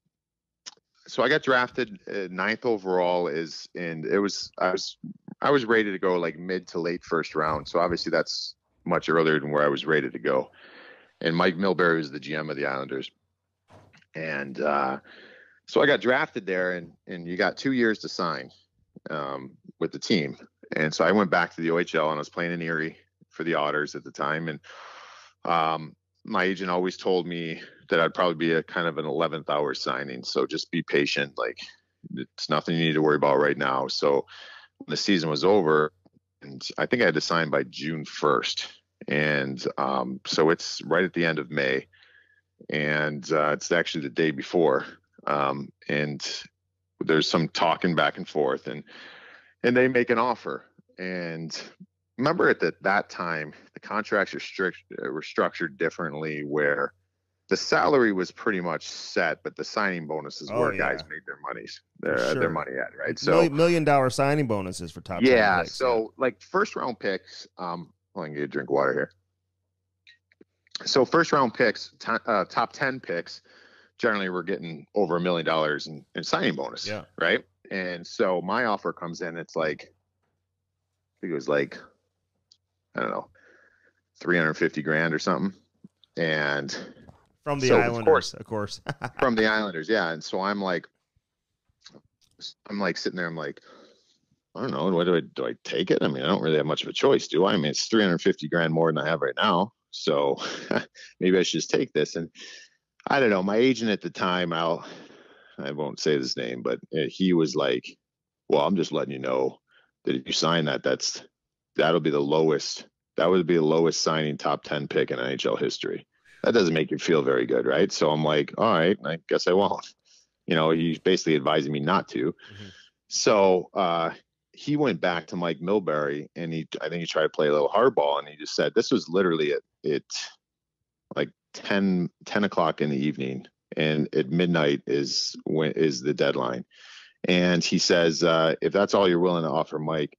so I got drafted uh, ninth overall. Is and it was I was I was ready to go like mid to late first round. So obviously that's much earlier than where I was ready to go. And Mike Milbury was the GM of the Islanders, and uh, so I got drafted there, and and you got two years to sign um, with the team. And so I went back to the OHL and I was playing in Erie for the Otters at the time, and um, my agent always told me that I'd probably be a kind of an 11th hour signing. So just be patient. Like it's nothing you need to worry about right now. So when the season was over, and I think I had to sign by June 1st. And um, so it's right at the end of May. And uh, it's actually the day before. Um, and there's some talking back and forth and and they make an offer. And remember at the, that time, the contracts are strict, uh, were structured differently where the salary was pretty much set, but the signing bonuses Oh, where yeah. guys made their monies, their, For their money at, right? So million, million dollar signing bonuses for top. yeah, picks, so like first round picks, um, hold on, get a drink of water here. So first round picks, t- uh, top 10 picks, generally we're getting over a million dollars in, in signing bonus. Yeah. Right. And so my offer comes in, it's like, I think it was like, I don't know, 350 grand or something. And from the So, of Islanders, course- of course. from the Islanders, yeah. And so I'm like, I'm like sitting there. I'm like, I don't know. What do I do? I take it? I mean, I don't really have much of a choice, do I? I mean, it's 350 grand more than I have right now, so maybe I should just take this. And I don't know. My agent at the time, I'll, I won't say his name, but uh, he was like, "Well, I'm just letting you know that if you sign that, that's that'll be the lowest. That would be the lowest signing top 10 pick in NHL history." that doesn't make you feel very good, right? So I'm like, all right, I guess I won't. You know, he's basically advising me not to. Mhm. So uh, he went back to Mike Milbury and he, I think he tried to play a little hardball and he just said, this was literally it. it like 10, 10 o'clock in the evening and at midnight is when is the deadline. And he says, uh, if that's all you're willing to offer Mike,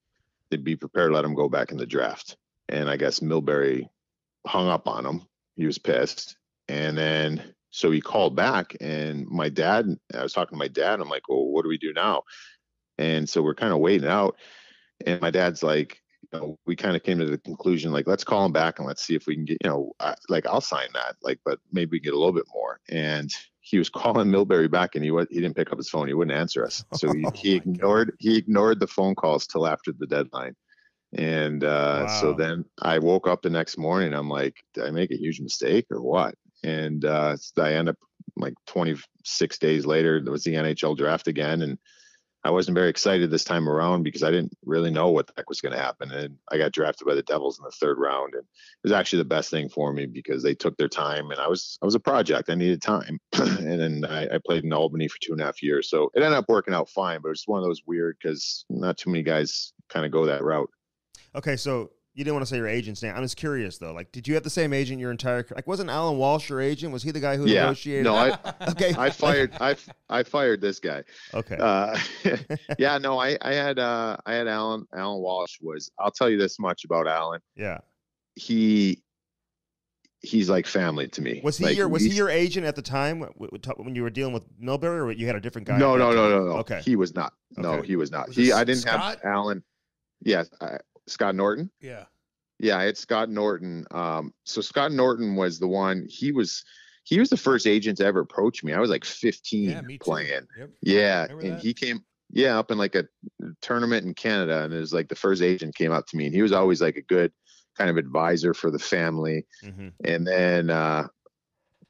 then be prepared to let him go back in the draft. And I guess Milbury hung up on him he was pissed. And then so he called back, and my dad. I was talking to my dad. I'm like, well, what do we do now? And so we're kind of waiting out. And my dad's like, you know, we kind of came to the conclusion like, let's call him back and let's see if we can get, you know, I, like I'll sign that, like, but maybe we get a little bit more. And he was calling Milbury back, and he was, he didn't pick up his phone. He wouldn't answer us, so he, Oh he ignored he ignored the phone calls till after the deadline. And uh, so then I woke up the next morning. I'm like, did I make a huge mistake or what? And uh, I end up like 26 days later, there was the NHL draft again, and I wasn't very excited this time around because I didn't really know what the heck was going to happen. And I got drafted by the Devils in the third round, and it was actually the best thing for me because they took their time, and I was I was a project. I needed time, and then I, I played in Albany for two and a half years, so it ended up working out fine. But it was one of those weird because not too many guys kind of go that route. Okay, so you didn't want to say your agent's name. I'm just curious though. Like, did you have the same agent your entire? Like, wasn't Alan Walsh your agent? Was he the guy who Yeah. negotiated? No, I Okay. I fired I I fired this guy. Okay. Uh, yeah, no, I I had uh I had Alan Alan Walsh was. I'll tell you this much about Alan. yeah. He he's like family to me. Was he Like, your Was he your agent at the time when you were dealing with Milbury, or you had a different guy? No, no, no, no, no. Okay. He was not. No, he was not. Was he I didn't Scott? have Alan. Yes, Scott Norton. yeah. Yeah, it's Scott Norton. Um, so Scott Norton was the one. He was he was the first agent to ever approach me. I was like 15 Yeah, playing. Yep. Yeah, and that? he came. Yeah, up in like a tournament in Canada, and it was like the first agent came up to me, and he was always like a good kind of advisor for the family. Mhm. And then, uh,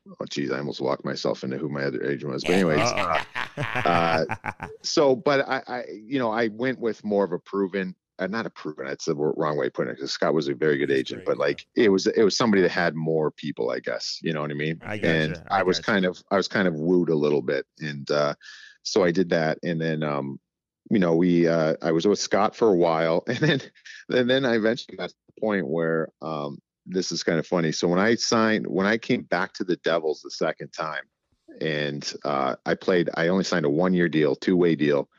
oh geez, I almost walked myself into who my other agent was. But anyways, uh, uh, so but I, I, you know, I went with more of a proven. Uh, not a proven. That's the wrong way of putting it. 'cause Scott was a very good agent, but like it was, it was somebody that had more people, I guess. You know what I mean? I gotcha. and I, was gotcha. kind of I was kind of wooed a little bit, and uh, so I did that, and then um, you know we uh, I was with Scott for a while, and then and then I eventually got to the point where um, this is kind of funny. So when I signed, when I came back to the Devils the second time, and uh, I played, I only signed a one year deal, two way deal.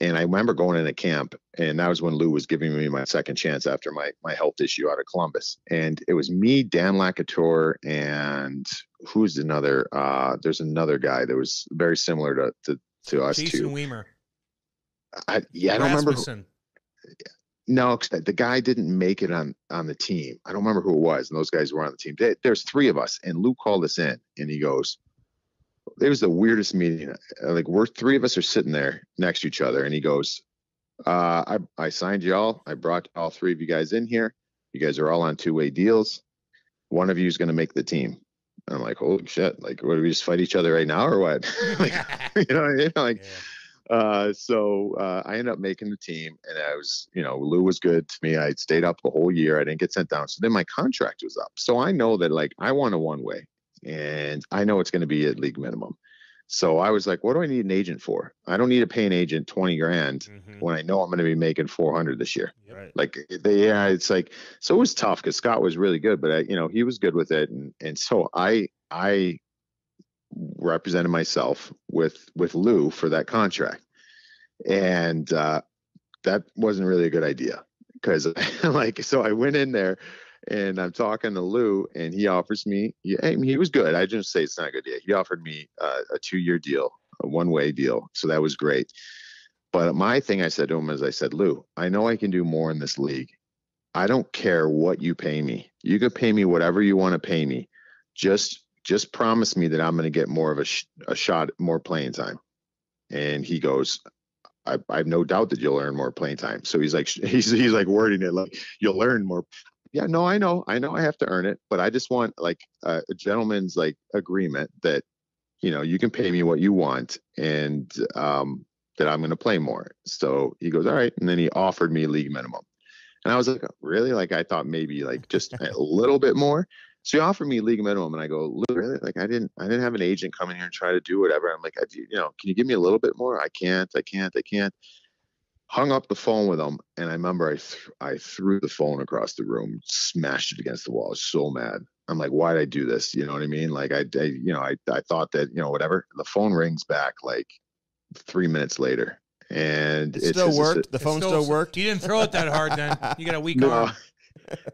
And I remember going into camp, and that was when Lou was giving me my second chance after my my health issue out of Columbus. And it was me, Dan LaCouture, and who's another? Uh, there's another guy that was very similar to to, to us Jason too. Wiemer. I, yeah, I don't remember. Who, no, the guy didn't make it on on the team. I don't remember who it was, and those guys were on the team. There- There's three of us, and Lou called us in, and he goes, "It was the weirdest meeting. Uh, Like we're three of us are sitting there next to each other, and he goes, uh, I I signed y'all. I brought all three of you guys in here. You guys are all on two way deals. One of you is going to make the team." And I'm like, "Holy shit! Like, what do we just fight each other right now, or what?" like, you know, you know, like Yeah. uh, so uh, I ended up making the team, and I was, you know, Lou was good to me. I stayed up the whole year. I didn't get sent down. So then my contract was up. So I know that like I want a one way, and I know it's going to be at league minimum. So I was like, what do I need an agent for? I don't need to pay an agent twenty grand Mhm. when I know I'm going to be making four hundred this year. Right. Like they, yeah, it's like so it was tough because Scott was really good, but I, you know he was good with it, and and so I I represented myself with with Lou for that contract, and uh, that wasn't really a good idea because like so I went in there and I'm talking to Lou and he offers me he, he was good. I just say it's not a good deal. He offered me uh, a two year deal a one way deal so that was great. But my thing I said to him is I said Lou I know I can do more in this league. I don't care what you pay me. You could pay me whatever you want to pay me. Just just promise me that I'm going to get more of a, sh- a shot more playing time. And he goes I, I have no doubt that you'll earn more playing time. So he's like, he's he's like wording it like you'll earn more. Yeah, no, I know, I know, I have to earn it, but I just want like a, gentleman's like agreement that you know you can pay me what you want and um, that I'm going to play more. So he goes, all right, and then he offered me league minimum, and I was like, really? Like I thought maybe like just a little bit more. So he offered me league minimum, and I go, "Lou, really? Like I didn't, I didn't have an agent come in here and try to do whatever. I'm like, I, you know, can you give me a little bit more? I can't, I can't, I can't. Hung up the phone with him, and I remember I, th- I threw the phone across the room, smashed it against the wall. I was so mad. I'm like, why did I do this? You know what I mean? Like I, I you know, I, I thought that, you know, whatever. The phone rings back like three minutes later, and It still just- worked. The phone still, worked. You didn't throw it that hard then. You got a weak No, arm.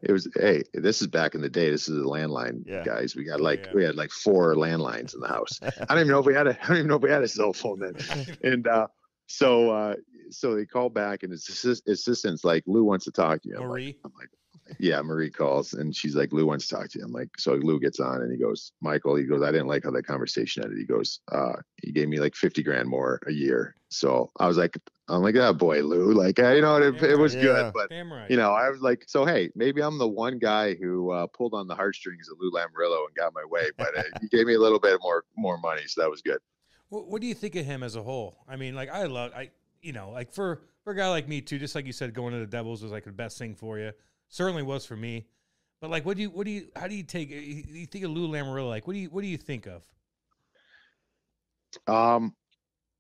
it was hey, this is back in the day. This is a landline, Yeah. guys. We got like Yeah. we had like four landlines in the house. I don't even know if we had a I don't even know if we had a cell phone then. And uh so uh so they call back and his assist, assistant's like Lou wants to talk to you. I'm like, Marie. I'm like, yeah, Marie calls and she's like, Lou wants to talk to you. I'm like, so Lou gets on and he goes, Michael, he goes, I didn't like how that conversation ended. He goes, uh, he gave me like 50 grand more a year. So I was like, I'm like, oh boy, Lou, like, uh, you know, it, it was good, but right. you know, I was like, so hey, maybe I'm the one guy who uh, pulled on the heartstrings of Lou Lamoriello and got my way, but uh, he gave me a little bit more more money, so that was good. What, what do you think of him as a whole? I mean, like I love, I you know, like for for a guy like me too, just like you said, going to the Devils was like the best thing for you. Certainly was for me. But like, what do you, what do you, how do you take? You think of Lou Lamoriello? Like, what do you, what do you think of? Um,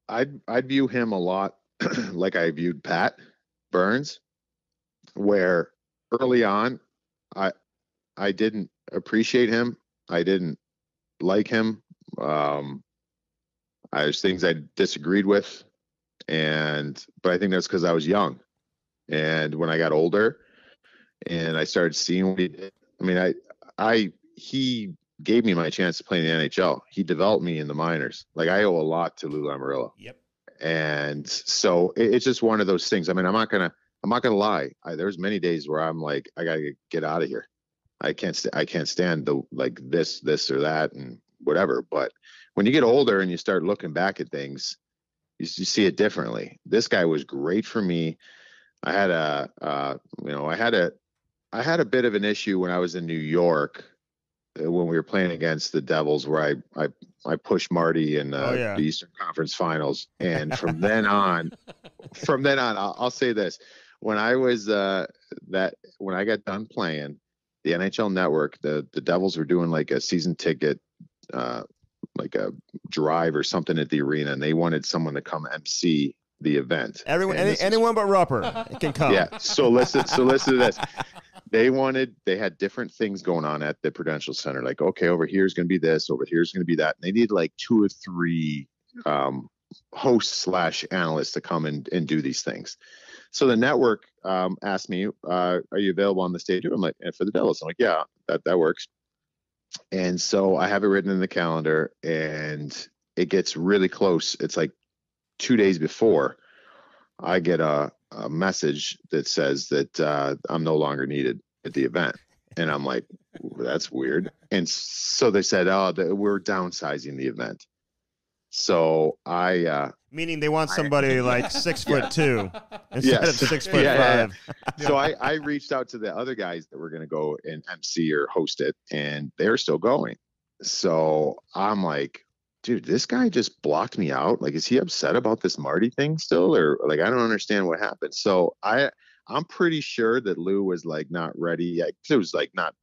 I'd I'd view him a lot like I viewed Pat Burns, where early on, I I didn't appreciate him. I didn't like him. Um, I there's things I disagreed with, and but I think that's because I was young, and when I got older, and I started seeing what he did. I mean, I I he gave me my chance to play in the NHL. He developed me in the minors. Like I owe a lot to Lou Lamoriello Yep. and so it, it's just one of those things. I mean, I'm not gonna, I'm not gonna lie. I, there's many days where I'm like, I gotta get out of here. I can't, st- I can't stand the like this, this or that, and whatever. But when you get older and you start looking back at things, you, see it differently. This guy was great for me. I had a, uh, you know, I had a, I had a bit of an issue when I was in New York uh, when we were playing against the Devils, where I, I, I pushed Marty in uh, Oh, yeah. the Eastern Conference Finals, and from then on, from then on, I'll, I'll say this: when I was uh, that, when I got done playing, the NHL Network, the the Devils were doing like a season ticket, uh, like a drive or something at the arena, and they wanted someone to come MC the event. Everyone, any, anyone but Rupper can come. yeah. So listen. So listen to this. They wanted. They had different things going on at the Prudential Center. Like, okay, over here is going to be this. Over here is going to be that. And they need like two or three um, hosts slash analysts to come and, and do these things. So the network um, asked me, uh, "Are you available on the stage?" I'm like, "And for the Devils." I'm like, "Yeah, that that works." And so I have it written in the calendar, and it gets really close. It's like two days before. I get a, a message that says that uh, I'm no longer needed at the event. And I'm like, that's weird. And so they said, oh, we're downsizing the event. So I, uh, Meaning they want somebody like six foot two instead Yes. of six foot Yeah, yeah, five. so I, I reached out to the other guys that were going to go and MC or host it, and they're still going. So I'm like, dude, this guy just blocked me out. Like, is he upset about this Marty thing still, or like I don't understand what happened? So I, I'm pretty sure that Lou was like not ready. I, it was like not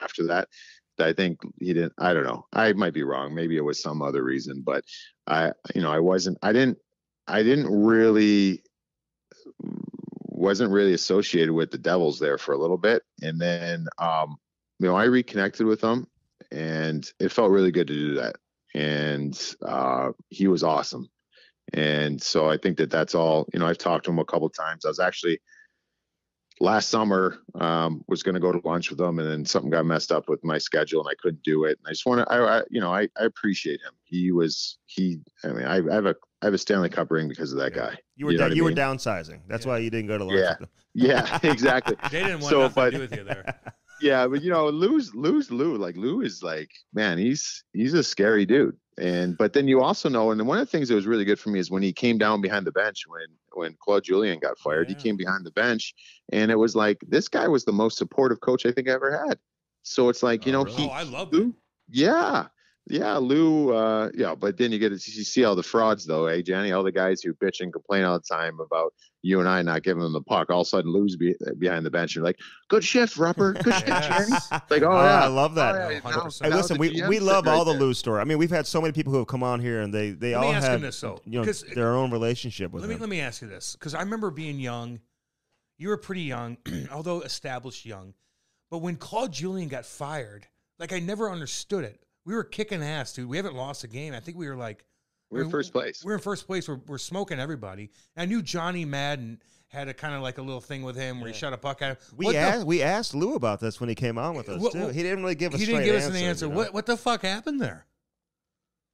after that. that I think he didn't. I don't know. I might be wrong. Maybe it was some other reason, but I, you know, I wasn't. I didn't. I didn't really wasn't really associated with the Devils there for a little bit, and then um, you know I reconnected with them, and it felt really good to do that. And uh, he was awesome, and so I think that that's all. You know, I've talked to him a couple times. I was actually last summer um, was going to go to lunch with him, and then something got messed up with my schedule, and I couldn't do it. And I just want to, I, I, you know, I, I appreciate him. He was he. I mean, I, I have a I have a Stanley Cup ring because of that Yeah. guy. You were You know da- what I you were downsizing. That's Yeah. why you didn't go to lunch. Yeah. with them. Yeah, exactly. They didn't want So, nothing but- to do with you there. yeah, but you know, Lou's Lou's Lou. Like Lou is like, man, he's he's a scary dude. And but then you also know, and one of the things that was really good for me is when he came down behind the bench when when Claude Julien got fired, Yeah. he came behind the bench, and it was like this guy was the most supportive coach I think I ever had. So it's like you Oh, know really? he oh, I love Lou, yeah. Yeah, Lou. Uh, yeah, but then you get to you see all the frauds, though, eh, Jenny? All the guys who bitch and complain all the time about you and I not giving them the puck. All of a sudden, Lou's be, behind the bench. You're like, "Good shift, Rupper. Good shift, Jenny." Yes. Like, oh, Oh, yeah, I love that. Oh, yeah, now- Hey, now listen, we, GM's we love right all the there. Lou story. I mean, we've had so many people who have come on here, and they they Let all ask have this, though, you know 'cause- their own relationship with Let me him. let me ask you this because I remember being young. You were pretty young, although established young. But when Claude Julien got fired, like I never understood it. We were kicking ass, dude. We haven't lost a game. I think we were like We're in We're- first place. We're in first place. We're, we're smoking everybody. I knew Johnny Madden had a kind of like a little thing with him where he shot a puck at him. We What the- asked we asked Lou about this when he came on with us What- too. what- he didn't really give us. he didn't give us an answer. you know? What what the fuck happened there?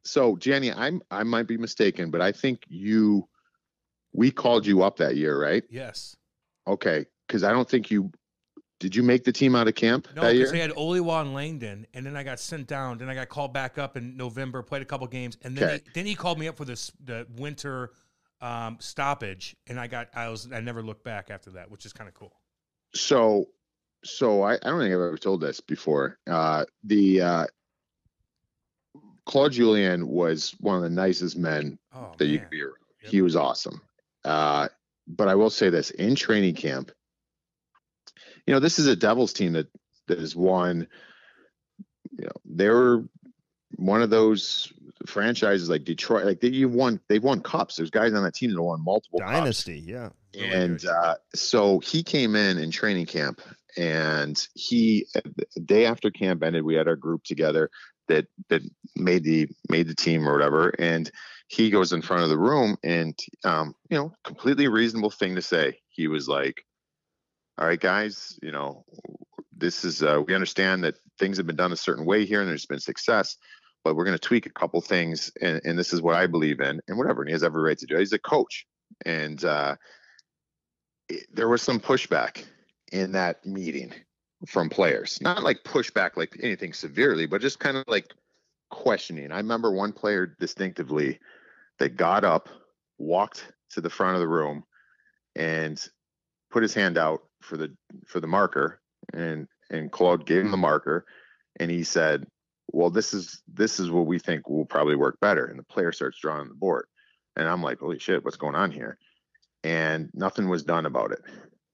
So, Jenny, I'm I might be mistaken, but I think you we called you up that year, right? Yes. Okay, because I don't think you did. You make the team out of camp No, that year? they had Oliwa and Langdon, and then I got sent down. Then I got called back up in November, played a couple games, and then Okay. he, then he called me up for this the winter um, stoppage, and I got I was I never looked back after that, which is kind of cool. so, so I, I don't think I've ever told this before. Uh, the uh, Claude Julien was one of the nicest men Oh that you could be around. Yep. He was awesome. Uh, but I will say this: in training camp, you know, this is a Devils team that that has won. You know, they're one of those franchises like Detroit. Like they, you won, they've won cups. There's guys on that team that won multiple cups. Dynasty, yeah. And uh, so he came in in training camp, and he the day after camp ended, we had our group together that that made the made the team or whatever, and he goes in front of the room, and um, you know, completely reasonable thing to say. He was like, "All right, guys, you know, this is uh, we understand that things have been done a certain way here, and there's been success." But we're going to tweak a couple things, and, and this is what I believe in, and whatever. And he has every right to do it. He's a coach, and uh, it- there was some pushback in that meeting from players. Not like pushback like anything severely, but just kind of like questioning. I remember one player distinctively that got up, walked to the front of the room, and put his hand out for the for the marker, and and Claude gave him the marker, and he said, "Well, this is this is what we think will probably work better." And the player starts drawing the board, and I'm like, "Holy shit, what's going on here?" and nothing was done about it.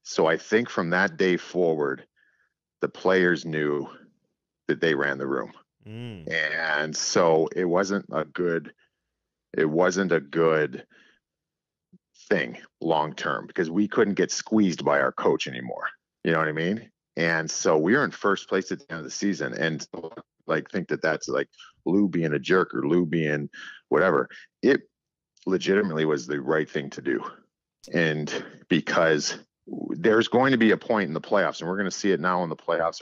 So I think from that day forward, the players knew that they ran the room. Mm. And so it wasn't a good it wasn't a good thing long term because we couldn't get squeezed by our coach anymore. You know what I mean? And so we were in first place at the end of the season and like think that that's like Lou being a jerk or Lou being whatever. It legitimately was the right thing to do. And because there's going to be a point in the playoffs, and we're going to see it now in the playoffs,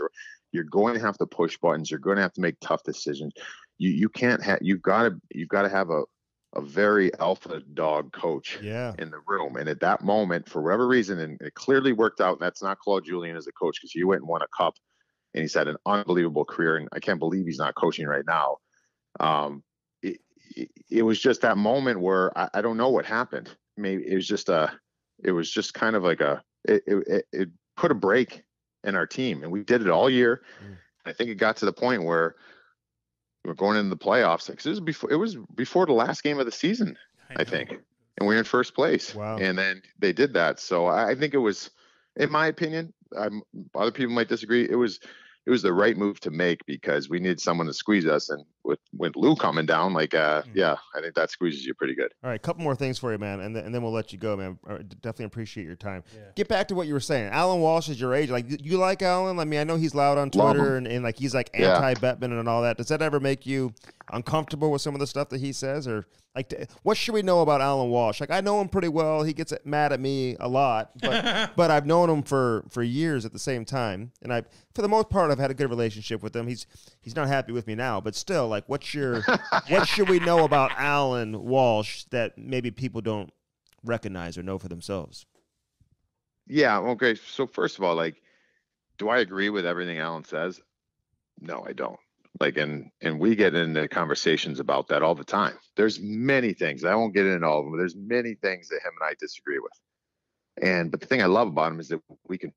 you're going to have to push buttons. You're going to have to make tough decisions. You you can't have you've got to you've got to have a a very alpha dog coach Yeah. in the room. And at that moment, for whatever reason, and it clearly worked out. And that's not Claude Julien as a coach because he went and won a cup, and he's had an unbelievable career. And I can't believe he's not coaching right now. Um, it, it, it was just that moment where I, I don't know what happened. Maybe it was just a, it was just kind of like a, it, it, it put a break in our team, and we did it all year. Mm. I think it got to the point where we're going into the playoffs. Like, 'cause it was before, it was before the last game of the season. I know. think. and we are in first place. Wow. And then they did that. So I I think it was, in my opinion, I'm, other people might disagree. It was, it was the right move to make because we needed someone to squeeze us. And with with Lou coming down, like, uh, Mhm. yeah, I think that squeezes you pretty good. All right, a couple more things for you, man, and then, and then we'll let you go, man. All right, Definitely appreciate your time. Yeah. Get back to what you were saying. Alan Walsh is your age. Like, you- you like Alan? I mean, I know he's loud on Twitter and, and like he's like anti Bettman and all that. Does that ever make you uncomfortable with some of the stuff that he says, or like, what should we know about Alan Walsh? Like, I know him pretty well. He gets mad at me a lot, but but I've known him for for years at the same time, and I, for the most part, I've had a good relationship with him. He's he's not happy with me now, but still, like, what's your what should we know about Alan Walsh that maybe people don't recognize or know for themselves? Yeah. Okay. So first of all, like, do I agree with everything Alan says? No, I don't. Like, and and we get into conversations about that all the time. There's many things. I won't get into all of them. There's many things that him and I disagree with. And but the thing I love about him is that we can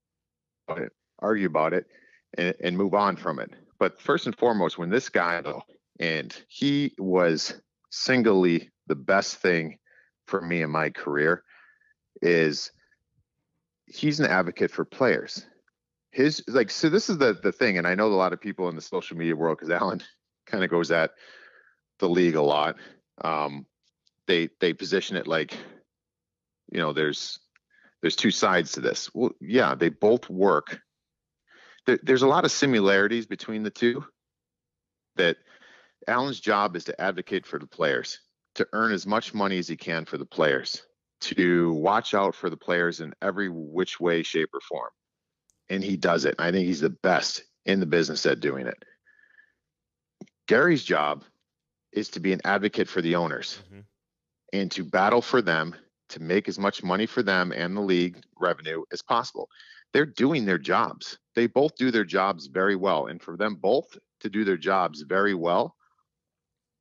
argue about it and, and move on from it. But first and foremost, when this guy and he was singly the best thing for me in my career, is he's an advocate for players. His like so this is the the thing, and I know a lot of people in the social media world because Alan kind of goes at the league a lot. Um, they they position it like, you know, there's there's two sides to this. Well, yeah, they both work. There, there's a lot of similarities between the two. That Alan's job is to advocate for the players, to to earn as much money as he can for the players, to watch out for the players in every which way, shape, or form. And he does it. I think he's the best in the business at doing it. Gary's job is to be an advocate for the owners mm-hmm. and to battle for them to make as much money for them and the league revenue as possible. They're doing their jobs. They both do their jobs very well. And for them both to do their jobs very well,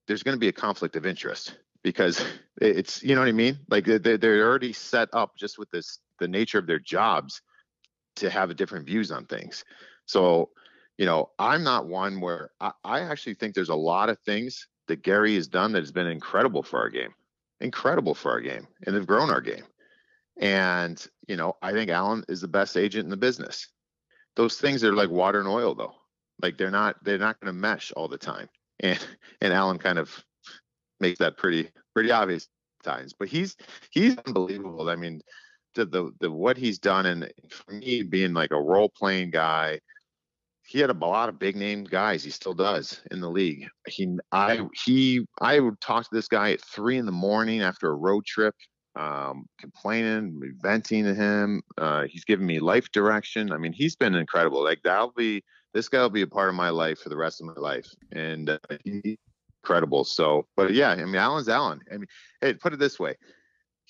there's going to be a conflict of interest because it's, you know what I mean? Like they're already set up just with this, the nature of their jobs to have different views on things. So, you know, I'm not one where I, I actually think there's a lot of things that Gary has done that has been incredible for our game, incredible for our game, and they've grown our game. And you know, I think Alan is the best agent in the business. Those things are like water and oil, though. Like they're not they're not going to mesh all the time. And and Alan kind of makes that pretty pretty obvious times. But he's he's unbelievable. I mean, the the, what he's done, and for me being like a role playing guy he had a lot of big name guys. He still does in the league. He, I, he, I would talk to this guy at three in the morning after a road trip, um, complaining, venting to him. Uh, he's given me life direction. I mean, he's been incredible. Like that'll be, this guy will be a part of my life for the rest of my life, and uh, he's incredible. So, but yeah, I mean, Alan's Alan. I mean, hey, put it this way,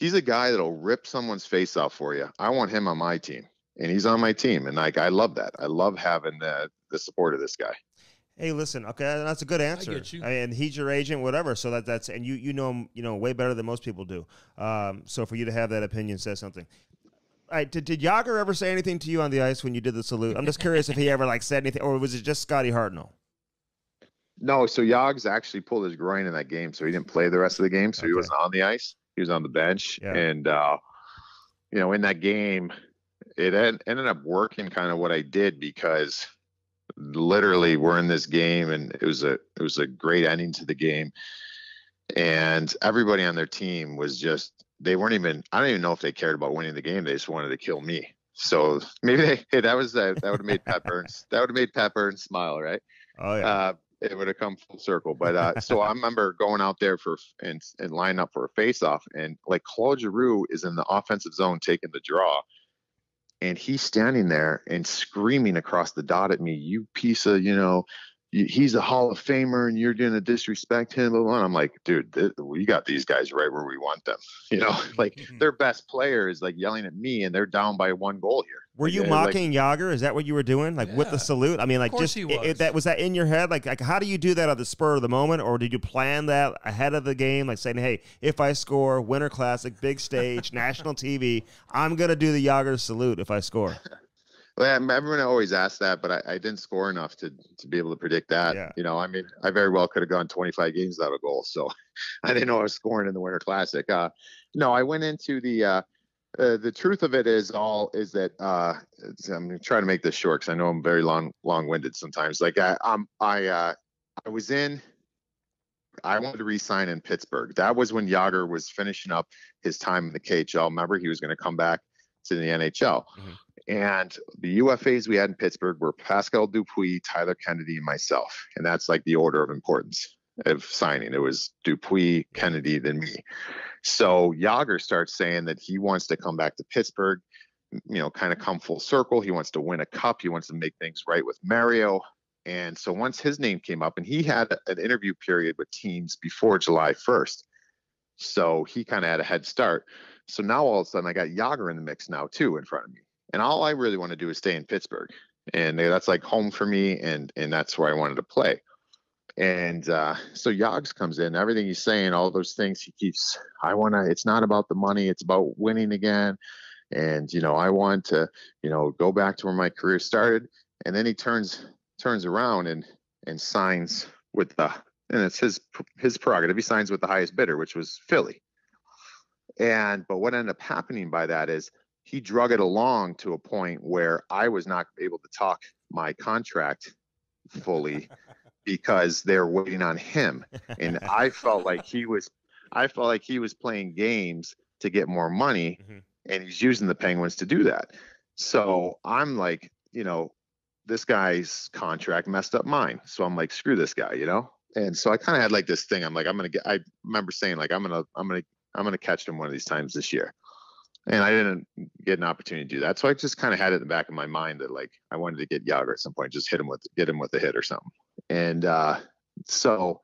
he's a guy that'll rip someone's face off for you. I want him on my team and he's on my team, and like I love that. I love having the the support of this guy. Hey, listen, okay, that's a good answer. I get you. and he's your agent, whatever. So that that's and you you know him, you know, way better than most people do. Um, so for you to have that opinion says something. All right, did, did Jagr ever say anything to you on the ice when you did the salute? I'm just curious if he ever like said anything, or was it just Scotty Hartnell? No, so Yogs actually pulled his groin in that game, so he didn't play the rest of the game. So okay. he wasn't on the ice; he was on the bench, yeah. and uh, you know, in that game, it had, ended up working kind of what I did because literally we're in this game and it was a it was a great ending to the game. And everybody on their team was just they weren't even I don't even know if they cared about winning the game they just wanted to kill me. So maybe they hey, that was that that would have made Pat Burns that would have made Pat Burns smile right? Oh yeah. Uh, it would have come full circle but uh, so I remember going out there for and and line up for a face off and like Claude Giroux is in the offensive zone taking the draw and he's standing there and screaming across the dot at me, "You piece of, you know, he's a Hall of Famer, and you're to disrespect him." And I'm like, dude, th- we got these guys right where we want them. You know, like their best player is like yelling at me, and they're down by one goal here. Were you mocking like, Jagr? Is that what you were doing? Like yeah. with the salute? I mean, like just was. It, that was that in your head? Like, like how do you do that at the spur of the moment, or did you plan that ahead of the game? Like saying, "Hey, if I score, Winter Classic, big stage, national TV, I'm gonna do the Jagr salute if I score." Well, everyone always asks that, but I, I, didn't score enough to to be able to predict that. Yeah. You know, I mean, I very well could have gone 25 games without a goal, so I didn't know I was scoring in the Winter Classic. Uh, no, I went into the uh, uh, the truth of it is all is that uh, I'm trying to make this short because I know I'm very long long winded sometimes. Like I I'm, I uh, I was in. I wanted to resign in Pittsburgh. That was when Jagr was finishing up his time in the KHL. Remember, he was going to come back to the NHL. Mm-hmm. And the UFAs we had in Pittsburgh were Pascal Dupuis, Tyler Kennedy, and myself. And that's like the order of importance of signing. It was Dupuis, Kennedy, then me. So Jagr starts saying that he wants to come back to Pittsburgh, you know, kind of come full circle. He wants to win a cup. He wants to make things right with Mario. And so once his name came up, and he had an interview period with teams before July 1st. So he kind of had a head start. So now all of a sudden I got Jagr in the mix now too in front of me. And all I really want to do is stay in Pittsburgh. And that's like home for me and and that's where I wanted to play. And uh, so Yogs comes in, everything he's saying, all those things he keeps. I want to. It's not about the money; it's about winning again. And you know, I want to, you know, go back to where my career started. And then he turns turns around and and signs with the, and it's his his prerogative. He signs with the highest bidder, which was Philly. And but what ended up happening by that is he drug it along to a point where I was not able to talk my contract fully because they're waiting on him. And I felt like he was I felt like he was playing games to get more money mm-hmm. and he's using the Penguins to do that. So I'm like, you know, this guy's contract messed up mine. So I'm like, screw this guy, you know? and so I kind of had like this thing. I'm like, I'm gonna get. I remember saying like, I'm gonna, I'm gonna, I'm gonna catch them one of these times this year. And I didn't get an opportunity to do that, so I just kind of had it in the back of my mind that like I wanted to get Jagr at some point, just hit him with, get him with a hit or something. And uh, so,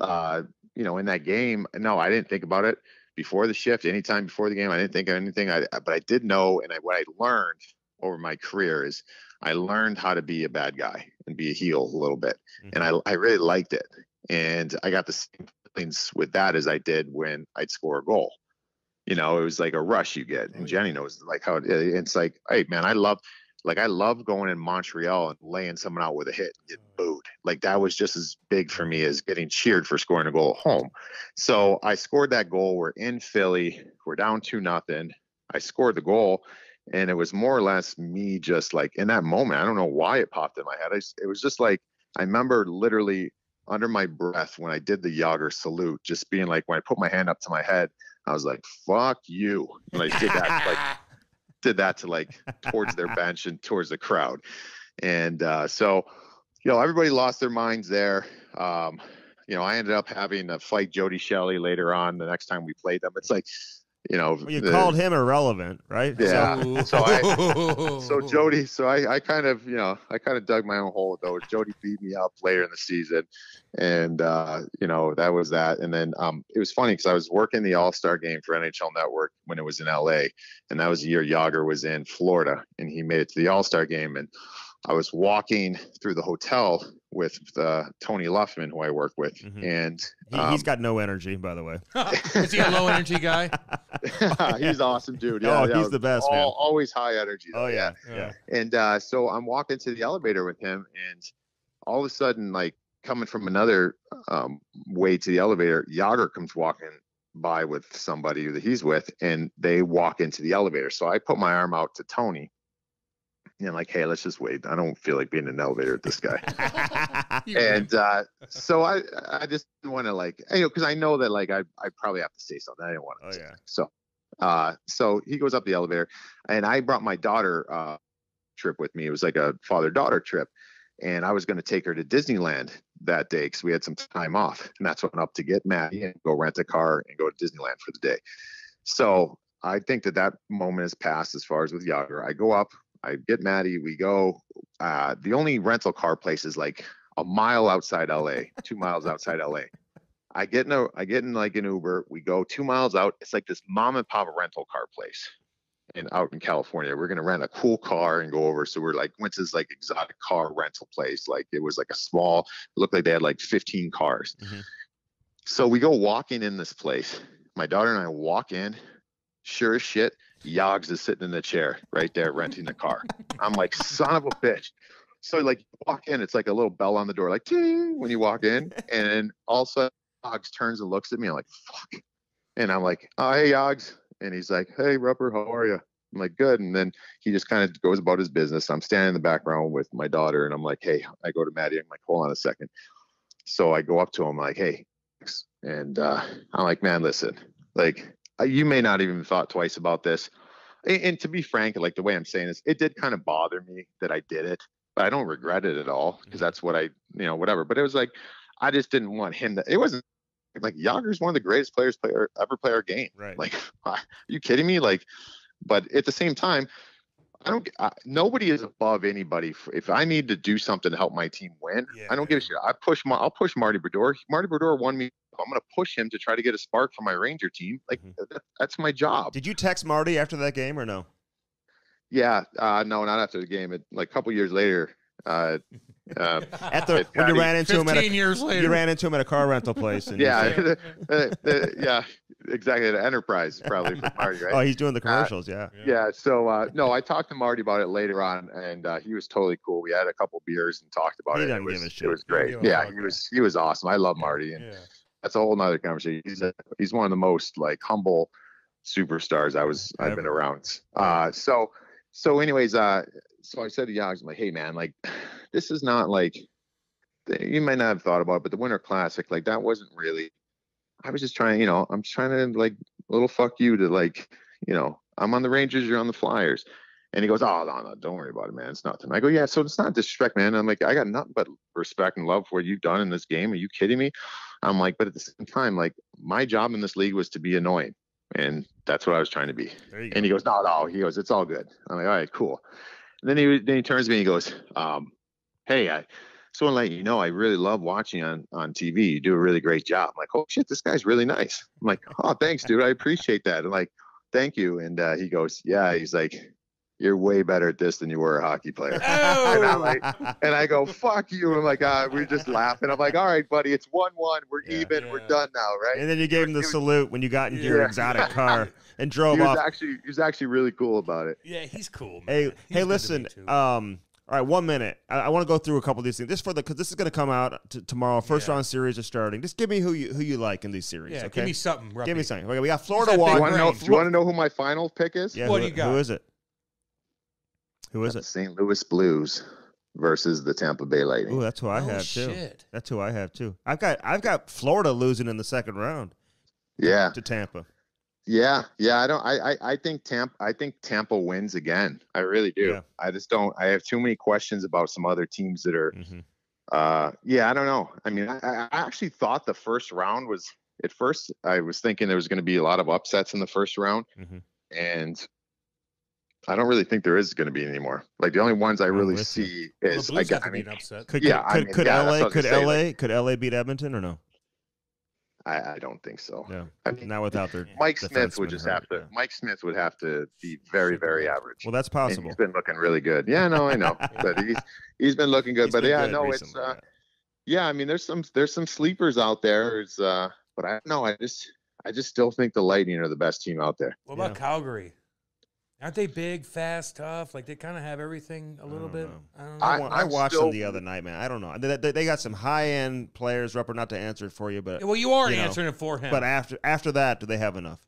uh, you know, in that game, no, I didn't think about it before the shift. Anytime before the game, I didn't think of anything. I, but I did know, and I, what I learned over my career is I learned how to be a bad guy and be a heel a little bit, mm-hmm. and I I really liked it, and I got the same feelings with that as I did when I'd score a goal. You know, it was like a rush you get, and oh, Jenny knows like how it, it's like, hey man, I love like I love going in Montreal and laying someone out with a hit and getting booed. Like that was just as big for me as getting cheered for scoring a goal at home. So I scored that goal. We're in Philly. We're down two nothing. I scored the goal and it was more or less me just like in that moment i don't know why it popped in my head I, it was just like i remember literally under my breath when i did the Jagr salute just being like when i put my hand up to my head i was like fuck you. And i did that like did that to like towards their bench and towards the crowd. And uh, so you know everybody lost their minds there. Um, you know i ended up having to fight jody shelley later on the next time we played them. It's like you know, well, you the, called him irrelevant, right? Yeah. So, so, I, so Jody, so I, I kind of, you know, I kind of dug my own hole though. Jody beat me up later in the season, and uh, you know that was that. And then um, it was funny because I was working the All Star game for NHL Network when it was in LA, and that was the year Jagr was in Florida, and he made it to the All Star game, and I was walking through the hotel with uh, Tony Luftman, who I work with, mm-hmm. and um, he, has got no energy, by the way. Is he a low energy guy? he's awesome, dude. Yeah, oh, yeah, he's the best, all, man. Always high energy. Though. Oh yeah, yeah. yeah. And uh, so I'm walking to the elevator with him, and all of a sudden, like coming from another um, way to the elevator, Jagr comes walking by with somebody that he's with, and they walk into the elevator. So I put my arm out to Tony you know, like, hey, let's just wait. I don't feel like being in an elevator with this guy. and uh, so I, I just want to like, you know, because I know that like I, I probably have to say something. I didn't want to. Oh yeah. So, uh, so he goes up the elevator, and I brought my daughter uh, trip with me. It was like a father daughter trip, and I was going to take her to Disneyland that day because we had some time off, and that's what went up to get Maddie and go rent a car and go to Disneyland for the day. So I think that that moment has passed as far as with Jagr. I go up, I get Maddie, we go. Uh, the only rental car place is like a mile outside LA, two miles outside LA. I get in a, I get in like an Uber. We go two miles out. It's like this mom and pop rental car place, and out in California. We're gonna rent a cool car and go over. So we're like went to this like exotic car rental place. Like it was like a small. It looked like they had like 15 cars. Mm-hmm. So we go walking in this place. My daughter and I walk in. Sure as shit, Yogs is sitting in the chair right there renting the car. I'm like, son of a bitch. So like walk in, it's like a little bell on the door, like ting when you walk in, and all of a sudden Yogs turns and looks at me. I'm like, fuck. And I'm like, oh hey Yogs. And he's like, Hey Rupper, how are you? I'm like, good. And then he just kind of goes about his business. I'm standing in the background with my daughter, and I'm like, hey, I go to Maddie. I'm like, hold on a second. So I go up to him like, hey, and uh, I'm like, man, listen, like you may not even thought twice about this. And, and, to be frank, like the way I'm saying this, it did kind of bother me that I did it, but I don't regret it at all because mm-hmm. that's what I, you know, whatever. But it was like, I just didn't want him to. It wasn't like Jagr's one of the greatest players player ever play our game. Right. Like, are you kidding me? Like, but at the same time, I don't. I, nobody is above anybody. If I need to do something to help my team win, yeah, I don't give a shit. I push. My, I'll push Marty Brodeur. Marty Brodeur won me I'm going to push him to try to get a spark for my Ranger team. Like mm-hmm. that, that's my job. Did you text Marty after that game or no? Yeah, uh, no, not after the game. It, like a couple years later, uh, uh, at the when you ran into him at a, years later. you ran into him at a car rental place. yeah, yeah, exactly. At Enterprise, probably for Marty, right? Oh, he's doing the uh, commercials. yeah. Yeah. So uh, no, I talked to Marty about it later on, and uh, he was totally cool. We had a couple beers and talked about he it. It was, give a shit. It was great. Yeah, he was he was awesome. I love Marty, and yeah that's a whole nother conversation. He's a, he's one of the most like humble superstars I was I've been around. Uh, so so anyways, uh, so I said to Yogs, I'm like, hey man, like this is not like you might not have thought about it, but the Winter Classic, like that wasn't really. I was just trying, you know, I'm trying to like a little fuck you to like, you know, I'm on the Rangers, you're on the Flyers. And he goes, "Oh no, no, don't worry about it, man. It's nothing." I go, "Yeah, so it's not disrespect, man." I'm like, "I got nothing but respect and love for what you've done in this game. Are you kidding me?" I'm like, but at the same time, like my job in this league was to be annoying, and that's what I was trying to be. You go. And he goes, "No, no." He goes, "It's all good." I'm like, "All right, cool." And then he then he turns to me and he goes, um, "Hey, I just want to let you know I really love watching on on TV. You do a really great job." I'm like, "Oh shit, this guy's really nice." I'm like, "Oh, thanks, dude. I appreciate that." I'm like, "Thank you." And uh, he goes, "Yeah." He's like, "You're way better at this than you were a hockey player." And I'm like, and I go, "Fuck you!" I'm like, "Ah, we're just laughing." I'm like, "All right, buddy, it's one-one. We're Yeah. even. We're done now, right?" and then you gave him the was- salute when you got into your exotic car and He drove was off. actually he was actually really cool about it. yeah, he's cool. Man. Hey, He's hey, good to listen. Um, all right, one minute. I, I want to go through a couple of these things just for the because this is going to come out t- tomorrow. First Yeah. round series are starting. Just give me who you who you like in these series. yeah, okay, give me something. Give me something. Okay, we got Florida that Do you want to know? brain. Do you want to know who my final pick is? Yeah, What who, do you got? Who is it? Who is The it? St. Louis Blues versus the Tampa Bay Lightning. Ooh, that's who I oh, have too. That's who I have too. I've got I've got Florida losing in the second round yeah, to Tampa. yeah, yeah. I don't. I, I, I think Tampa. I think Tampa wins again. I really do. Yeah. I just don't. I have too many questions about some other teams that are. hmm Uh, yeah, I don't know. I mean, I, I actually thought the first round was. At first, I was thinking there was going to be a lot of upsets in the first round, Mhm. and I don't really think there is going to be anymore. Like the only ones I really with you. see Well, is the I, Blues got- to I be mean, upset. Could Yeah, could, I mean, could yeah, that's what I LA could gonna say, LA like- could LA beat Edmonton or no? I, I don't think so. Yeah, I mean, not without their Mike Smith would just hurt, have to. yeah. Mike Smith would have to be very, very average. Well, that's And possible. he's been looking really good. Yeah, no, I know, but he's he's been looking good. He's but yeah, good no, it's uh, yeah. yeah. I mean, there's some there's some sleepers out there. It's uh, but I don't know. I just I just still think the Lightning are the best team out there. What about Yeah. Calgary? Aren't they big, fast, tough? Like they kind of have everything a little don't bit. know. I don't know. I, I- wa- I I'm watched still- them the other night, man. I don't know. They, they, they got some high end players. Rupper, not to answer it for you, but well, you are you know, answering it for him. but after after that, do they have enough?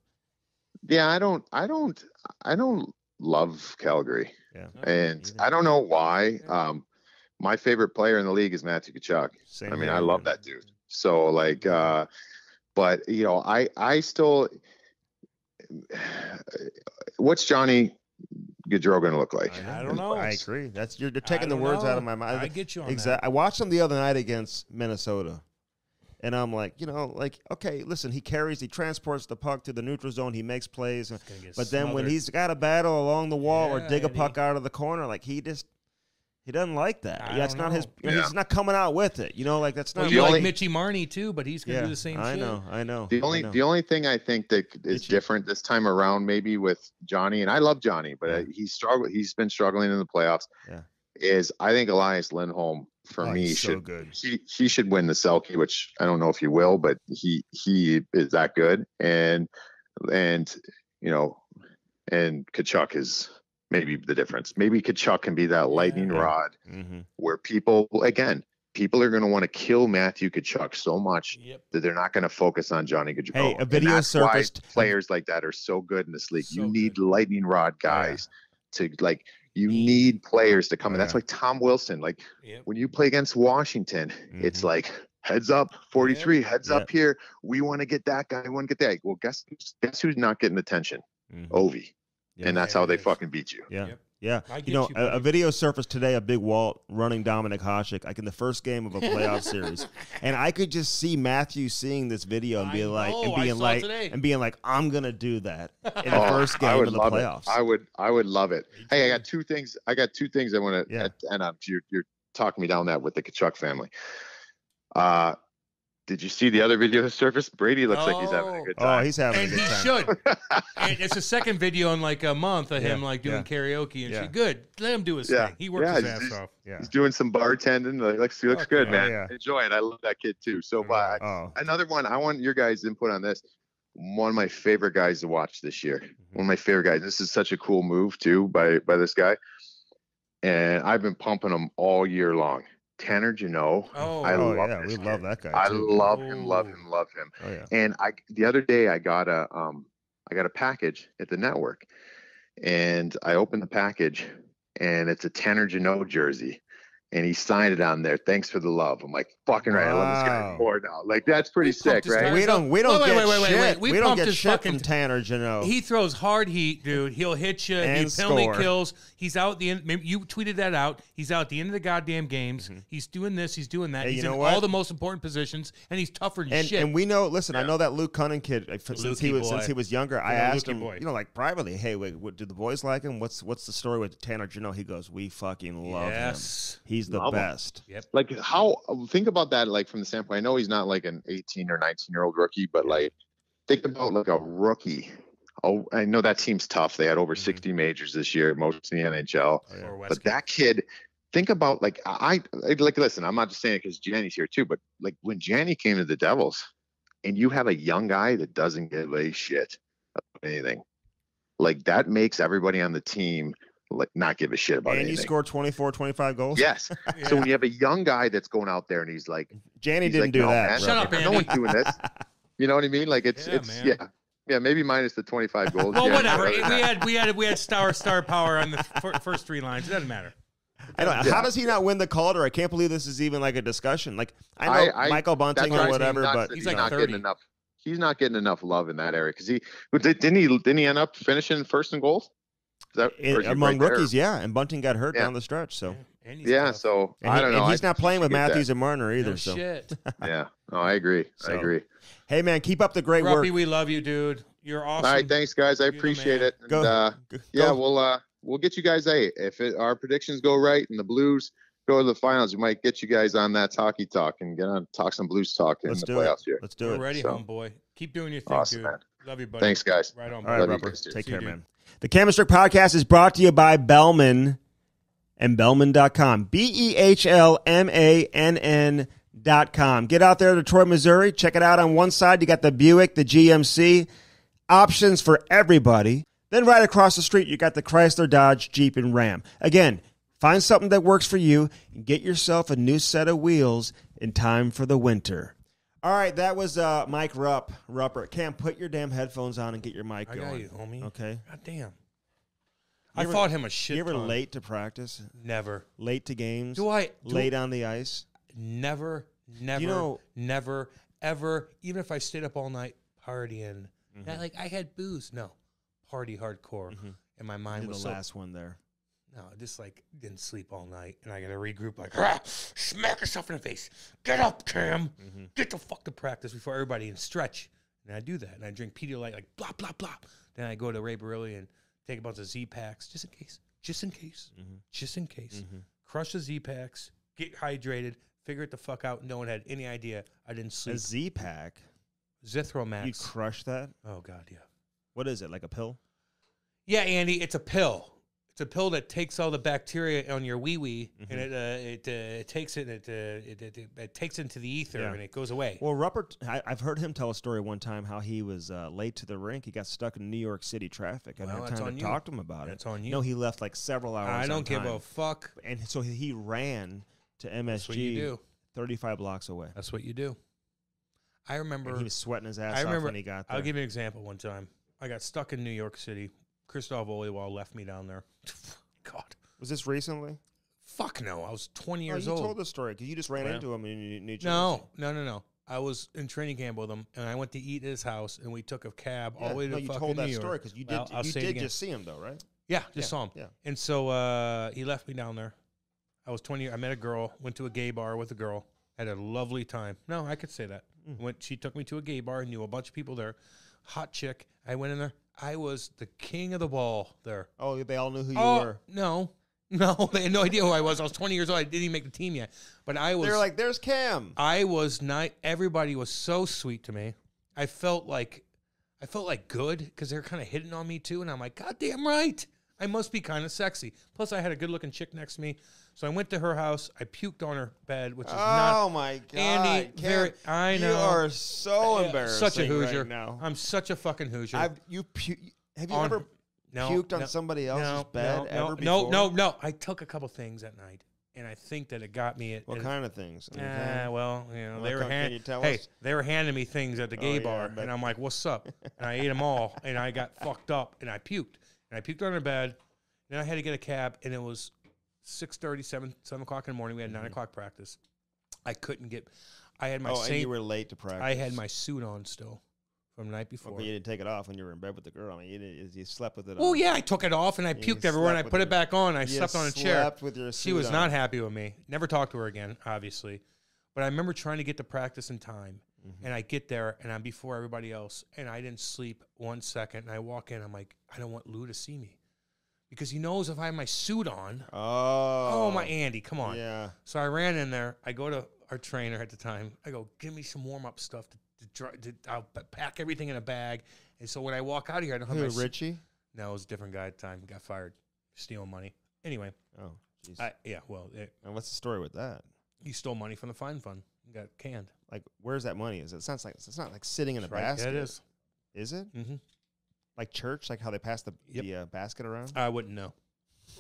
Yeah, I don't I don't I don't love Calgary, Yeah, and. I don't know why. Um, my favorite player in the league is Matthew Tkachuk. Same I mean, here, I love man. that dude. So like, uh, but you know, I I still, what's Johnny Gaudreau going to look like? I in don't know. I agree. That's you're, you're taking the don't words out of my mouth. I get you on Exactly. I watched him the other night against Minnesota, and I'm like, you know, like, okay, listen, he carries, he transports the puck to the neutral zone, he makes plays, He's gonna but then when he's got a battle along the wall or Yeah, dig a Eddie. puck out of the corner, like he just. He doesn't like that. I that's don't not his. Yeah. He's not coming out with it. You know, like that's well, not. you The like Mitchy Marnie too, but he's gonna yeah, do the same I shit. know. I know. The only know. the only thing I think that is Itchy. different this time around, maybe with Johnny, and I love Johnny, but Yeah. uh he's struggled. He's been struggling in the playoffs. Yeah. Is I think Elias Lindholm for Oh, me he's so should good. he he should win the Selke, which I don't know if he will, but he he is that good. And and you know, and Tkachuk is maybe the difference. Maybe Tkachuk can be that lightning Yeah. rod hmm where people again people are going to want to kill Matthew Tkachuk so much Yep. that they're not going to focus on Johnny Gaudreau. Hey, a video why surfaced- players like that are so good in this league. So you need good. lightning rod Oh, yeah. guys to like. You Need. players to come in. Oh, That's yeah. like Tom Wilson. Like Yep. when you play against Washington, it's Mhm. like heads up 43, heads Yeah. up here. We want to get that guy. We want to get that. Well, guess who's- guess who's not getting attention? Mhm. Ovi, Yeah. and that's how they fucking beat you. Yeah. Yep. Yeah. You know, you, a, a video surfaced today of Big Walt running Dominik Hasek like in the first game of a playoff series. And I could just see Matthew seeing this video and I being like know, and being like today. and being like, I'm gonna do that in the Oh, first game of the love playoffs. It. I would I would love it. Hey, I got two things. I got two things I want to Yeah. and you're you're talking me down that with the Tkachuk family. Uh did you see the other video that surfaced? Brady looks like he's having a good time. oh, he's having and a good time. he time. should. and it's the second video in like a month of him like doing yeah. karaoke and Yeah. shit. Good. Let him do his Yeah, thing. He works yeah, his ass off. Yeah. He's doing some bartending. Like, looks he looks Fuck good, yeah. man. Yeah. Enjoy it. I love that kid too. So, but Oh. another one. I want your guys' input on this. One of my favorite guys to watch this year. Mm-hmm. One of my favorite guys. This is such a cool move too by by this guy, and I've been pumping him all year long. Tanner Jeannot. Oh, I oh love yeah, this we kid. love that guy. I too. love him, love Oh. him, love him. oh yeah. And I the other day I got a um I got a package at the network, and I opened the package, and it's a Tanner Jeannot jersey, and he signed it on there. Thanks for the love. I'm like, fucking right. I love this guy Wow. more now. Like that's pretty We sick, right? We don't. We don't Wait, get wait, wait, wait, shit. wait. We We, don't get his shit fucking- from Tanner Jeannot. He throws hard heat, dude. He'll hit you. And he penalty score. kills. He's out the end. You tweeted that out. He's out at the end of the goddamn games. He's doing this. He's doing that. Mm-hmm. Hey, he's you in what? all the most important positions, and he's tougher than and, shit. and we know. Listen, I know that Luke Kunin kid f- since he Lukey was since he was younger. I Yeah, asked Lukey him, boy. you know, like privately, hey, wait, what, do the boys like him? What's what's the story with Tanner Jeannot? He goes, we fucking love yes. him. He's the Love him. best. like how think about that like from the standpoint i know he's not like an 18 or 19 year old rookie but like think about like a rookie. Oh i know that team's tough. They had over Mm-hmm. 60 majors this year most in the nhl Or West but that kid think about like i, I like listen i'm not just saying it because Janny's here too but like when Janny came to the devils and you have a young guy that doesn't give a shit about anything like that makes everybody on the team like not give a shit about And you score scored 24, 25 goals. yes Yeah. so when you have a young guy that's going out there and he's like Janny didn't like, do "No, that. man, Shut up, no one's doing this. You know what I mean? Like it's Yeah, it's man. yeah. Yeah, maybe minus the 25 goals. Well, yeah, whatever. we had we had we had star star power on the fir- first three lines. It doesn't matter. I know. Yeah. How does he not win the Calder? I can't believe this is even like a discussion. Like I know I- I- Michael Bunting or whatever, nuts but He's he's like not 30. getting enough. He's not getting enough love in that area because he did- didn't he didn't he end up finishing first in goals? Is that in- or is he among right there? rookies, yeah. And Bunting got hurt Yeah. down the stretch, so And Yeah, tough. so and, I he- don't and know. he's I not playing with appreciate that. Matthews and Marner either. no so shit. Yeah, no, I agree. So, I agree. hey man, keep up the great work. We love you, dude. You're awesome. All right, thanks guys. I You're appreciate it. And, Go- uh, Go- yeah, go. we'll uh we'll get you guys a if it, our predictions go right and the Blues go to the finals, we might get you guys on that talkie talk and get on talk some Blues talk in Let's the do it. playoffs here. Let's do We're it. ready, So- homeboy. Keep doing your thing, Awesome, dude. man. Love you, buddy. Thanks, guys. Right on, All buddy. right, Love you Rupper. guys, too. Take See care, man. The Cam & Strick Podcast is brought to you by Behlmann and Behlmann.com. B E H L M A N N dot com. Get out there to Detroit, Missouri. Check it out. On one side, you got the Buick, the GMC, options for everybody. Then right across the street, you got the Chrysler, Dodge, Jeep, and Ram. Again, find something that works for you and get yourself a new set of wheels in time for the winter. All right, that was uh, Mike Rupp. Rupper. Cam, put your damn headphones on and get your mic I going. got you, homie. Okay. God damn. I ever- fought him a shit you ever ton. late to practice? Never. Late to games? Do I? Do late on the ice? Never, never, know- never, ever. Even if I stayed up all night partying, not like I had booze. No, party hardcore. And my mind was the so last one there. No, just like didn't sleep all night, and I got to regroup. Like, "Ah, smack yourself in the face. Get up, Cam. Mm-hmm. Get the fuck to practice before everybody and stretch. And I do that, and I drink Pedialyte like blah blah blah. Then I go to Ray Barilli and take a bunch of Z packs just in case, just in case, mm-hmm. just in case. Mm-hmm. Crush the Z packs, get hydrated, figure it the fuck out. No one had any idea I didn't A sleep. Z pack. Zithromax. You crush that? oh god, yeah. What is it? Like a pill? Yeah, Andy, it's a pill. It's a pill that takes all the bacteria on your wee wee, Mm-hmm. and it uh, it, uh, it takes it it, uh, it, it it it takes into the ether, Yeah. and it goes away. Well, Rupper, I, I've heard him tell a story one time how he was uh, late to the rink. He got stuck in New York City traffic. I Well, had that's time on to you. talk to him about That's it. on you. No, he left like several hours. I don't give time. a fuck. And so he ran to That's what you MSG, do. 35 blocks away. That's what you do. I remember. And he was sweating his ass I off when he got there. I'll give you an example. One time, I got stuck in New York City. Christoph Oliwa left me down there. God, was this recently? fuck no. I was 20 Oh, years you old. told the story because you just ran Yeah. into him in New- New Jersey. no, no, no, no. I was in training camp with him, and I went to eat at his house, and we took a cab all the way to no, you fucking told New that York. story because you did. Well, you did just see him though, right? Yeah, just Yeah, saw him. yeah. And so uh, he left me down there. I was 20. I met a girl, went to a gay bar with a girl, had a lovely time. No, I could say that. Mm. Went. She took me to a gay bar, knew a bunch of people there. Hot chick. I went in there. I was the king of the ball there. Oh, they all knew who you oh, were. no. No, they had no idea who I was. I was 20 years old. I didn't even make the team yet. But I was They're like, "There's Cam." I was not. Everybody was so sweet to me. I felt like, I felt like good because they're kind of hitting on me too, and I'm like, God damn right, I must be kind of sexy. Plus, I had a good looking chick next to me, so I went to her house. I puked on her bed, which is Oh not. my god, Andy, Cam, very- I know. You are so Yeah, embarrassing. Such a hoosier. right now. I'm such a fucking hoosier. I've you pu- have you On- ever no, puked on no, somebody else's no, bed no, ever no, before? no, no, no. I took a couple things that night, and I think that it got me. At, What at- kind of things? Ah, Okay. well, you know, Well, they were hand- you tell hey, us? they were handing me things at the gay Oh, bar, but- and I'm like, "What's up?" And I ate them all, and I got fucked up, and I puked, and I puked on her bed. Then I had to get a cab, and it was 6.30, 7, 7 o'clock in the morning. We had 9 o'clock practice. I couldn't get. I had my Mm-hmm. oh, and same. you were late to practice. I had my suit on still from the night Well, before. but you didn't take it off when you were in bed with the girl. I mean, you, didn't, you slept with it. Oh yeah, I took it off and I puked everywhere and I put with it back on. I slept on a chair. slept with your She was on. not happy with me. Never talked to her again, obviously. But I remember trying to get to practice in time, Mhm. and I get there and I'm before everybody else, and I didn't sleep one second. And I walk in, I'm like, I don't want Lou to see me because he knows if I have my suit on. Oh. Oh, my Andy, come on. Yeah. So I ran in there. I go to our trainer at the time. I go, give me some warm up stuff to, to, dry, to I'll pack everything in a bag. And so when I walk out of here, I don't have Who, my. Richie? No, it was a different guy at the time. Got fired, stealing money. Anyway, Oh, jeez. Yeah, well, it, And what's the story with that? he stole money from the fine fund. Got canned. Like, where's that money? Is it sounds like it's not like sitting in a Right, basket? Yeah, it is. Is it Mm-hmm. like church? Like how they pass the Yep. the uh, basket around? I wouldn't know.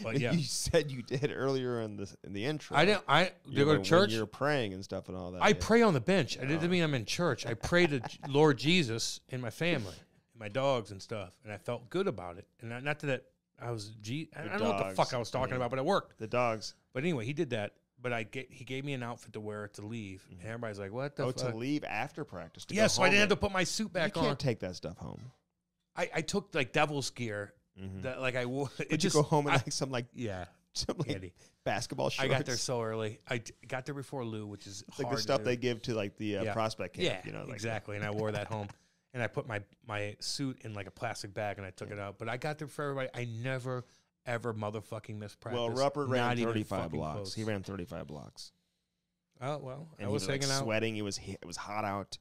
But yeah, you said you did earlier in the in the intro. I didn't. I You to know, go to when church. You're praying and stuff and all that. I yeah. pray on the bench. I Oh. didn't mean I'm in church. I pray to J- Lord Jesus and my family, and my dogs and stuff, and I felt good about it. And not, not that I was G. I The don't know what the dogs, fuck I was talking yeah. about, but it worked. the dogs. But anyway, he did that. But I get he gave me an outfit to wear to leave, and everybody's like, "What the Mm-hmm. Oh, fuck?" to leave after practice. To yeah, so I didn't have to put my suit back on. you on. can't take that stuff home. I, I took like devil's gear Mhm. that like I wore. It Did just you go home and I- like some like yeah, some like Andy. basketball shorts? I got there so early. I d- got there before Lou, which is It's like hard the to stuff do. they give to like the uh, Yeah. prospect camp. Yeah, you know, like exactly. And I wore that home, and I put my my suit in like a plastic bag, and I took it out. But I got there for everybody. I never ever motherfucking missed practice. Well, Rupper ran Not 35 blocks. close. He ran 35 blocks. Oh well, And I was was like out. sweating. It was it was hot out.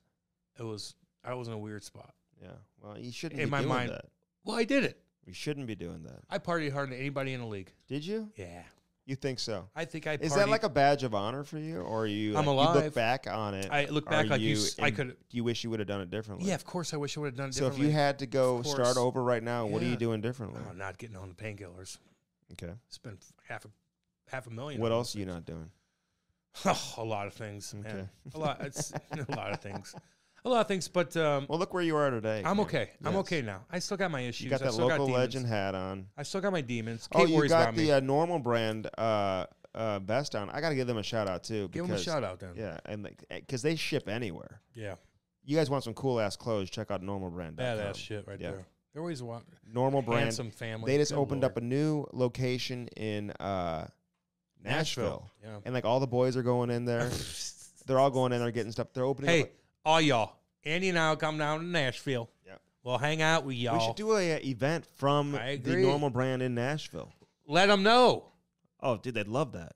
It was I was in a weird spot. Yeah. Well, you shouldn't In be my doing mind- that. Well, I did it. You shouldn't be doing that. I partied harder than anybody in the league. Did you? Yeah, You think so? I think I. Is partied- that like a badge of honor for you, or are you? I'm like, You look back on it. I look back like you. you I could. You wish you would have done it differently. Yeah, of course. I wish I would have done it differently. So if you had to go start over right now, what are you doing differently? oh, not getting on the painkillers. Okay. Spend half a half a million. What else are you not doing? Oh, a lot of things. Okay. Man. A lot. It's a lot of things. A lot of things. But um, Well, look where you are today. I'm okay. I'm Yes. okay now. I still got my issues. You got I that still got local demons. legend hat on. I still got my demons. Oh, you worries got about me. the uh, normal brand uh, uh, vest on. I got to give them a shout out too. Give them a because- shout out then. Yeah, and because they ship anywhere. Yeah. You guys want some cool ass clothes? Check out normalbrand. Badass shit right Yeah. there. They're always want Normal brand. handsome family. They just Good opened up a new location in uh, Nashville. Yeah. and like all the boys are going in there. They're all going in there getting stuff. They're opening. hey, up all y'all. Andy and I'll come down to Nashville. Yeah. We'll hang out with y'all. we should do a, event from I the agree. normal brand in Nashville. Let them know. Oh, dude, they'd love that.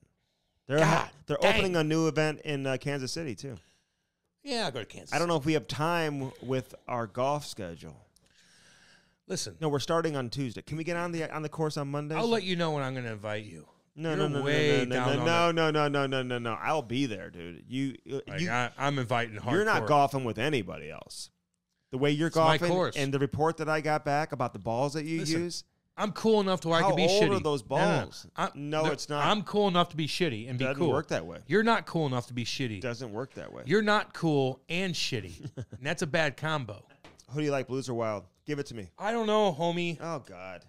They're God they're dang. opening a new event in uh, Kansas City too. Yeah, I'll go to Kansas. I don't know if we have time with our golf schedule. Listen, No, we're starting on Tuesday. Can we get on the on the course on Monday? I'll let you know when I'm going to invite you. No, you're no, no, way no, no, on no, no, no, no, no, no, no. I'll be there, dude. You, uh, Like, you, I, I'm inviting hardcore. you're not golfing with anybody else. The way you're It's golfing and the report that I got back about the balls that you Listen, use. I'm cool enough to where How I can be old shitty. are those No, no, no. balls? I- No, it's not. I'm cool enough to be shitty and be doesn't cool. work that way. You're not cool enough to be shitty. doesn't work that way. You're not cool and shitty. and that's a bad combo. Who do you like, Blues or Wild? Give it to me. I don't know, homie. Oh God,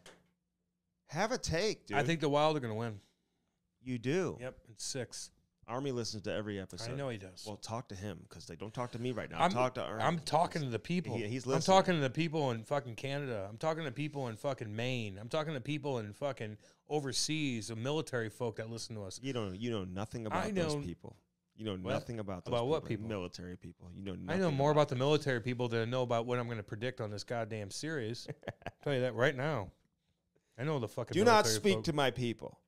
have a take, dude. I think the Wild are going to win. You do. Yep, in six. Army listens to every episode. I know he does. Well, talk to him because they don't talk to me right now. I'm, talk to Army. I'm talking to the people. He- he's listening. I'm talking to the people in fucking Canada. I'm talking to people in fucking Maine. I'm talking to people in fucking overseas, the military folk that listen to us. You don't. You know nothing about I those know- people. You know What? nothing about those About what people. people? Military people. You know. Nothing I know more about the military people than I know about what I'm going to predict on this goddamn series. tell you that right now. I know the fucking. Do not speak folk. to my people.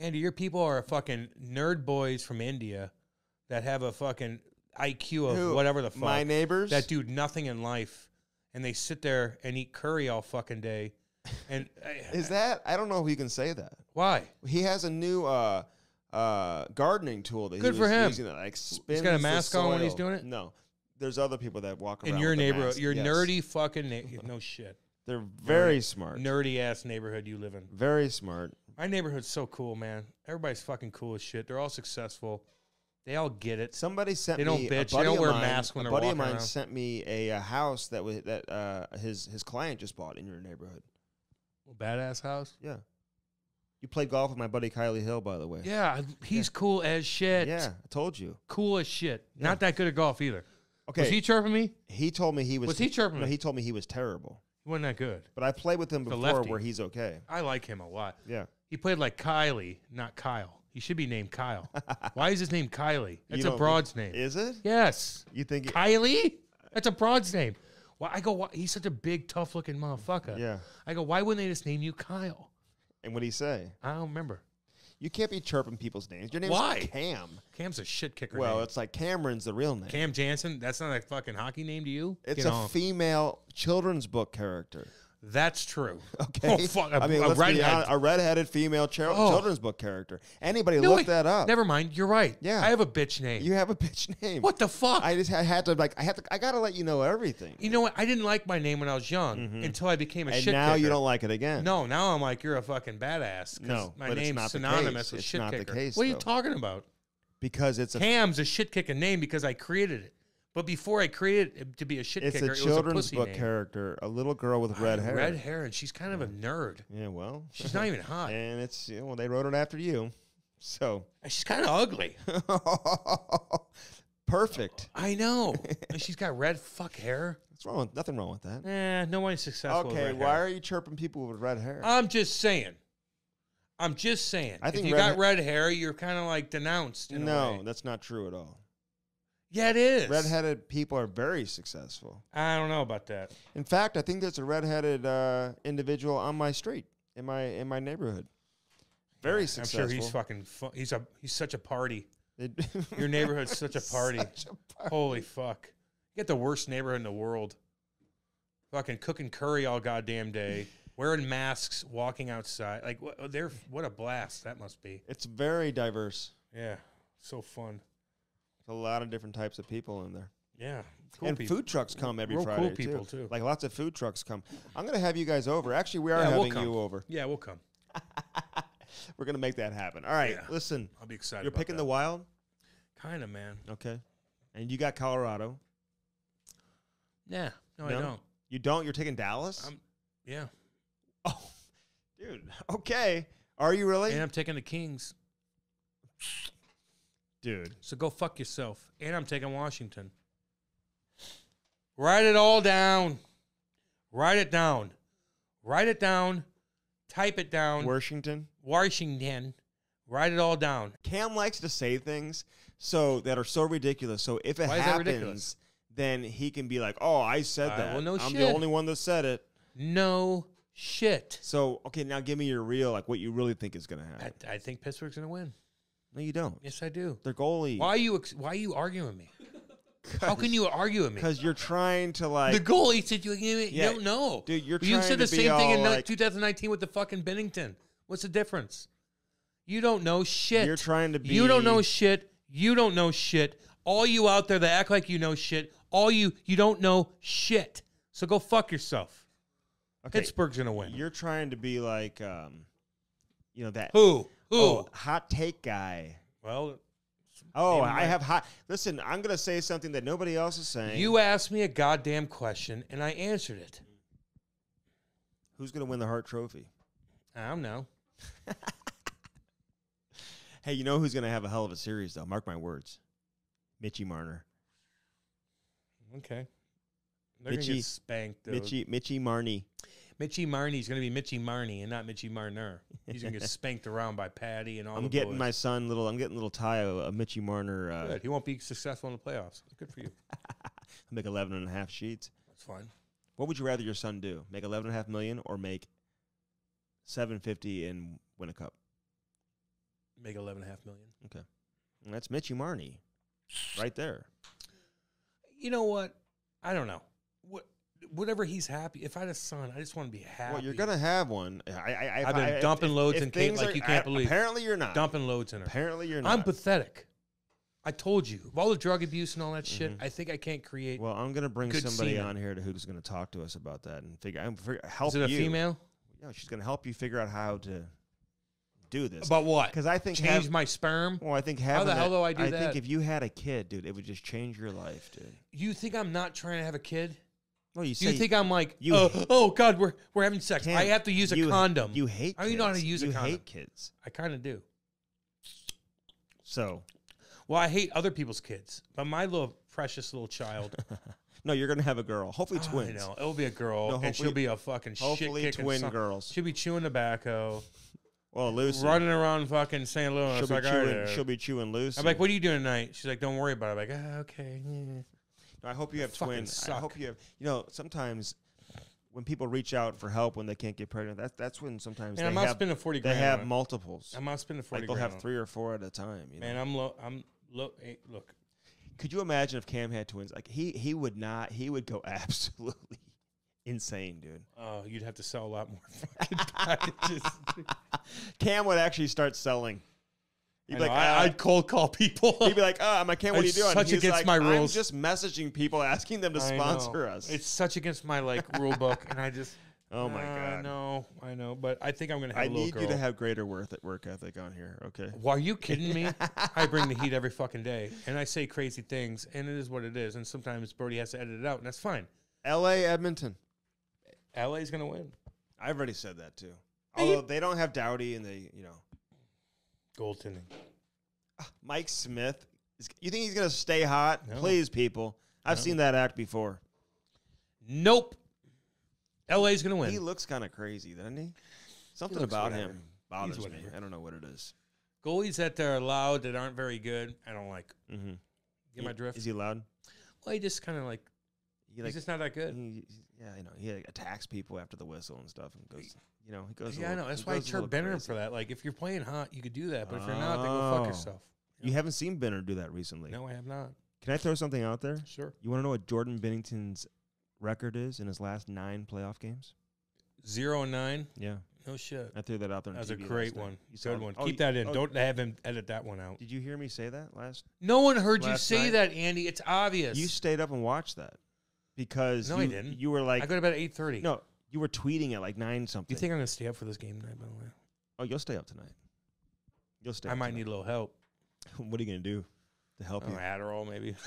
Andy, your people are fucking nerd boys from India that have a fucking IQ of Who? whatever the fuck. My neighbors. that do nothing in life, and they sit there and eat curry all fucking day. And is that? I don't know if you can say that. why? He has a new uh, uh, gardening tool that Good he for him. using that like spins got a mask on when he's doing it? No, there's other people that walk around In your neighborhood, your Yes. nerdy fucking na- no shit, They're very smart. nerdy ass neighborhood you live in. Very smart. My neighborhood's so cool, man. Everybody's fucking cool as shit. They're all successful. They all get it. Somebody sent They don't me. bitch. A They don't wear masks when a they're buddy of walking mine around. sent me a, uh house that was that uh, his his client just bought in your neighborhood. Badass house. Yeah. You played golf with my buddy Kylie Hill, by the way. Yeah, he's cool as shit. Yeah, I told you. Cool as shit. Not that good at golf either. Okay. Was he chirping me? He told me he was. Was he chirping No, me? he told me he was terrible. He wasn't that good. But I played with him before, lefty. where he's okay. I like him a lot. Yeah. He played like Kylie, not Kyle. He should be named Kyle. Why is his name Kylie? That's a broad's name. Is it? yes. You think? Kylie? That's a broad's name. Why I go, why, he's such a big, tough looking motherfucker. Yeah. I go, why wouldn't they just name you Kyle? And what did he say? I don't remember. You can't be chirping people's names. Your name's Why? Cam. Cam's a shit kicker. Well, name. it's like Cameron's the real name. Cam Jansen. That's not a fucking hockey name to you. it's Get a female children's book character. That's true. Okay. Oh, fuck, a- I mean, a redhead. a redheaded female Oh. children's book character. Anybody No, look wait, that up? Never mind. You're right. Yeah. I have a bitch name. You have a bitch name. what the fuck? I just I had to like I have to I gotta let you know everything. you know what? I didn't like my name when I was young mm-hmm. until I became a and shit now you don't like it again. No, now I'm like you're a fucking badass. No, my name's not the synonymous case. with It's shit not the kicker. case, what are you though. talking about? because it's a Cam's a shit kicking name because I created it. But before I created it to be a shit it's kicker, a it was a children's book name. character, a little girl with red hair. Red hair, and she's kind of a nerd. Yeah, well, She's not even hot. and it's you know, well they wrote it after you, so And She's kind of ugly. perfect. I know. and she's got red fuck hair. What's wrong? With, nothing wrong with that. Eh, nobody's successful. with Okay, why hair. are you chirping people with red hair? I'm just saying. I'm just saying. I think if you got red hair, you're kind of like denounced. No, that's not true at all. Yeah, it is. Redheaded people are very successful. I don't know about that. In fact, I think there's a redheaded uh, individual on my street in my in my neighborhood. Very successful. I'm sure he's fucking. Fu- he's a. He's such a party. Your neighborhood's such a party. Such a party. Holy fuck! You get the worst neighborhood in the world. Fucking cooking curry all goddamn day, wearing masks, walking outside. Like what? They're what a blast that must be. It's very diverse. Yeah, so fun. There's a lot of different types of people in there. Yeah, cool and people. food trucks come every Real cool Friday people, too. too. Like lots of food trucks come. I'm gonna have you guys over. Actually, we are Yeah, we'll having you over. Yeah, we'll come. We're gonna make that happen. All right. Yeah. Listen, I'll be excited. you're picking the wild. kind of man. Okay. And you got Colorado. Yeah, no, No? I don't. You don't. You're taking Dallas. I'm- Yeah, oh, dude. Okay. Are you really, and I'm taking the Kings. dude? So go fuck yourself. And I'm taking Washington. Write it all down. Write it down. Write it down. Type it down. Washington. Washington. Write it all down. Cam likes to say things so that are so ridiculous. So if it Why is that happens, ridiculous? then he can be like, "Oh, I said Uh, that. well, no I'm the only one that said it." No shit. So okay, now give me your real, like what you really think is gonna I, happen. I think Pittsburgh's gonna win. No, you don't. Yes, I do. Their goalie. Why are you? ex- Why are you arguing with me? How can you argue with me? Because you're trying to like. the goalie said you, you Yeah, don't know. dude, you're you said the to same thing in like- 2019 with the fucking Binnington. What's the difference? You don't know shit. You're trying to be. You don't know shit. You don't know shit. All you out there that act like you know shit. All you you don't know shit. So go fuck yourself. Okay, Pittsburgh's gonna win. You're trying to be like, um, you know that. Who? Who? Oh, hot take guy. Well, Oh, I have hot. Listen, I'm gonna say something that nobody else is saying. you asked me a goddamn question and I answered it. Who's gonna win the Hart Trophy? I don't know. Hey, you know who's gonna have a hell of a series though? Mark my words. Mitchy Marner. Okay. They're gonna Mitchie- get spanked. Mitchy Mitchy Marney. Mitchie Marnie's going to be Mitchie Marnie and not Mitchie Marner. He's going to get spanked around by Patty and all I'm getting boys. my son little. I'm getting little Ty a, a Mitchy Marner. Uh, Good. He won't be successful in the playoffs. Good for you. make 11 and a half sheets. That's fine. What would you rather your son do? Make 11 and a half million or make 750 and win a cup? Make eleven and a half million. And a half million okay that's Mitchy Marnie, right there. You know what? I don't know. What, whatever he's happy. If I had a son, I just want to be happy. Well, you're gonna have one. I, I, I, I've been I- dumping loads if in Kate things like are- you can't I- believe. Apparently, you're not. dumping loads in her. Apparently, you're not. I'm pathetic. I told you. Of all the drug abuse and all that shit, Mhm. I think I can't create. well, I'm gonna bring somebody on here to, who's gonna talk to us about that and figure. I'm figure, help Is it a you. female? Yeah, she's gonna help you figure out how to do this. About what? Because I think Change have- my sperm? Well, I think having the hell that- do I do I that? think if you had a kid, dude, it would just change your life, dude. You think I'm not trying to have a kid? No, you Do you say think I'm like, you oh, oh God, we're we're having sex. I have to use a you- condom. You hate. I don't even know how to kids. use a you condom. hate kids. I kind of do. So Well, I hate other people's kids, but my little precious little child. no, you're gonna have a girl. Hopefully I twins. know it'll be a girl, No, and she'll hopefully- be a fucking shit Hopefully kicking twin girls. She'll be chewing tobacco, Well, Lucy. running around fucking St. Louis. She'll be like, I chewing. She'll be chewing Lucy. I'm like, what are you doing tonight? She's like, don't worry about it. I'm like, ah, okay. yeah." I hope you have fucking twins. I hope you have. You know, sometimes when people reach out for help when they can't get pregnant, that's that's when sometimes Man, I'm not have spending forty they have on multiples. I'm not spending forty Like they'll have on three or four at a time. You know? Man, I'm low. I'm low. Hey, look, Could you imagine if Cam had twins? Like he he would not. He would go absolutely insane, dude. oh, you'd have to sell a lot more fucking packages. Cam would actually start selling. He'd be like, know, I. I'd cold call people. He'd be like, "Oh, I'm like, Cam, what are you It's doing?" such He's against like, my I'm just messaging people, asking them to I sponsor know. us. It's such against my like rule book, and I just. oh my uh, god. No, I know, but I think I'm gonna have I a little need girl. you to have greater worth at work ethic on here. Okay. Why are you kidding me? I bring the heat every fucking day, and I say crazy things, and it is what it is. And sometimes Brody has to edit it out, and that's fine. L.A. Edmonton. LA's gonna win. I've already said that too. Although they don't have Doughty and they, you know, Goaltending. Mike Smith. Is, you think he's gonna stay hot? No. Please, people. I've No. seen that act before. Nope. LA's gonna win. He looks kind of crazy, doesn't he? Something looks about whatever. him bothers me. whatever. I don't know what it is. Goalies that are loud that aren't very good, I don't like. Mm-hmm. Get my drift? Is he loud? well, he just kind of like, He like, he's just not that good. he- yeah, you know, he like, attacks people after the whistle and stuff, and goes, you know, he goes. yeah, I know. That's why I chirp Binner crazy. for that. Like, if you're playing hot, you could do that, but if you're not, then go fuck Oh. yourself. You haven't seen Binner do that recently. No, I have not. Can I throw something out there? Sure. You want to know what Jordan Binnington's record is in his last nine playoff games? Zero and nine. Yeah, No shit. I threw that out there. on That was a great one. You Good one. Oh, Keep that in. oh, Don't have him edit that one out. Did you hear me say that last? No one heard you say night? that, Andy. It's obvious. You stayed up and watched that because No, I you, didn't. You were like, I go to bed at eight thirty. no, you were tweeting at like nine something. You think I'm gonna stay up for this game tonight? By the way, oh, you'll stay up tonight. You'll stay. I up might tonight. need a little help. what are you gonna do to help Oh, you? Adderall, maybe.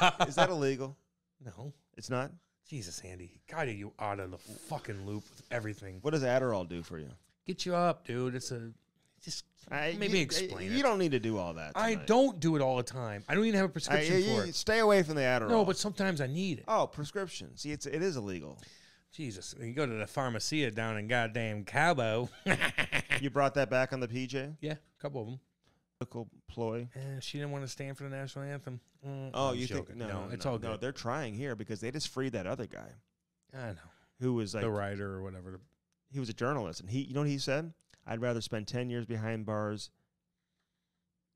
Oh, is that illegal? no? It's not. Jesus, Andy, God, are you out of the fucking loop with everything? What does Adderall do for you? Get you up, dude. It's a just I, maybe you, explain You it. don't need to do all that. I don't do it all the time. I don't even have a prescription you- for you it. Stay away from the Adderall. No, but sometimes I need it. oh, prescription. See, it's it is illegal. Jesus, you go to the pharmacia down in goddamn Cabo. You brought that back on the PJ. yeah, a couple of them. Political ploy. Eh, she didn't want to stand for the national anthem. Mm, Oh, I'm you joking. think no, no, no, it's no, all No, they're trying here because they just freed that other guy I know who was like the writer or whatever. he was a journalist and he you know what he said? I'd rather spend 10 years behind bars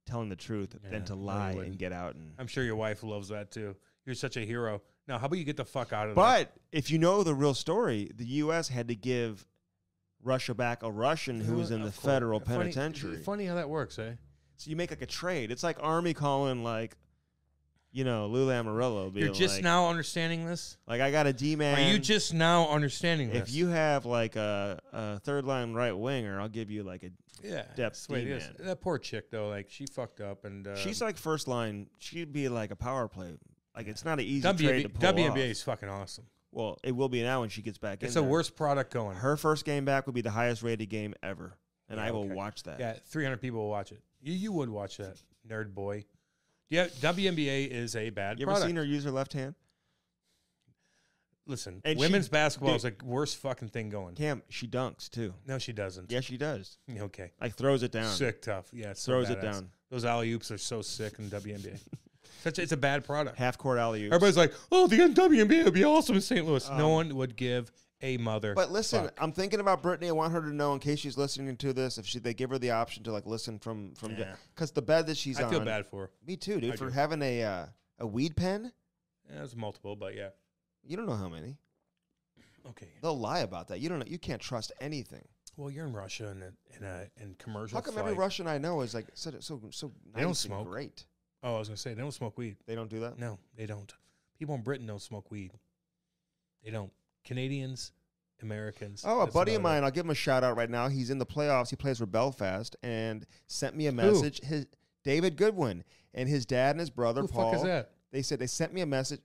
telling the truth Yeah, than to lie and get out and I'm sure your wife loves that too. You're such a hero. Now, how about you get the fuck out of there? But if you know the real story, the US had to give Russia back a Russian who was in the Of course. federal Funny- penitentiary. Funny how that works, eh? So you make like a trade. It's like Army calling like you know, Lou Lamoriello being You're just like, now understanding this. like I got a D man. Are you just now understanding this? if you have like a, a third line right winger, I'll give you like a yeah, depth that's the way it is. D-man. That poor chick though, like she fucked up, and uh, She's like first line. She'd be like a power play. Like it's not an easy trade WNBA, to pull WNBA off. is fucking awesome. Well, it will be now when she gets back It's in. the there. worst product going. Her first game back will be the highest rated game ever, and Yeah, I will okay. watch that. Yeah, 300 people will watch it. You, you would watch that, nerd boy. Yeah, WNBA is a bad You ever product. seen her use her left hand? Listen, And she- women's basketball is the worst fucking thing going. Cam, she dunks too. No, she doesn't. Yeah, she does. Okay. Like throws it down. Sick tough. Yeah, it's so Throws it badass. down. Those alley oops are so sick in WNBA. Such it's a bad product. Half court alley oops. Everybody's like, "Oh, the WNBA would be awesome in St. Louis." no Um, one would give a mother. But listen, fuck. I'm thinking about Brittney. I want her to know, in case she's listening to this, if she they give her the option to like listen from from Yeah. because the bed that she's I on. I feel bad for her. Me too, dude. I for do. having a uh, a weed pen, Yeah, it's multiple, but yeah. you don't know how many. Okay. They'll lie about that. You don't know. You can't trust anything. Well, you're in Russia and in a in commercial. How come flight. every Russian I know is like so so so They don't nice and smoke. great? Oh, I was gonna say they don't smoke weed. They don't do that. No, they don't. People in Britain don't smoke weed. They don't. Canadians, Americans. Oh, a buddy of about it. mine. I'll give him a shout out right now. He's in the playoffs. He plays for Belfast and sent me a message. His David Goodwin and his dad and his brother Who the Paul. fuck is that? They said they sent me a message.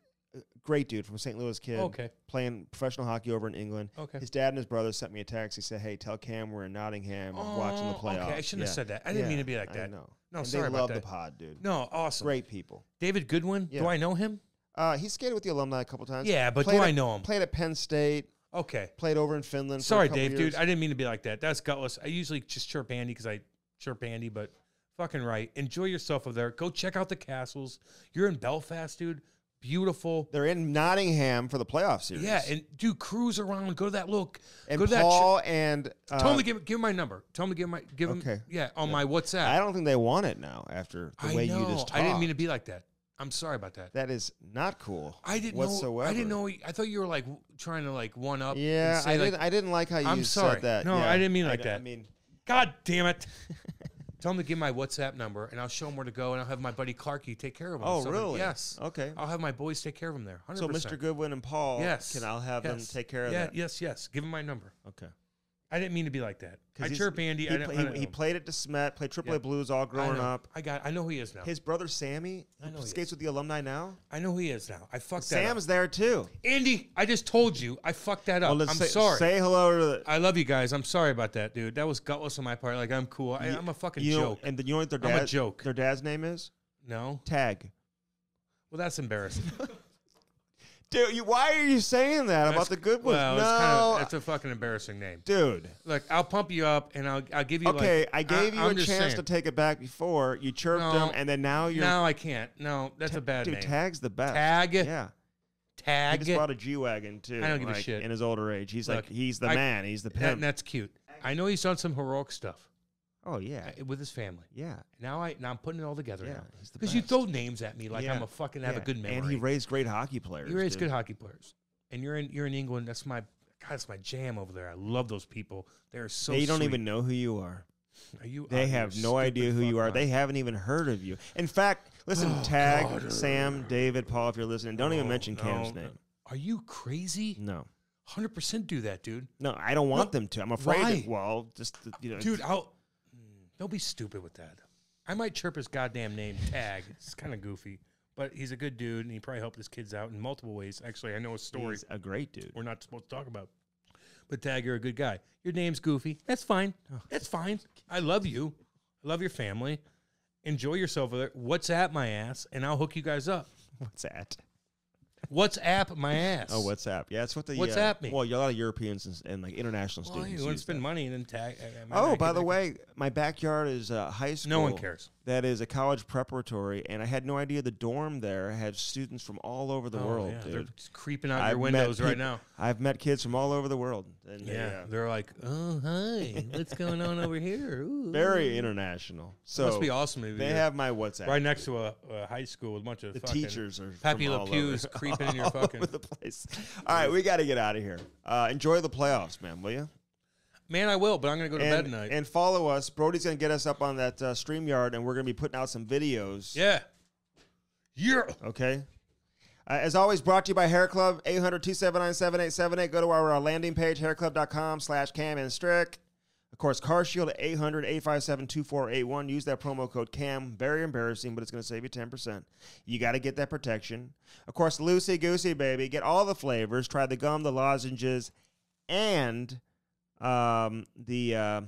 Great dude from St. Louis kid. Okay. Playing professional hockey over in England. Okay. His dad and his brother sent me a text. He said, "Hey, tell Cam we're in Nottingham watching the Oh, playoffs." Okay, I shouldn't have said that. I didn't mean to be like that. No, No, And sorry they about love that. the pod, dude. No, awesome. Great people. David Goodwin. Yeah. Do I know him? Uh, he skated with the alumni a couple times. Yeah, but Played do I know him? Played at Penn State. Okay. Played over in Finland. for a Sorry, Dave, years. dude. I didn't mean to be like that. That's gutless. I usually just chirp Andy because I chirp Andy, but fucking right. Enjoy yourself over there. Go check out the castles. You're in Belfast, dude. Beautiful. They're in Nottingham for the playoff series. Yeah, and do cruise around. Go to that little. and go to that. Paul and uh, tell him to give give him my number. Tell him to give my give him. Okay. Yeah, on my WhatsApp. I don't think they want it now after the I way know. you just talked. I didn't mean to be like that. I'm sorry about that. That is not cool. I didn't whatsoever. know. I didn't know. I thought you were like trying to like one up. Yeah, I like, didn't. I didn't like how you I'm sorry. said that. No, Yeah. I didn't mean like d- that. I mean, God damn it. Tell him to give my WhatsApp number, and I'll show him where to go, and I'll have my buddy Clarky take care of him. oh So, really? Yes. Okay. I'll have my boys take care of him there. 100%. So Mr. Goodwin and Paul, Yes. can I'll have them take care of yeah, that? Yes, yes. Give him my number. Okay. I didn't mean to be like that. I he's- chirp Andy. He, I, pla- don't- he, don't he know. played at DeSmet, played AAA Yeah. Blues all I growing know. up. I got. I know who he is now. His brother Sammy I know he skates with the alumni now. I know who he is now. I fucked that Sam's up. there too. Andy, I just told you. I fucked that up. Well, let's I'm say, sorry. Say hello to the. I love you guys. I'm sorry about that, dude. That was gutless on my part. Like I'm cool. I, I'm a fucking you know, joke. and then you know what their I'm a dad? joke. Their dad's name is no. Tag. Well, that's embarrassing. Dude, you, why are you saying that about the good ones? Well, no, it's, kind of, it's a fucking embarrassing name. dude. Look, I'll pump you up and I'll I'll give you. Okay, like, I gave you I'm a chance saying. to take it back before. You chirped No. him, and then now you're. No, I can't. No, that's a bad dude, name. Tag's the best. Tag? Yeah. Tag. He just bought a G wagon too. I don't give a shit. In his older age, he's Look, like he's the I- man. He's the That- pimp. that's cute. I know he's done some heroic stuff oh yeah, uh, with his family. yeah, Now I now I'm putting it all together yeah. now. Because you throw names at me like I'm a fucking have a good memory. And he raised great hockey players. He raised dude. good hockey players, and you're in you're in England. That's my God. That's my jam over there. I love those people. They're so. They don't even know who you are. Are you? They out of your have no idea who you are. mind? They haven't even heard of you. In fact, listen, Oh, tag God. Sam, David, Paul, if you're listening. Don't even No, mention Cam's no. name. Are you crazy? No, Hundred percent do that, dude. no, I don't want No, them to. I'm afraid. why? That, well, just you know, Dude, I'll. Don't be stupid with that. I might chirp his goddamn name, Tag. It's kind of goofy, but he's a good dude, and he probably helped his kids out in multiple ways. Actually, I know a story he's a great dude. we're not supposed to talk about. But Tag, you're a good guy. Your name's Goofy. That's fine. Oh. That's fine. I love you. I love your family. Enjoy yourself over there. WhatsApp my ass, and I'll hook you guys up. What's that? WhatsApp my ass. Oh, WhatsApp. Yeah, that's what the WhatsApp uh, me. Well, you're a lot of Europeans and, and like international Well, students. you want to spend that. money and then tag. I- I Oh, by the way, my backyard is a high school. no one cares. That is a college preparatory, and I had no idea the dorm there had students from all over the Oh, world, yeah, They're creeping out I've your windows right now. I've met kids from all over the world. And they, Yeah, uh, they're like, oh hi, what's going on over here? Ooh. very international. So must be awesome. they have my WhatsApp. right next to a, a high school with a bunch of the teachers are Pappy Le all Pew's over, creeping in your fucking- over the place. All right, we got to get out of here. Uh, enjoy the playoffs, man. Will you? Man, I will, but I'm gonna go to bed tonight. and follow us. Brody's gonna get us up on that uh, Streamyard, and we're gonna be putting out some videos. yeah, yeah. Okay. Uh, as always, brought to you by Hair Club, 800-279-7878. Go to our uh, landing page, hairclub.com slash cam and strick. Of course, Car Shield at 800-857-2481. Use that promo code CAM. Very embarrassing, but it's going to save you 10%. You got to get that protection. Of course, Loosey Goosey, baby. Get all the flavors. Try the gum, the lozenges, and um, the, uh,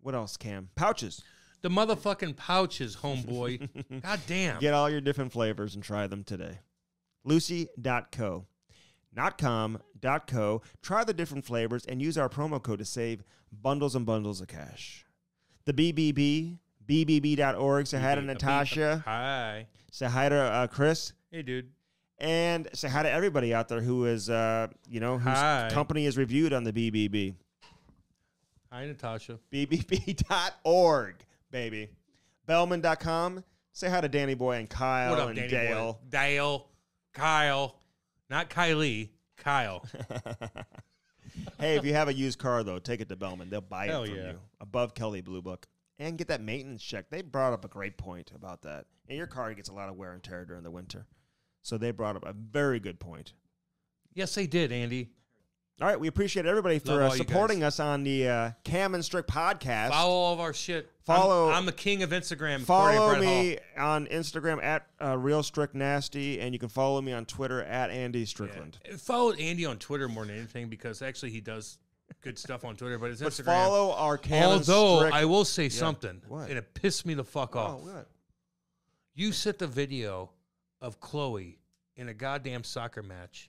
what else, Cam? Pouches. The motherfucking pouches, homeboy. God damn. Get all your different flavors and try them today. Lucy.co. Not com, dot co. Try the different flavors and use our promo code to save bundles and bundles of cash. The BBB, BBB.org. Say hi to Natasha. Hi. Say hi to uh, Chris. Hey, dude. And say hi to everybody out there who is, uh, you know, whose Hi. company is reviewed on the BBB. Hi, Natasha. BBB.org, baby. Bellman.com. Say hi to Danny Boy and Kyle what up, and Danny Dale. Boy? Dale. Kyle. Not Kylie. Kyle. hey, if you have a used car though, take it to Bellman. They'll buy Hell it from yeah. you above Kelly Blue Book and get that maintenance check. They brought up a great point about that. And your car gets a lot of wear and tear during the winter, so they brought up a very good point. yes, they did, Andy. All right, we appreciate everybody for uh, supporting us on the uh, Cam and Strick podcast. Follow all of our shit. Follow- I'm, I'm the king of Instagram. Follow me on Instagram at uh, Real Strick Nasty, and you can follow me on Twitter at Andy Yeah. Strickland. Follow Andy on Twitter more than anything because actually he does good stuff on Twitter, but it's But Instagram. follow our Cam and Although Strick. I will say something, What? and it pissed me the fuck oh, off. what? You set the video of Chloe in a goddamn soccer match,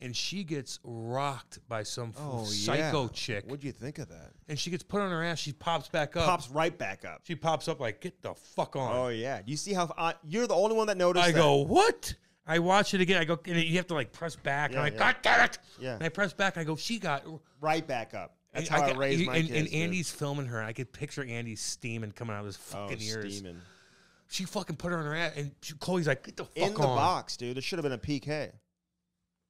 and she gets rocked by some Oh, psycho yeah. chick, What'd you think of that? and she gets put on her ass. She pops back up. Pops right back up. She pops up like, "Get the fuck on!" Oh yeah, you see how uh, you're the only one that noticed. I that. go, "What?" I watch it again. I go, and you have to like press back. Yeah, and I'm like, yeah. "God damn it!" Yeah. And I press back. I go, "She got." right back up. That's how I, got- raised my and, kids. and dude. Andy's filming her. I could picture Andy's steaming coming out of his oh, fucking ears. steaming. She fucking put her on her ass, and she, Chloe's like, "Get the fuck on. in the box, dude. It should have been a PK.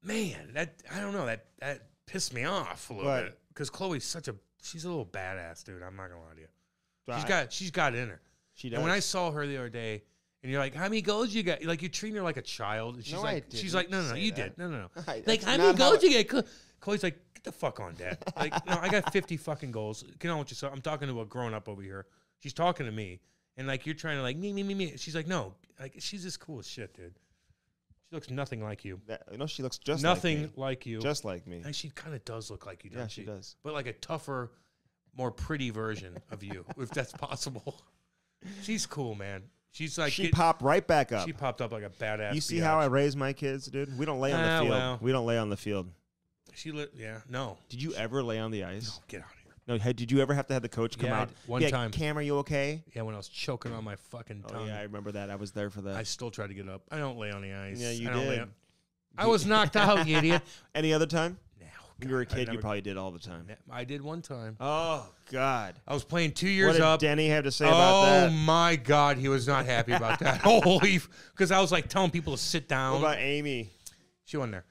Man, that I don't know. That that pissed me off a little But- bit because Chloe's such a she's a little badass, dude. I'm not gonna lie to you. She's got she's got it in her. She does. And when I saw her the other day, and you're like, "How many goals you got?" Like you're treating her like a child. And she's No, I like, didn't she's like, "No, no, no, say you that. did. No, no, no." I- like that's how many not how goals it- you get? Chlo- Chloe's like, "Get the fuck on, dad." Like, no, I got 50 fucking goals. Can I want you? So I'm talking to a grown up over here. She's talking to me, and like you're trying to like me, me, me, me. She's like, "No, like she's just cool as shit, dude." She looks nothing like you. That, you know, she looks just nothing like, like, you. just like me. And she kind of does look like you, doesn't Yeah, she? she does. But like a tougher, more pretty version of you, if that's possible. She's cool, man. She's like she get- popped right back up. She popped up like a badass. You see biatch. how I raise my kids, dude? We don't lay on Ah, the field. well. We don't lay on the field. She lit. Yeah. No. Did you ever lay on the ice? Get out. No. Hey, did you ever have to have the coach come Yeah, I out? one yeah, time. Cam, are you okay? Yeah. When I was choking on my fucking Oh tongue, yeah, I remember that. I was there for that. I still try to get up. I don't lay on the ice. yeah, you I don't lay did. on- I was knocked out, you idiot. Any other time? No. When you were a God, I kid, you never- probably did all the time. I did one time. Oh God. I was playing two years What did up. Denny have to say oh about that? Oh my god, he was not happy about that. Holy, because I was like telling people to sit down. What about Amy? She wasn't there.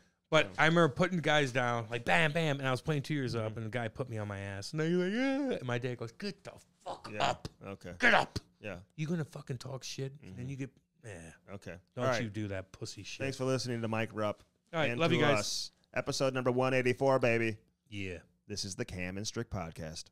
But I remember putting guys down, like bam, bam, and I was playing two years Mm-hmm. up, and the guy put me on my ass. And you're like, yeah. And my dad goes, Get the fuck Yeah. up. Okay. Get up. Yeah. You gonna fucking talk shit? And then you get, yeah. Okay. Don't all right. you do that pussy shit. Thanks for listening to Mike Rupp. All right, and love you to guys. us. Episode number 184, baby. Yeah. This is the Cam and Strick podcast.